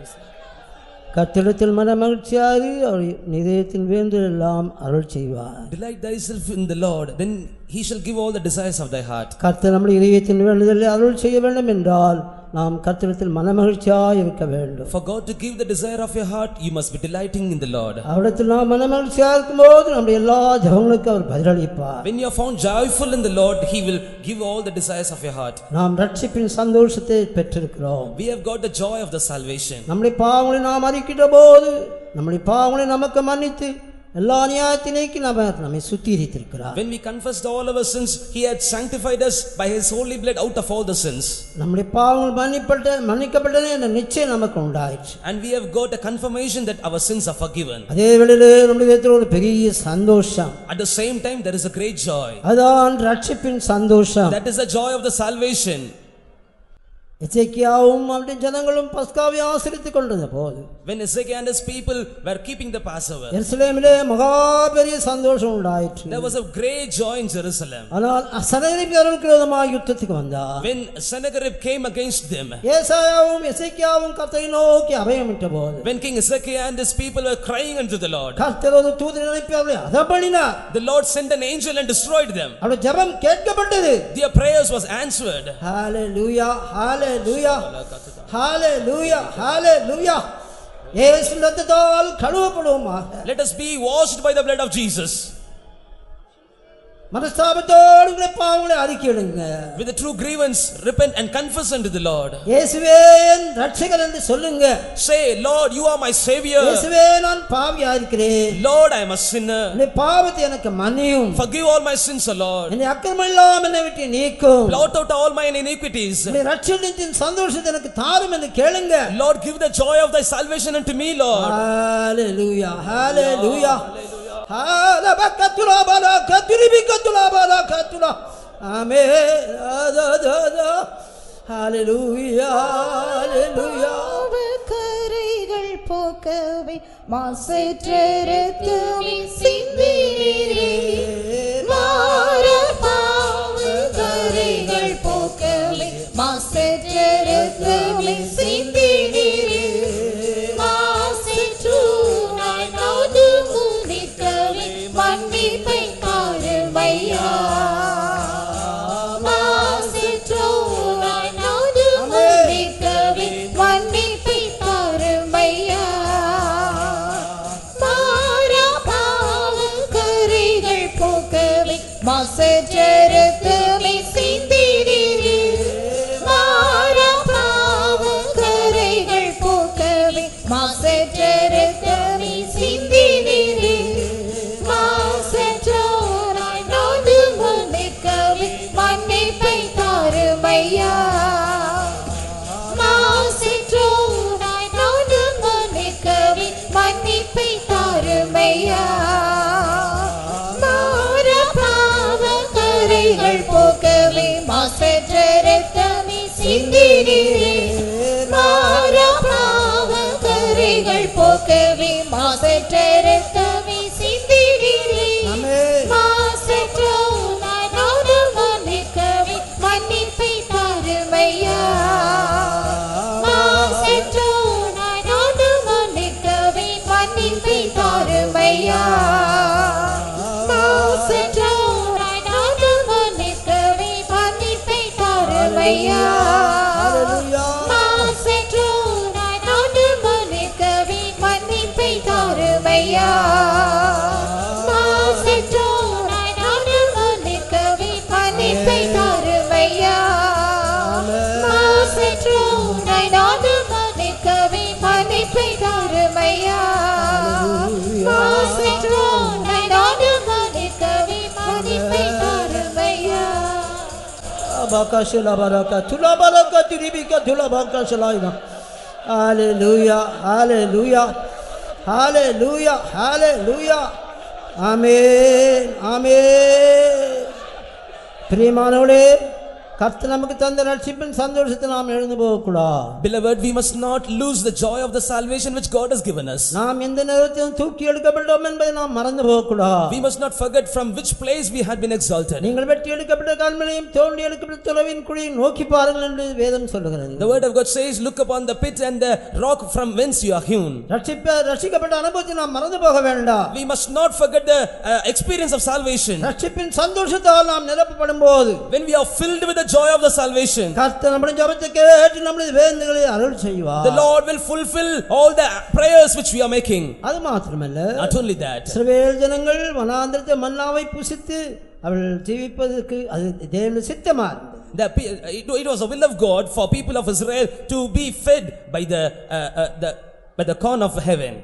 கத்திடத்தில் மன மகிழ்ச்சியாரு அவர் நிதயத்தின் வேண்டெல்லாம் அருள் செய்வார் Delight thyself in the Lord, then he shall give all the desires of thy heart. கர்த்தர் நம்முடைய இதயத்தின் வேண்டுதலை அருள் செய்ய வேண்டும் என்றால் நாம் கத்திடத்தில் மன மகிழ்ச்சியாக இருக்க வேண்டும் For God to give the desire of your heart, you must be delighting in the Lord. அவரிடத்தில் நாம் மன மகிழ்ச்சியாக இருக்கும்போது நம்முடைய எல்லா ஜபங்களுக்கும் அவர் பதிலளிப்பார் When you are found joyful in the Lord, he will give all the desires of your heart. நாம் ரட்சிப்பின் சந்தோஷத்தை பெற்றிருக்கிறோம் We have got the joy of the salvation. நம்முடைய பாவங்களை நாம் அறிக்கின்ற போது நம்முடைய பாவங்களை நமக்கு மன்னித்து எல்லா நியாயத்தினைக்கு நம்ம நம்மை சுத்திகரித்திருக்கிறார் When we confessed all our sins, he had sanctified us by his holy blood out of all the sins. நம்முடைய பாவங்கள் மன்னிப்பட்ட மன்னிக்கப்பட்டன என்ற நிச்சயம் நமக்கு உண்டாயிற்று And we have got a confirmation that our sins are forgiven. அதே வேளையிலே நம்முடைய இதயத்தில் ஒரு பெரிய சந்தோஷம் At the same time, there is a great joy. அதான் ரட்சிப்பின் சந்தோஷம் That is the joy of the salvation. எச்சேக்கியாவும் அவருடைய ஜனங்களும் பஸ்காவை ஆசிரித்துக் கொண்டிருந்த போது When Ezekiel and his people were keeping the Passover, எருசலேமிலே மகா பெரிய சந்தோஷம் உண்டாயிற்று there was a great joy in Jerusalem. ஆனால் சனகரிப்பியர்களுக்கு விரோதமாக யுத்தத்துக்கு வந்தார் When Sennacherib came against them, ஏசாயாவும் எசேக்கியாவும் கர்த்தரை நோக்கி அபயமிட்ட போது when King Ezekiel and his people were crying unto the Lord, கர்த்தர் ஒரு தூதரை அனுப்பி அவளை அதபடினார் the Lord sent an angel and destroyed them. அவருடைய ஜெபம் கேட்கப்பட்டது Their prayers was answered. Hallelujah hallelujah Hallelujah. Hallelujah. Hallelujah. Let us be washed by the blood of Jesus. மனஸ்தாபத்தோடு உங்களை பாவங்களை அறிக்கையிடுங்க With a true grievance, repent and confess unto the Lord. இயேசுவே என் ரட்சகர் என்று சொல்லுங்க Say, Lord, you are my Savior. இயேசுவே நான் பாவியா இருக்கிறேன் Lord, I am a sinner. என்னுடைய பாவத்தை எனக்கு மன்னியும் Forgive all my sins, O Lord. என்னை அக்கிரமம் இல்லாமல் என்னை விட்டு நீக்கும் Blot out all my iniquities. என்னுடைய ரட்சணத்தின் சந்தோஷத்தை எனக்கு தாரும் என்று கேளுங்க Lord, give the joy of thy salvation unto me, Lord. هذا بكتلا بلا كتري بكتلا بلا كتلا آمين هذا هذا هاللويا هاللويا கரைகள் போக்கவே மாசற்றரத்துமே சிந்திரே மாறப்பா baraka shela baraka tula baraka tiribika tula baraka shelaina. Hallelujah, hallelujah, hallelujah, hallelujah. Amen, amen. प्रियमानवड़े கர்த்தர் நமக்கு தந்த ரட்சிப்பின் சந்தோஷத்தை நாம் எழுந்து போகக்கூடாது Beloved, we must not lose the joy of the salvation which God has given us. நாம் எந்த நேரத்திலும் தூக்கி எடுக்கப்பட்டோம் என்பதை நாம் மறந்து போகக்கூடாது We must not forget from which place we had been exalted. நீங்கள் வெட்டி எடுக்கப்பட்ட கண்மலையும் தோண்டி எடுக்கப்பட்ட தொலைவின் குழியை நோக்கி பாருங்கள் என்று வேதம் சொல்லுகிறது The word of God says, Look upon the pit and the rock from whence you are hewn. ரட்சிப்ப ரட்சிக்கப்பட்ட அனுபவத்தை நாம் மறந்து போக வேண்டாம் We must not forget the uh, experience of salvation. ரட்சிப்பின் சந்தோஷத்தால் நாம் நிரப்பப்படும் போது When we are filled with the joy of the salvation, கர்த்தர் நம்முடைய ஜபத்தை கேட்டு நம்முடைய வேண்டுகளை அருள் செய்வார் the Lord will fulfill all the prayers which we are making. அது மாத்திரமல்ல Not only that, இஸ்ரவேல் ஜனங்கள் வனாந்திரத்தை மன்னாவை புசித்து அவள் ஜீவிப்பதற்கு அது தேவனுடைய சித்தமா இருந்தது the, it, it was a will of God for people of Israel to be fed by the, uh, uh, the, by the corn of heaven.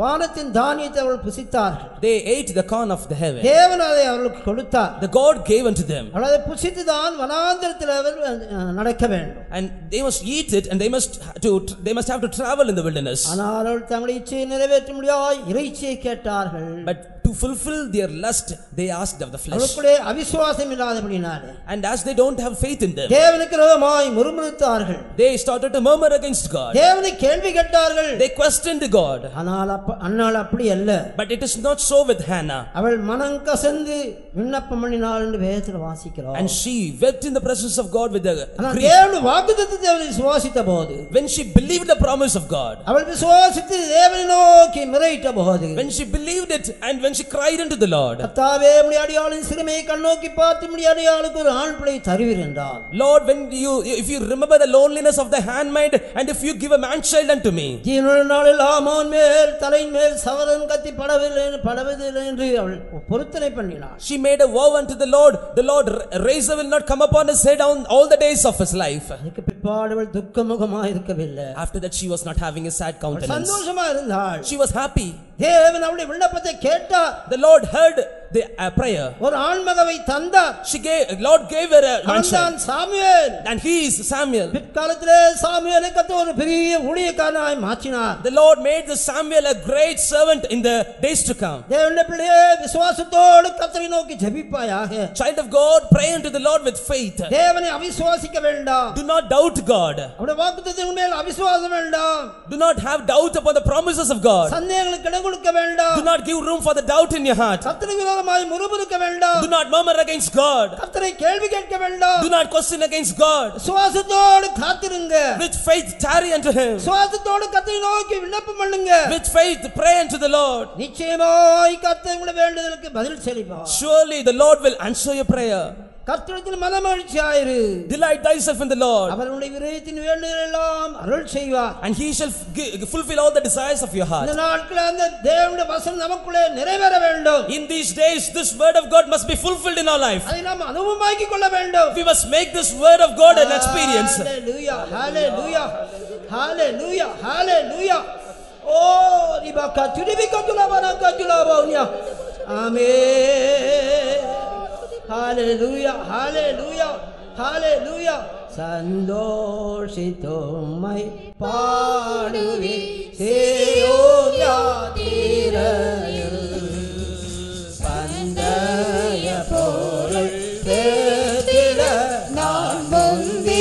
வானத்தின் தானியத்தை அவள் புசித்தார்கள் They ate the corn of the heaven. தேவன் அதை அவர்களுக்கு கொடுத்தார் The God gave unto them. அவள் அதை புசித்து தான் வனாந்திரத்தில் அவர் அஹ், நடக்க வேண்டும் And they must eat it and they must, to, they must have to travel in the wilderness. ஆனால் அவள் தங்களுடைய இச்சையை நிறைவேற்ற முடியாய் இறைச்சியை கேட்டார்கள் But to fulfill their lust, they asked of the flesh. அவளுக்குள்ளே அவிசுவாசம் இல்லாதபடினாலே And as they don't have faith in them, தேவனுக்கு விரோதமாய் முறுமுறுத்தார்கள் they started to murmur against God. தேவனை கேள்வி கேட்டார்கள் They questioned God. ஆனால் அப்ப அன்னாள் அப்படி அல்ல But it is not so with Hannah. அவள் மனம் கசந்து விண்ணப்பம் பண்ணினாள் என்று வேதத்தில் வாசிக்கிறோம் And she wept in the presence of God with the ஆனால் grief. தேவனுடைய வாக்குத்தத்தத்தை அவள் விசுவாசித்த போது When she believed the promise of God, அவள் விசுவாசித்து தேவனை நோக்கி முறையிட்ட போது when she believed it and when she cried unto the Lord, கர்த்தாவே உம்முடைய அடியாளின் சிறுமையை கண்ணோக்கி பார்த்து உம்முடைய அடியாளுக்கு ஒரு ஆண் பிள்ளை தருவீர் என்றார் Lord, when you, if you remember the loneliness of the handmaid, and if you give a man child unto me, ஜீவனுள்ள நாளில் ஆமோன் மேல் தலையின் மேல் சவரன் கத்தி படவில்லை படவதில்லை என்று அவள் பொருத்தனை பண்ணினாள் she made a vow unto the Lord, the Lord razor will not come upon his head on all the days of his life. அதுக்கு பிற்பாடு அவள் துக்கமுகமாக இருக்கவில்லை After that, she was not having a sad countenance. சந்தோஷமா இருந்தாள் She was happy. தேவன் அவளுடைய விண்ணப்பத்தை கேட்டார் The Lord heard the uh, prayer. ஒரு ஆண்மகவை தந்தார் She gave, Lord gave her a man அவன்தான் child. Samuel And he is Samuel. பிற்காலத்திலே சாமுவேலை கத்த ஒரு பெரிய ஊழியக்காரனாய் மாற்றினார் The Lord made the Samuel a great servant in the days to come. தேவனுடைய பிள்ளையே விசுவாசத்தோடு கத்தரை நோக்கி ஜெபிப்பாயாக Child of God, pray unto the Lord with faith. தேவனை அவிசுவாசிக்க வேண்டாம் Do not doubt God. அவருடைய வாக்குத்தத்தின் மேல் அவிசுவாசம் வேண்டாம் Do not have doubt upon the promises of God. சந்தேகங்களுக்கு இடம் கொடுக்க வேண்டாம் Do not give room for the doubt in your heart. கத்தரை விரோதமாய் முறுமுறுக்க வேண்டாம் Do not murmur against God. கத்தரை கேள்வி கேட்க வேண்டாம் Do not question against God. விசுவாசத்தோடு காத்திருங்க With faith, tarry unto Him. விசுவாசத்தோடு கத்தரை நோக்கி விண்ணப்பம் பண்ணுங்க With faith, pray unto the Lord. நிச்சயமாய் கர்த்தர் உங்களுடைய வேண்டுதலுக்கு பதில் செழிப்பார் Surely the Lord will answer your prayer. கர்த்தரிடத்தில் மனமகிழ்ச்சி ஆயிரு Delight thyself in the Lord, அவருடைய விரயத்தின் வேண்டுதல் எல்லாம் அருள் செய்வார் and He shall gi- fulfill all the desires of your heart. இந்த நாட்கள் அந்த தேவனுடைய வசனம் நமக்குள்ளே நிறைவேற வேண்டும் In these days, this word of God must be fulfilled in our life. அதை நாம் அனுபவமாக்கிக் கொள்ள வேண்டும் We must make this word of God an experience. Hallelujah, hallelujah, hallelujah, hallelujah. O ரிபக்கா துரிபிக்கா துலாபானா கத்துலாபாவுனியா amen hallelujah hallelujah hallelujah. சந்தோஷித்தோமை பாடுவே சேயோயா தீரையில் பந்தய பொருள் பேத்திட நான் முந்தியேகிறேன்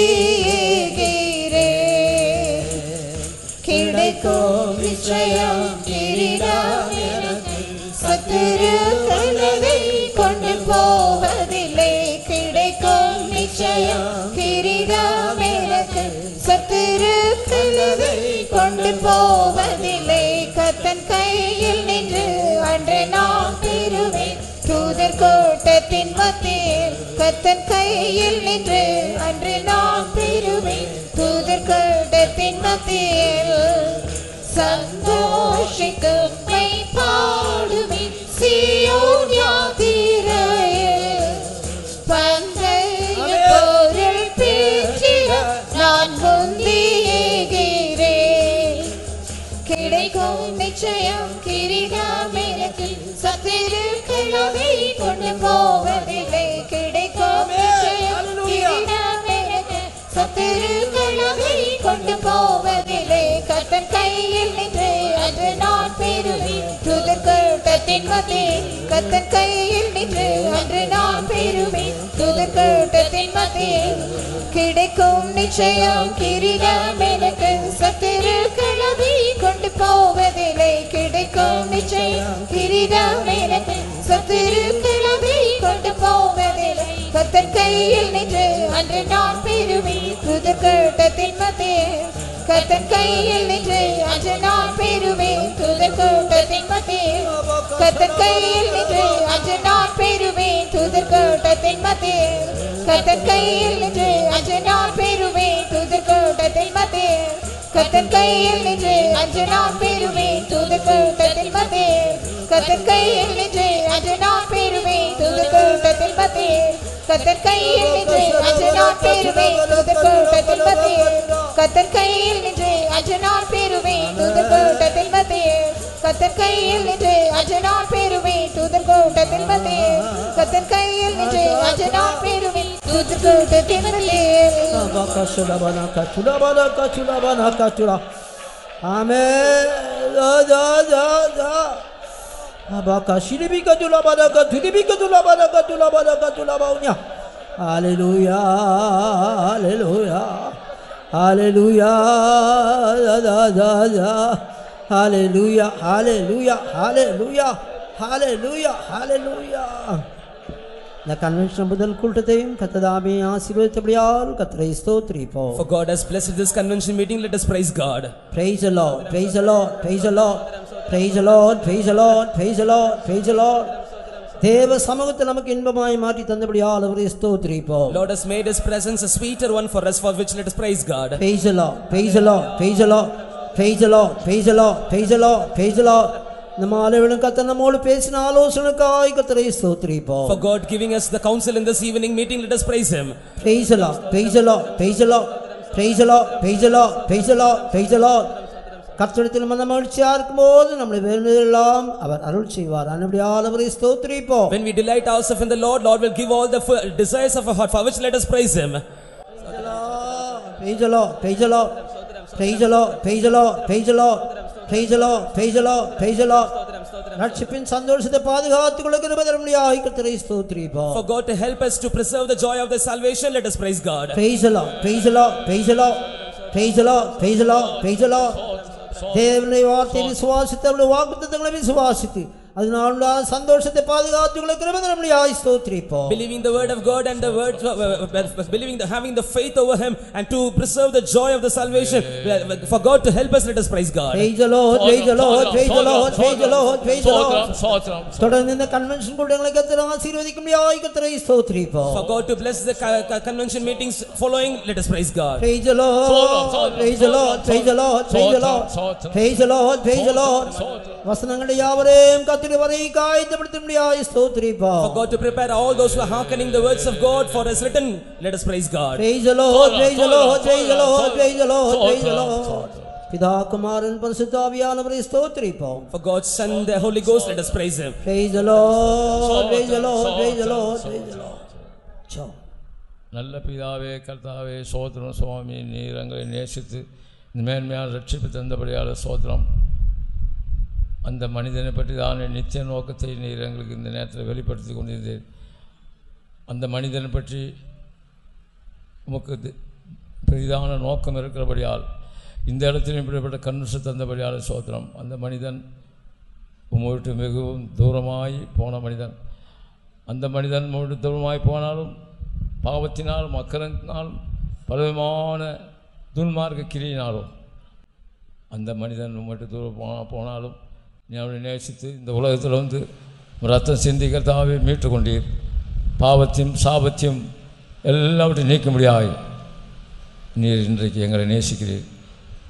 கிடைக்கும் நிச்சயம் கிரீடம் எனக்கு சத்துரு கனவை கொண்டு போவே சத்துரு கொண்டு போவதில்லை. கத்தன் கையில் நின்று அன்று நான் பெறுவேன் தூதர் கூட்டத்தின் மத்தியில் கத்தன் கையில் நின்று அன்று நான் பெறுவேன் தூதர் கூட்டத்தின் மத்தியில் சந்தோஷிக்கும் பாடுவேன் சியோ யாத்திரையில் கொண்டு போவதில்லை. கிடைக்கும் நிச்சயம். கிரீடம் எனக்கு சத்திரு கிழமை கொண்டு போவதில்லை. கத்தன் கையில் நின்று அன்று நான் பெறுவேன் துதர் கூட்டத்தின் மத்தியில். கத்தன் கையில் நின்று அன்று நான் பெறுவேன் துதர் கூட்டத்தின் மத்தியில். மத்தியில் கிடைக்கும் நிச்சயம். கிரீடம் எனக்கு சத்துருக்களவை கொண்டு கோவதிலை கிடைக்கும் நிச்சயம். கிரீடம் எனக்கு சொத்திருக்கிறதை கொண்டு போவதில்லை கத்தன் கையில் நின்று அன்று நான் பெருமை புது கூட்டத்தின் மத்தியே. கத்தன் கையில் நின்று அன்று நான் பெருமை புது கூட்டத்தின் மத்தியே. கத்தன் கையில் நின்று அன்று நான் பெருமை புது கூட்டத்தின் மத்தியே. கத்தன் கையில் நின்று அன்று நான் பெருமை புது கூட்டத்தின் மத்தியே. கத்தன் கையில் நின்று அன்று நான் பெறுவேன் கூட்டத்தில் மத்தியில் கத்தன் கையில் நின்று அன்று நான் பெறுவேன் கூட்டத்தில் மத்தியில் கத்தன் கையில் நின்று அன்று நான் பெறுவேன் கூட்டத்தில் மத்தியில் கத்தன் கையில் நின்று அன்று நான் பெறுவேன் கூட்டத்தில் மத்தியில் கத்தன் கையில் நின்று அன்று நான் பெறுவேன் கூட்டத்தில் மத்தியில் கத்தன் கையில் நின்று அன்று நான் 부드부드 깨물리 나바카슈라바나카 슈라바나카 슈라바나카 슈라 아멘. 자자자자. 아바카 시리비카 슈라바나카 두리비카 슈라바나카 슈라바나카 슈라바우냐. 할렐루야 할렐루야. 할렐루야 자자자자. 할렐루야 할렐루야 할렐루야. 할렐루야 할렐루야. இந்த கன்வென்ஷன் முதல் கூட்டத்தையும் கத்ததாமே ஆசீர்வதித்தபடியால் கத்தரை ஸ்தோத்திரிப்போம் For God has blessed this convention meeting, let us praise God. Praise the Lord, praise the Lord, praise the Lord, praise the Lord, praise the Lord, praise the Lord, praise the Lord. தேவ சமூகத்தை நமக்கு இன்பமாய் மாற்றி தந்தபடியால் அவரை ஸ்தோத்திரிப்போம் Lord has made his presence a sweeter one for us, for which let us praise God. Praise the Lord, praise the Lord, praise the Lord, praise the Lord, praise the Lord, praise the Lord, praise the Lord. இந்த மாலைவிலும் கத்த நம்மோடு பேசின ஆலோசனைக்காய் கத்தரை ஸ்தோத்திரிப்போம் For God giving us the counsel in this evening meeting, let us praise Him. Praise the Lord, praise the Lord, praise the Lord, praise the Lord, praise the Lord, praise the Lord, praise the Lord. கர்த்தரிடத்தில் மன மகிழ்ச்சியா இருக்கும்போது நம்முடைய வேண்டுதலெல்லாம் அவர் அருள் செய்வார் அனுபடியால் அவரை ஸ்தோத்திரிப்போம் When we delight ourselves in the Lord, Lord will give all the f- desires of our heart, for which let us praise Him. Praise the Lord, praise the Lord, praise the Lord, praise the Lord, praise the Lord, praise the Lord, praise the Lord, praise the Lord. ரட்சிப்பின் சந்தோஷத்தை பாதுகாத்துக் கொள்ள கிருபதரமுடியாய் கர்த்தரை ஸ்தோத்திரிப்போம் For God to help us to preserve the joy of the salvation, let us praise God. Praise the Lord, praise the Lord, praise the Lord, praise the Lord, praise the Lord, praise the Lord. தேவனுடைய வார்த்தையை விசுவாசித்து அவருடைய வாக்குத்தத்தங்களை விசுவாசித்து அதனால் உண்டான சந்தோஷத்தை பாதுகாத்துக் கொள்ள கிருபதரமுடியாய் ஸ்தோத்திரிப்போம் Believing the word of God and the word, uh, uh, uh, believing the, having the faith over Him and to preserve the joy of the salvation. uh, For God to help us, let us praise God. Praise the Lord, praise the Lord, praise the Lord, praise the Lord, praise the Lord. சோத்திரம் தொடர்ந்து இந்த convention கூட்டங்களை கத்திர ஆசீர்வதிக்கும்படியாய் கத்திரை ஸ்தோத்திரிப்போம் For God to bless the co- co- convention meetings following, let us praise God. Praise the Lord, praise the Lord, praise the Lord, praise the Lord, praise the Lord, praise the Lord. வசனங்களை யாவரையும் கத்திரி காய்ந்தப்படுத்தும்படியாய் For God to prepare all those who are hearkening the words of God for us written, let us praise God. Praise the Lord, praise the Lord, praise the Lord, praise the Lord, praise the Lord. பிதா குமாரன் பரிசுத்தாவியானவரை ஸ்தோத்திரிப்போம் For God's Son, the Holy Ghost, let us praise Him. Praise the Lord, praise the Lord, praise the Lord, praise the Lord. Ciao. நல்ல பிதாவே கர்த்தாவே சோத்திரம் சுவாமி நீர் எங்களை நேசித்து இந்த மேன்மையான ரட்சிப்பு தந்தபடியால் சோத்திரம் அந்த மனிதனை பற்றி தான் நித்திய நோக்கத்தை நீர் எங்களுக்கு இந்த நேரத்தில் வெளிப்படுத்தி கொண்டிருந்தேன் அந்த மனிதனை பற்றி உமக்கு பெரிதான நோக்கம் இருக்கிறபடியால் இந்த இடத்தில் இப்படிப்பட்ட கண்ணுசு தந்தபடியால் சோதனம் அந்த மனிதன் உம்மை மிகவும் தூரமாய் போன மனிதன். அந்த மனிதன் உம்மை தூரமாய் போனாலும் பாவத்தினாலும் அக்கரத்தினாலும் பலவிதமான துன்மார்க்க கிரியினாலும் அந்த மனிதன் உம்மிட்டு தூரம் போனால் போனாலும் நீ அவனை நேசித்து இந்த உலகத்தில் வந்து ரத்தம் சிந்திக்கிறதாவே மீட்டு கொண்டீர். பாவத்தையும் சாபத்தையும் எல்லாவற்றையும் நீக்க முடியாது நீர் இன்றைக்கு எங்களை நேசிக்கிறீர்.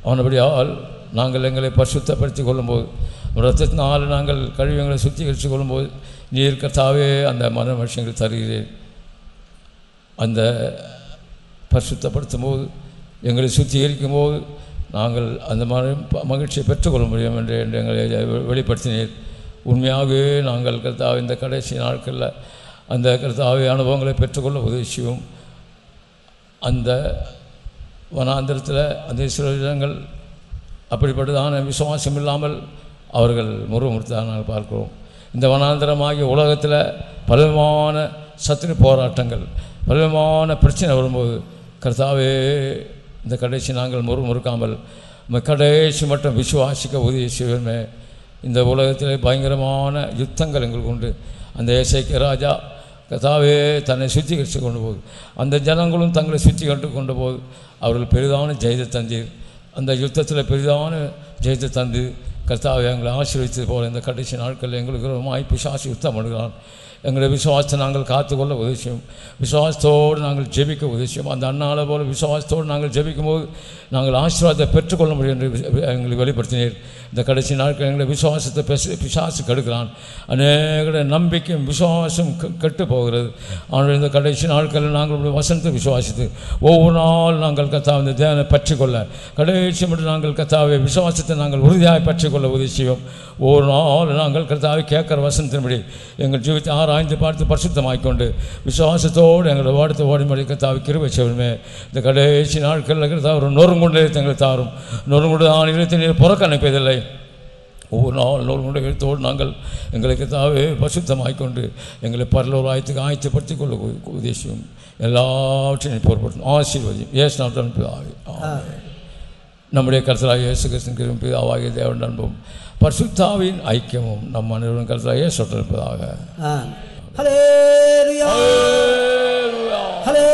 அவனபடியால் நாங்கள் எங்களை பரிசுத்தப்படுத்தி கொள்ளும்போது ரத்தத்தினால் நாங்கள் கழிவு எங்களை சுத்திகரித்து கொள்ளும்போது நீர் கர்த்தாவே அந்த மன விஷயங்கள் தருகிறேன் அந்த பரிசுத்தப்படுத்தும் போது எங்களை சுத்திகரிக்கும் போது நாங்கள் அந்த மாதிரி மகிழ்ச்சியை பெற்றுக்கொள்ள முடியும் என்று என்று எங்களை வெளிப்படுத்தினீர். உண்மையாகவே நாங்கள் கர்த்தாவே இந்த கடைசி நாட்களில் அந்த கர்த்தாவே அனுபவங்களை பெற்றுக்கொள்ள உதவி செய்வோம் அந்த வனாந்திரத்தில் அந்த இஸ்ரேலங்கள் அப்படிப்பட்டதான விசுவாசம் இல்லாமல் அவர்கள் முறுமுறுத்தாக நாங்கள் பார்க்கிறோம். இந்த வனாந்திரமாகிய உலகத்தில் பலவிதமான சத்துரு போராட்டங்கள் பலவிதமான பிரச்சனை வரும்போது கர்த்தாவே இந்த கடைசி நாங்கள் முறு முறுக்காமல் கடைசி மட்டும் விசுவாசிக்க உதவி செய்வோமே. இந்த உலகத்தில் பயங்கரமான யுத்தங்கள் எங்களுக்கு உண்டு. அந்த இசைக்கு ராஜா கதாவே தன்னை சுத்திகரித்து கொண்டு போகுது. அந்த ஜனங்களும் தங்களை சுத்திகரித்து கொண்டு போகுது. அவர்கள் பெரிதான ஜெயத்தை தந்தீர். அந்த யுத்தத்தில் பெரிதான ஜெயத்தை தந்து கர்த்தாவை எங்களை ஆசீர்வித்தது போல இந்த கடைசி நாட்களில் எங்களுக்கு ரொம்ப பிசாசி யுத்தம் பண்ணுகிறான். எங்களுடைய விசுவாசத்தை நாங்கள் காத்துக்கொள்ள உதவி செய்யும். விசுவாசத்தோடு நாங்கள் ஜெபிக்க உதவி செய்யும். அந்த அண்ணால போல விசுவாசத்தோடு நாங்கள் ஜெபிக்கும் போது நாங்கள் ஆசீர்வாதத்தை பெற்றுக்கொள்ள முடியும் என்று எங்களுக்கு வெளிப்படுத்தினீர். இந்த கடைசி நாட்கள் எங்களை விசுவாசத்தை பெசு பிசாசு கெடுக்கிறான் அநேக நம்பிக்கையும் விசுவாசம் கெ- கெட்டு போகிறது. ஆனால் இந்த கடைசி நாட்களில் நாங்கள் வசனத்தை விசுவாசித்து ஒவ்வொரு நாள் நாங்கள் கத்தா இந்த தேவனை பற்றிக்கொள்ள கடைசி மட்டும் நாங்கள் கத்தாவை விசுவாசத்தை நாங்கள் உறுதியாக பற்றிக்கொள்ள உதவி செய்வோம். ஒவ்வொரு நாள் நாங்கள் கத்தாவை கேட்குற வசனத்தின்படி எங்கள் ஜீவித்தை ஆராய்ந்து பார்த்து பரிசுத்தமாக்கிக் கொண்டு விசுவாசத்தோடு எங்களை வாடுத்து ஓடிமடி கர்த்தாவை கிருபை செய்வோமே இந்த கடைசி நாட்களில் கர்த்தா ஒரு நொறுங்குண்டை எங்களை தாரும். நொறுங்குண்டு ஆணையத்தை நீர் புறக்கணிப்பதில்லை ஒவ்வொரு நாள் நூறு எழுத்தோடு நாங்கள் எங்களுக்கு தாவே பசுத்தமாய்க் கொண்டு எங்களை பரலோர் ஆயத்துக்கு ஆயத்தப்படுத்திக் கொள்ள உதேசியும் எல்லாவற்றையும் பொருட்படுத்தும். ஆசீர்வதியும். ஏசு ஆமென். நம்முடைய கருத்தலாக இயேசு கிறிஸ்துவின் பிதாவாகிய தேவன் அன்பும் பசுத்தாவின் ஐக்கியமும் நம்ம நிறுவனங்களையே சொல்லிருப்பதாக ஹலே ஹலே